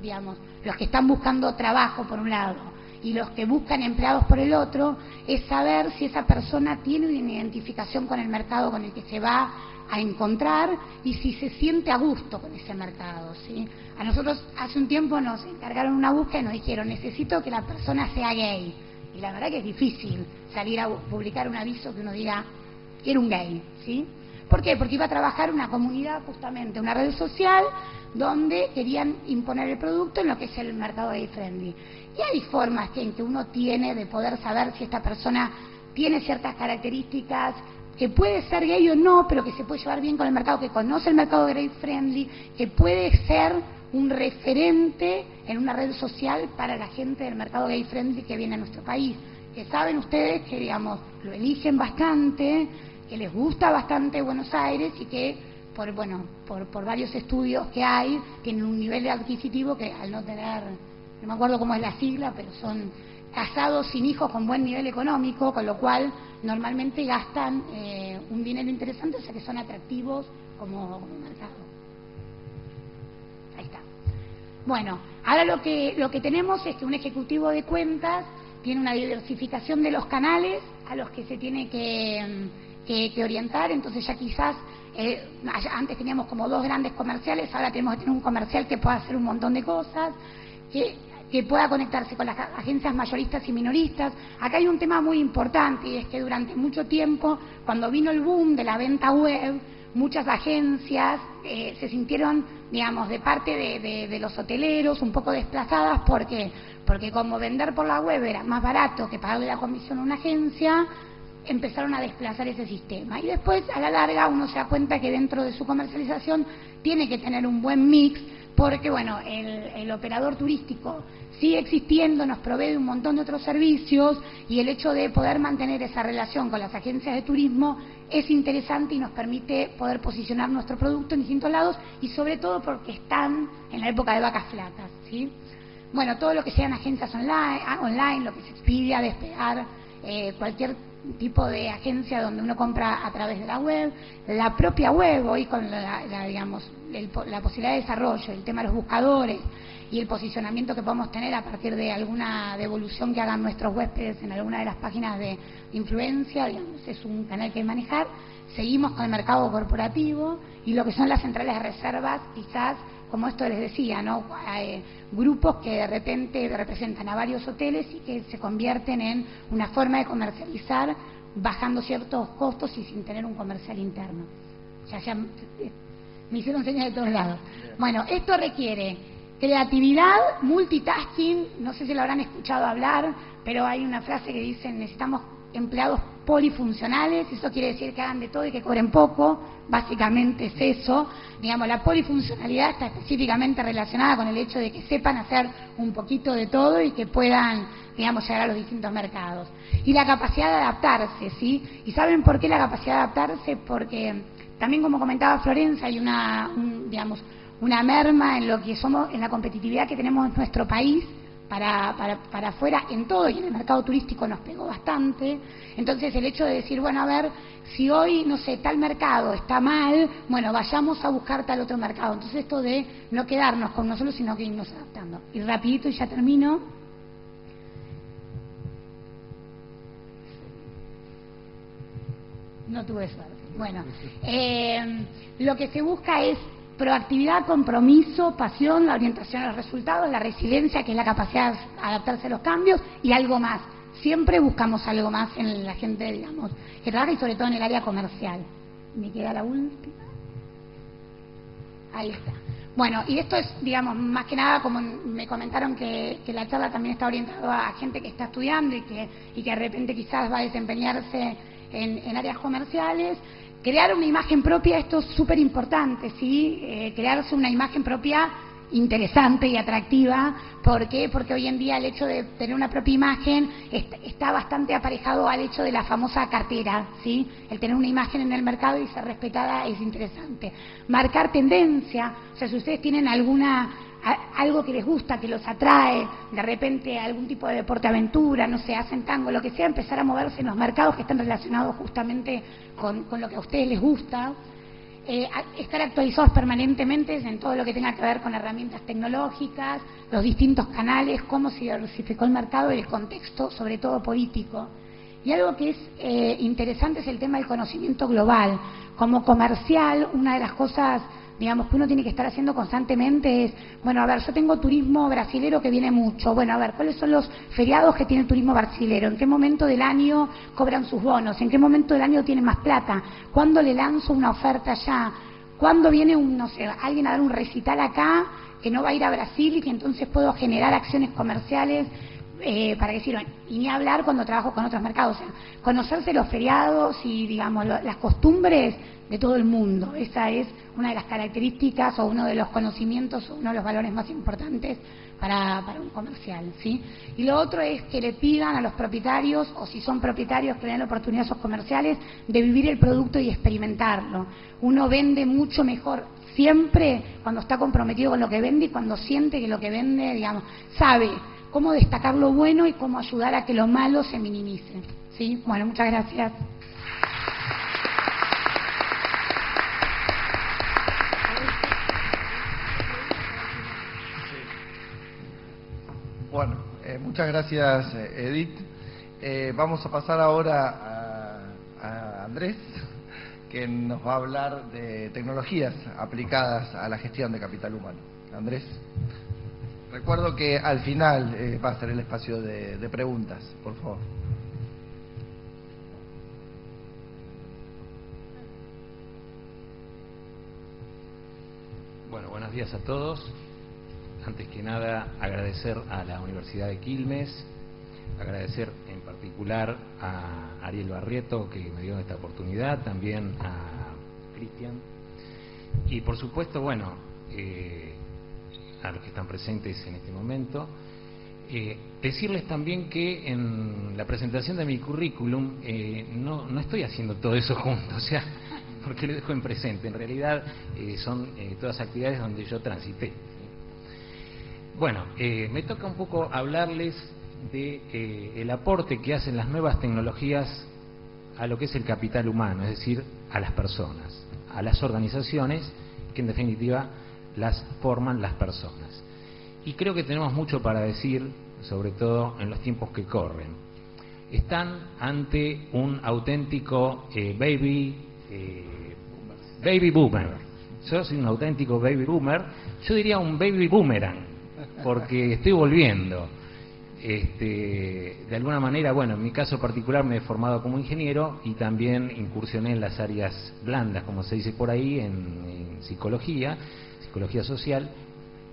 [SPEAKER 8] digamos, los que están buscando trabajo por un lado y los que buscan empleados por el otro, es saber si esa persona tiene una identificación con el mercado con el que se va a encontrar y si se siente a gusto con ese mercado. ¿sí? A nosotros hace un tiempo nos encargaron una búsqueda y nos dijeron, necesito que la persona sea gay. Y la verdad que es difícil salir a publicar un aviso que uno diga, quiero un gay. ¿sí? ¿Por qué? Porque iba a trabajar una comunidad, justamente, una red social, donde querían imponer el producto en lo que es el mercado gay friendly. Y hay formas en que uno tiene de poder saber si esta persona tiene ciertas características que puede ser gay o no, pero que se puede llevar bien con el mercado, que conoce el mercado gay friendly, que puede ser un referente en una red social para la gente del mercado gay friendly que viene a nuestro país. Que saben ustedes que, digamos, lo eligen bastante, que les gusta bastante Buenos Aires y que, por, bueno, por, por varios estudios que hay, tienen un nivel adquisitivo que al no tener, no me acuerdo cómo es la sigla, pero son casados sin hijos con buen nivel económico, con lo cual normalmente gastan eh, un dinero interesante, o sea que son atractivos como, mercado. Ahí está. Bueno, ahora lo que, lo que tenemos es que un ejecutivo de cuentas tiene una diversificación de los canales a los que se tiene que, que, orientar, entonces ya quizás eh, antes teníamos como dos grandes comerciales, ahora tenemos que tener un comercial que pueda hacer un montón de cosas, que que pueda conectarse con las agencias mayoristas y minoristas. Acá hay un tema muy importante y es que durante mucho tiempo, cuando vino el boom de la venta web, muchas agencias eh, se sintieron, digamos, de parte de, los hoteleros un poco desplazadas. ¿Por qué? Porque como vender por la web era más barato que pagarle la comisión a una agencia, empezaron a desplazar ese sistema. Y después, a la larga, uno se da cuenta que dentro de su comercialización tiene que tener un buen mix porque bueno, el, operador turístico sigue existiendo, nos provee un montón de otros servicios y el hecho de poder mantener esa relación con las agencias de turismo es interesante y nos permite poder posicionar nuestro producto en distintos lados y sobre todo porque están en la época de vacas flacas, ¿sí? Bueno, todo lo que sean agencias online, lo que se Expedia, Despegar, eh, cualquier tipo de agencia donde uno compra a través de la web, la propia web hoy con la, digamos la posibilidad de desarrollo, el tema de los buscadores y el posicionamiento que podemos tener a partir de alguna devolución que hagan nuestros huéspedes en alguna de las páginas de influencia, digamos, es un canal que manejar. Seguimos con el mercado corporativo y lo que son las centrales de reservas, quizás como esto les decía, ¿no? Grupos que de repente representan a varios hoteles y que se convierten en una forma de comercializar bajando ciertos costos y sin tener un comercial interno. O sea, me hicieron señas de todos lados. Bueno, esto requiere creatividad, multitasking, no sé si lo habrán escuchado hablar, pero hay una frase que dice necesitamos empleados polifuncionales, eso quiere decir que hagan de todo y que cobren poco, básicamente es eso. Digamos, la polifuncionalidad está específicamente relacionada con el hecho de que sepan hacer un poquito de todo y que puedan, digamos, llegar a los distintos mercados. Y la capacidad de adaptarse, ¿sí? ¿Y saben por qué la capacidad de adaptarse? Porque también, como comentaba Florencia, hay una, digamos, una merma en lo que somos, en la competitividad que tenemos en nuestro país para, para, para afuera en todo y en el mercado turístico nos pegó bastante. Entonces el hecho de decir, bueno, a ver, si hoy, no sé, tal mercado está mal, bueno, vayamos a buscar tal otro mercado. Entonces esto de no quedarnos con nosotros, sino que irnos adaptando. Y rapidito y ya termino. No tuve suerte. Bueno, eh, lo que se busca es proactividad, compromiso, pasión, la orientación a los resultados, la resiliencia, que es la capacidad de adaptarse a los cambios, y algo más. Siempre buscamos algo más en la gente, digamos, que trabaja y sobre todo en el área comercial. Me queda la última. Ahí está. Bueno, y esto es, digamos, más que nada, como me comentaron que, la charla también está orientada a gente que está estudiando y que, y que de repente quizás va a desempeñarse en, en áreas comerciales. Crear una imagen propia, esto es súper importante, ¿sí? Eh, crearse una imagen propia interesante y atractiva. ¿Por qué? Porque hoy en día el hecho de tener una propia imagen está bastante aparejado al hecho de la famosa cartera, ¿sí? El tener una imagen en el mercado y ser respetada es interesante. Marcar tendencia, o sea, si ustedes tienen alguna algo que les gusta, que los atrae, de repente algún tipo de deporte aventura, no sé, hacen tango, lo que sea, empezar a moverse en los mercados que están relacionados justamente con, lo que a ustedes les gusta. Eh, estar actualizados permanentemente en todo lo que tenga que ver con herramientas tecnológicas, los distintos canales, cómo se diversificó el mercado y el contexto, sobre todo político. Y algo que es eh, interesante es el tema del conocimiento global. Como comercial, una de las cosas digamos, que uno tiene que estar haciendo constantemente es, bueno, a ver, yo tengo turismo brasilero que viene mucho, bueno, a ver, ¿cuáles son los feriados que tiene el turismo brasilero? ¿En qué momento del año cobran sus bonos? ¿En qué momento del año tienen más plata? ¿Cuándo le lanzo una oferta allá? ¿Cuándo viene un, no sé, alguien a dar un recital acá que no va a ir a Brasil y que entonces puedo generar acciones comerciales eh, para decir, y ni hablar cuando trabajo con otros mercados, o sea, conocerse los feriados y, digamos, las costumbres de todo el mundo. Esa es una de las características o uno de los conocimientos uno de los valores más importantes para, para, un comercial. ¿sí? Y lo otro es que le pidan a los propietarios, o si son propietarios que den oportunidades a comerciales, de vivir el producto y experimentarlo. Uno vende mucho mejor siempre cuando está comprometido con lo que vende y cuando siente que lo que vende, digamos, sabe cómo destacar lo bueno y cómo ayudar a que lo malo se minimice. ¿sí? Bueno, muchas gracias.
[SPEAKER 2] Bueno, eh, muchas gracias eh, Edith. Eh, vamos a pasar ahora a, Andrés, que nos va a hablar de tecnologías aplicadas a la gestión de capital humano. Andrés. Recuerdo que al final va a ser el espacio de, de preguntas, por favor.
[SPEAKER 9] Bueno, buenos días a todos antes que nada agradecer a la Universidad de Quilmes, agradecer en particular a Ariel Barrieto que me dio esta oportunidad, también a Cristian y por supuesto, bueno, eh, a los que están presentes en este momento. Eh, decirles también que en la presentación de mi currículum eh, no, no estoy haciendo todo eso junto, o sea, porque lo dejo en presente. En realidad son todas actividades donde yo transité. Bueno, eh, me toca un poco hablarles de eh, el aporte que hacen las nuevas tecnologías a lo que es el capital humano, es decir, a las personas, a las organizaciones que en definitiva las forman las personas. Y creo que tenemos mucho para decir, sobre todo en los tiempos que corren. Están ante un auténtico eh, baby baby boomer. Yo soy un auténtico baby boomer. Yo diría un baby boomerang porque estoy volviendo. Este, de alguna manera, bueno, en mi caso particular me he formado como ingeniero y también incursioné en las áreas blandas, como se dice por ahí, en, psicología, psicología social,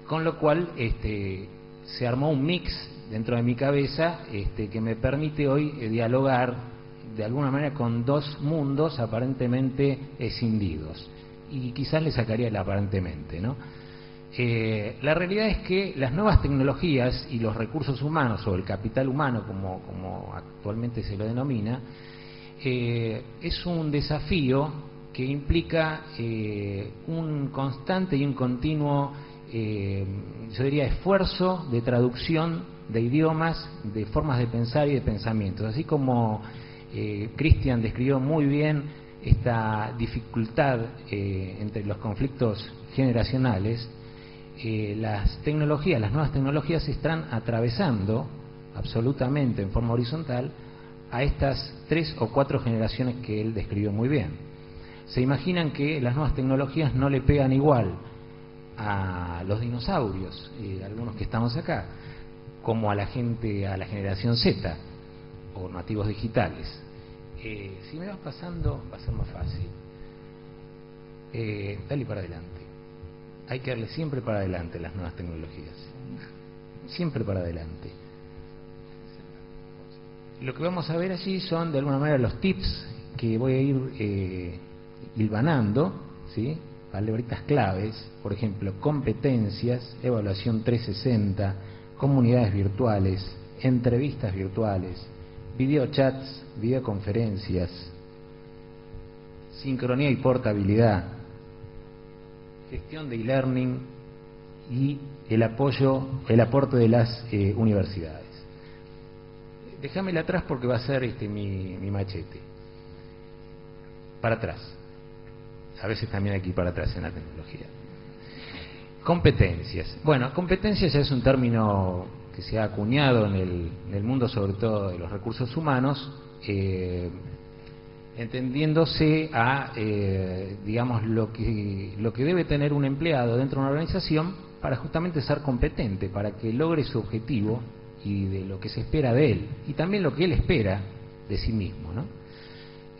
[SPEAKER 9] con lo cual este, se armó un mix dentro de mi cabeza este, que me permite hoy eh, dialogar de alguna manera con dos mundos aparentemente escindidos. Y quizás le sacaría el aparentemente, ¿no? Eh, la realidad es que las nuevas tecnologías y los recursos humanos, o el capital humano, como, actualmente se lo denomina, eh, es un desafío que implica eh, un constante y un continuo, yo diría, esfuerzo de traducción de idiomas, de formas de pensar y de pensamientos. Así como eh, Christian describió muy bien esta dificultad eh, entre los conflictos generacionales, eh, las tecnologías, las nuevas tecnologías están atravesando absolutamente en forma horizontal a estas tres o cuatro generaciones que él describió muy bien. Se imaginan que las nuevas tecnologías no le pegan igual a los dinosaurios, algunos que estamos acá, como a la gente, a la generación Z o nativos digitales. Eh, si me vas pasando va a ser más fácil. Eh, dale para adelante. Hay que darle siempre para adelante las nuevas tecnologías. Siempre para adelante. Lo que vamos a ver allí son de alguna manera los tips que voy a ir eh, hilvanando, ¿sí? palabritas claves, por ejemplo, competencias, evaluación 360, comunidades virtuales, entrevistas virtuales, videochats, videoconferencias, sincronía y portabilidad, gestión de e-learning y el apoyo, el aporte de las eh, universidades. Déjamela atrás porque va a ser este, mi, mi machete. Para atrás a veces también aquí para atrás en la tecnología. Competencias. Bueno, competencias es un término que se ha acuñado en el, mundo, sobre todo de los recursos humanos, eh, entendiéndose a, eh, digamos, lo que, lo que debe tener un empleado dentro de una organización para justamente ser competente, para que logre su objetivo y de lo que se espera de él, y también lo que él espera de sí mismo. ¿no?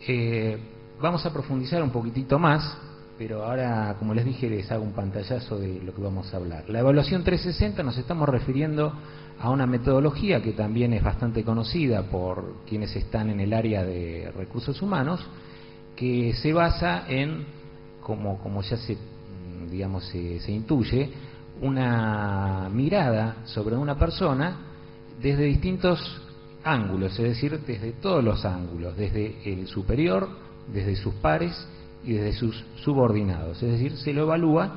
[SPEAKER 9] Eh, Vamos a profundizar un poquitito más, pero ahora, como les dije, les hago un pantallazo de lo que vamos a hablar. La evaluación 360 nos estamos refiriendo a una metodología que también es bastante conocida por quienes están en el área de recursos humanos, que se basa en, como, ya se, digamos, se intuye, una mirada sobre una persona desde distintos ángulos, es decir, desde todos los ángulos, desde el superior, desde sus pares y desde sus subordinados. Es decir, se lo evalúa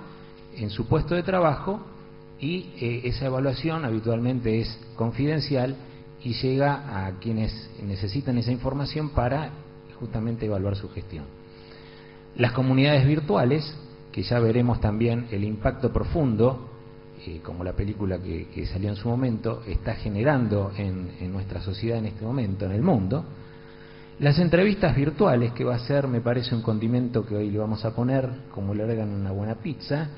[SPEAKER 9] en su puesto de trabajo y eh, esa evaluación habitualmente es confidencial y llega a quienes necesitan esa información para justamente evaluar su gestión. Las comunidades virtuales, que ya veremos también el impacto profundo, eh, como la película que, salió en su momento, está generando en nuestra sociedad en este momento, en el mundo, las entrevistas virtuales, que va a ser, me parece, un condimento que hoy le vamos a poner, como le ordenan una buena pizza.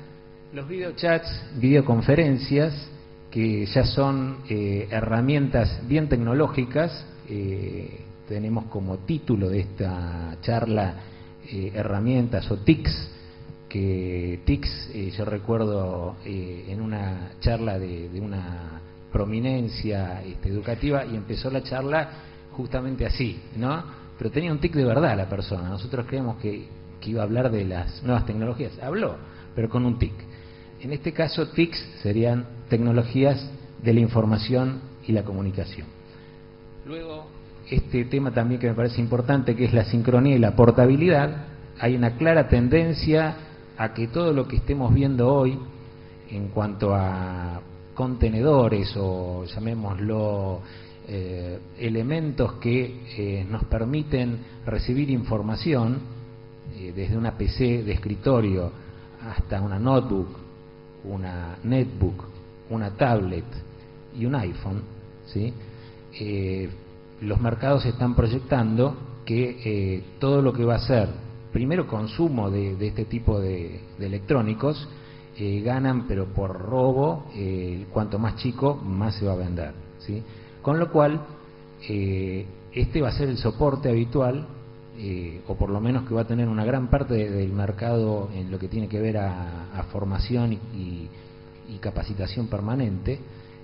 [SPEAKER 9] Los videochats, videoconferencias, que ya son eh, herramientas bien tecnológicas. Eh, tenemos como título de esta charla eh, herramientas o TICs, que TICs yo recuerdo en una charla de, una prominencia este, educativa y empezó la charla justamente así, ¿no? Pero tenía un tic de verdad la persona. Nosotros creemos que, iba a hablar de las nuevas tecnologías. Habló, pero con un tic. En este caso, TICs serían tecnologías de la información y la comunicación. Luego, este tema también que me parece importante, que es la sincronía y la portabilidad, hay una clara tendencia a que todo lo que estemos viendo hoy en cuanto a contenedores o llamémoslo eh, elementos que eh, nos permiten recibir información eh, desde una PC de escritorio hasta una notebook, una netbook, una tablet y un iPhone, ¿sí? los mercados están proyectando que todo lo que va a ser primero consumo de, este tipo de, electrónicos ganan pero por robo cuanto más chico más se va a vender ¿sí? Con lo cual, eh, este va a ser el soporte habitual, eh, o por lo menos que va a tener una gran parte del mercado en lo que tiene que ver a, formación y, capacitación permanente,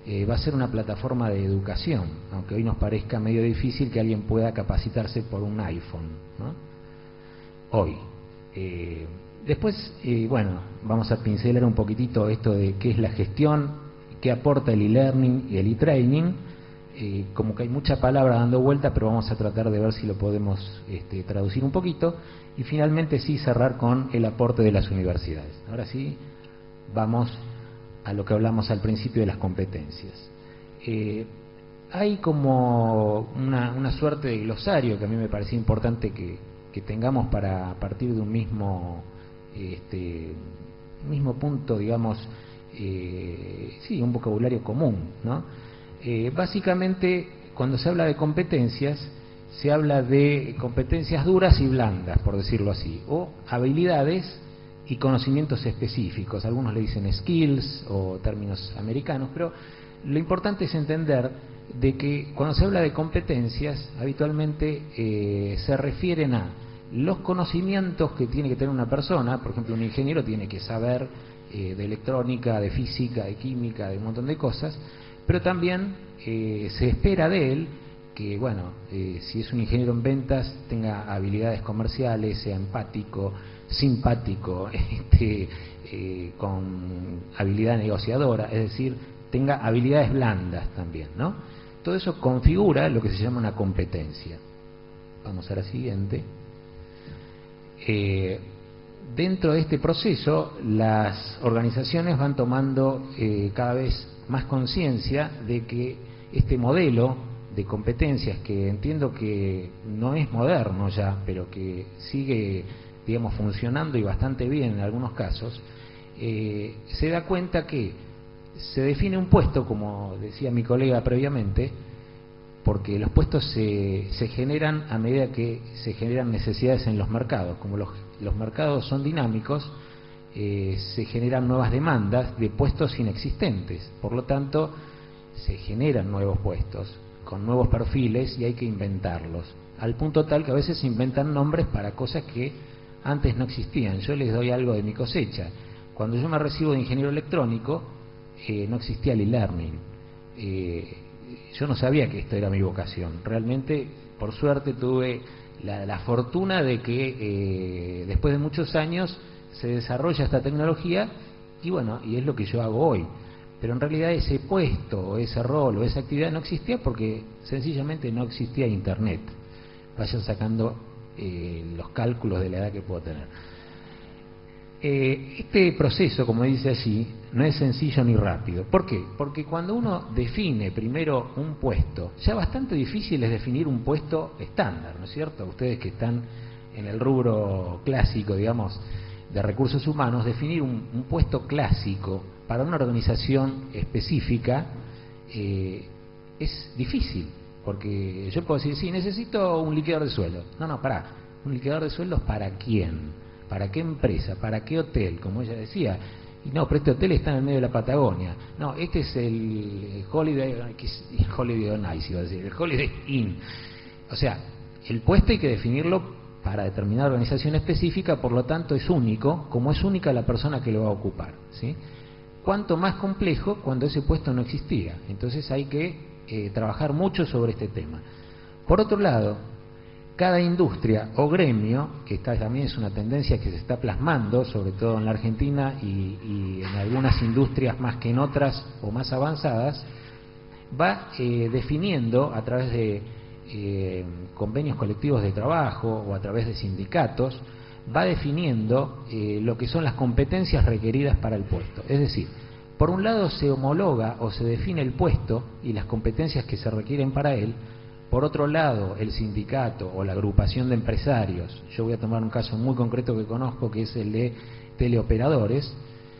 [SPEAKER 9] eh, va a ser una plataforma de educación, aunque hoy nos parezca medio difícil que alguien pueda capacitarse por un iPhone, Hoy. después, bueno, vamos a pincelar un poquitito esto de qué es la gestión, qué aporta el e-learning y el e-training, eh, como que hay mucha palabra dando vuelta, pero vamos a tratar de ver si lo podemos este, traducir un poquito. Y finalmente sí cerrar con el aporte de las universidades. Ahora sí, vamos a lo que hablamos al principio de las competencias. eh, hay como una, suerte de glosario que a mí me parecía importante que, tengamos para partir de un mismo, este, mismo punto, digamos, eh, sí, un vocabulario común, ¿no? Eh, básicamente, cuando se habla de competencias, se habla de competencias duras y blandas, por decirlo así, o habilidades y conocimientos específicos. Algunos le dicen skills o términos americanos, pero lo importante es entender de que cuando se habla de competencias, habitualmente eh, se refieren a los conocimientos que tiene que tener una persona, por ejemplo, un ingeniero tiene que saber eh, de electrónica, de física, de química, de un montón de cosas, pero también eh, se espera de él que, bueno, si es un ingeniero en ventas, tenga habilidades comerciales, sea empático, simpático, este, con habilidad negociadora, es decir, tenga habilidades blandas también, ¿no? Todo eso configura lo que se llama una competencia. Vamos a la siguiente. Eh, dentro de este proceso, las organizaciones van tomando eh, cada vez más conciencia de que este modelo de competencias, que entiendo que no es moderno ya, pero que sigue, digamos, funcionando y bastante bien en algunos casos, eh, se da cuenta que se define un puesto, como decía mi colega previamente, porque los puestos se, se generan a medida que se generan necesidades en los mercados. Como los, los mercados son dinámicos, eh, se generan nuevas demandas de puestos inexistentes. Por lo tanto, se generan nuevos puestos con nuevos perfiles y hay que inventarlos. Al punto tal que a veces se inventan nombres para cosas que antes no existían. Yo les doy algo de mi cosecha. Cuando yo me recibo de ingeniero electrónico, no existía el e-learning. Eh, yo no sabía que esto era mi vocación. Realmente, por suerte, tuve la, fortuna de que eh, después de muchos años se desarrolla esta tecnología y bueno, y es lo que yo hago hoy. Pero en realidad ese puesto, o ese rol, o esa actividad no existía porque sencillamente no existía Internet. Vayan sacando eh, los cálculos de la edad que puedo tener. Eh, este proceso, como dice allí, no es sencillo ni rápido. ¿Por qué? Porque cuando uno define primero un puesto, ya bastante difícil es definir un puesto estándar, ¿no es cierto? Ustedes que están en el rubro clásico, digamos, de recursos humanos, definir un, puesto clásico para una organización específica eh, es difícil, porque yo puedo decir, sí, necesito un liquidador de sueldo. No, no, para, un liquidador de sueldos para quién? ¿Para qué empresa? ¿Para qué hotel? Como ella decía. Y no, pero este hotel está en el medio de la Patagonia. No, este es el Holiday, Holiday on Ice, iba a decir, el Holiday Inn. O sea, el puesto hay que definirlo para determinada organización específica, por lo tanto es único, como es única la persona que lo va a ocupar. ¿sí? Cuanto más complejo cuando ese puesto no existía. Entonces hay que eh, trabajar mucho sobre este tema. Por otro lado, cada industria o gremio, que está, también es una tendencia que se está plasmando, sobre todo en la Argentina y, en algunas industrias más que en otras o más avanzadas, va eh, definiendo a través de eh, convenios colectivos de trabajo o a través de sindicatos, va definiendo eh, lo que son las competencias requeridas para el puesto. Es decir, por un lado se homologa o se define el puesto y las competencias que se requieren para él, por otro lado, el sindicato o la agrupación de empresarios, yo voy a tomar un caso muy concreto que conozco, que es el de teleoperadores,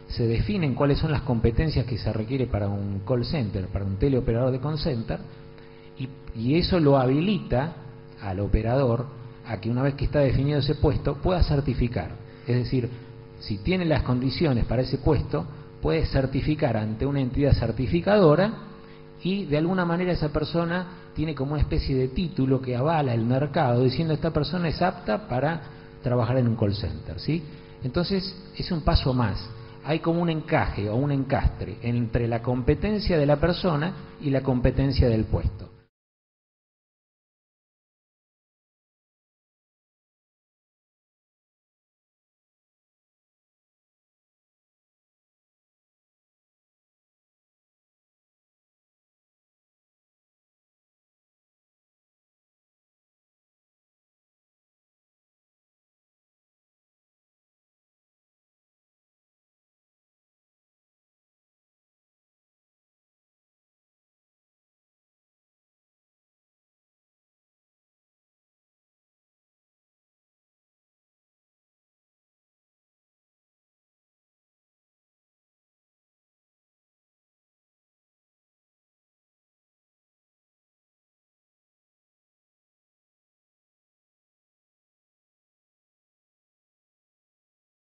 [SPEAKER 9] se definen cuáles son las competencias que se requiere para un call center, para un teleoperador de call center, y, eso lo habilita al operador a que una vez que está definido ese puesto pueda certificar. Es decir, si tiene las condiciones para ese puesto, puede certificar ante una entidad certificadora y de alguna manera esa persona tiene como una especie de título que avala el mercado diciendo esta persona es apta para trabajar en un call center, ¿sí? Entonces es un paso más. Hay como un encaje o un encastre entre la competencia de la persona y la competencia del puesto.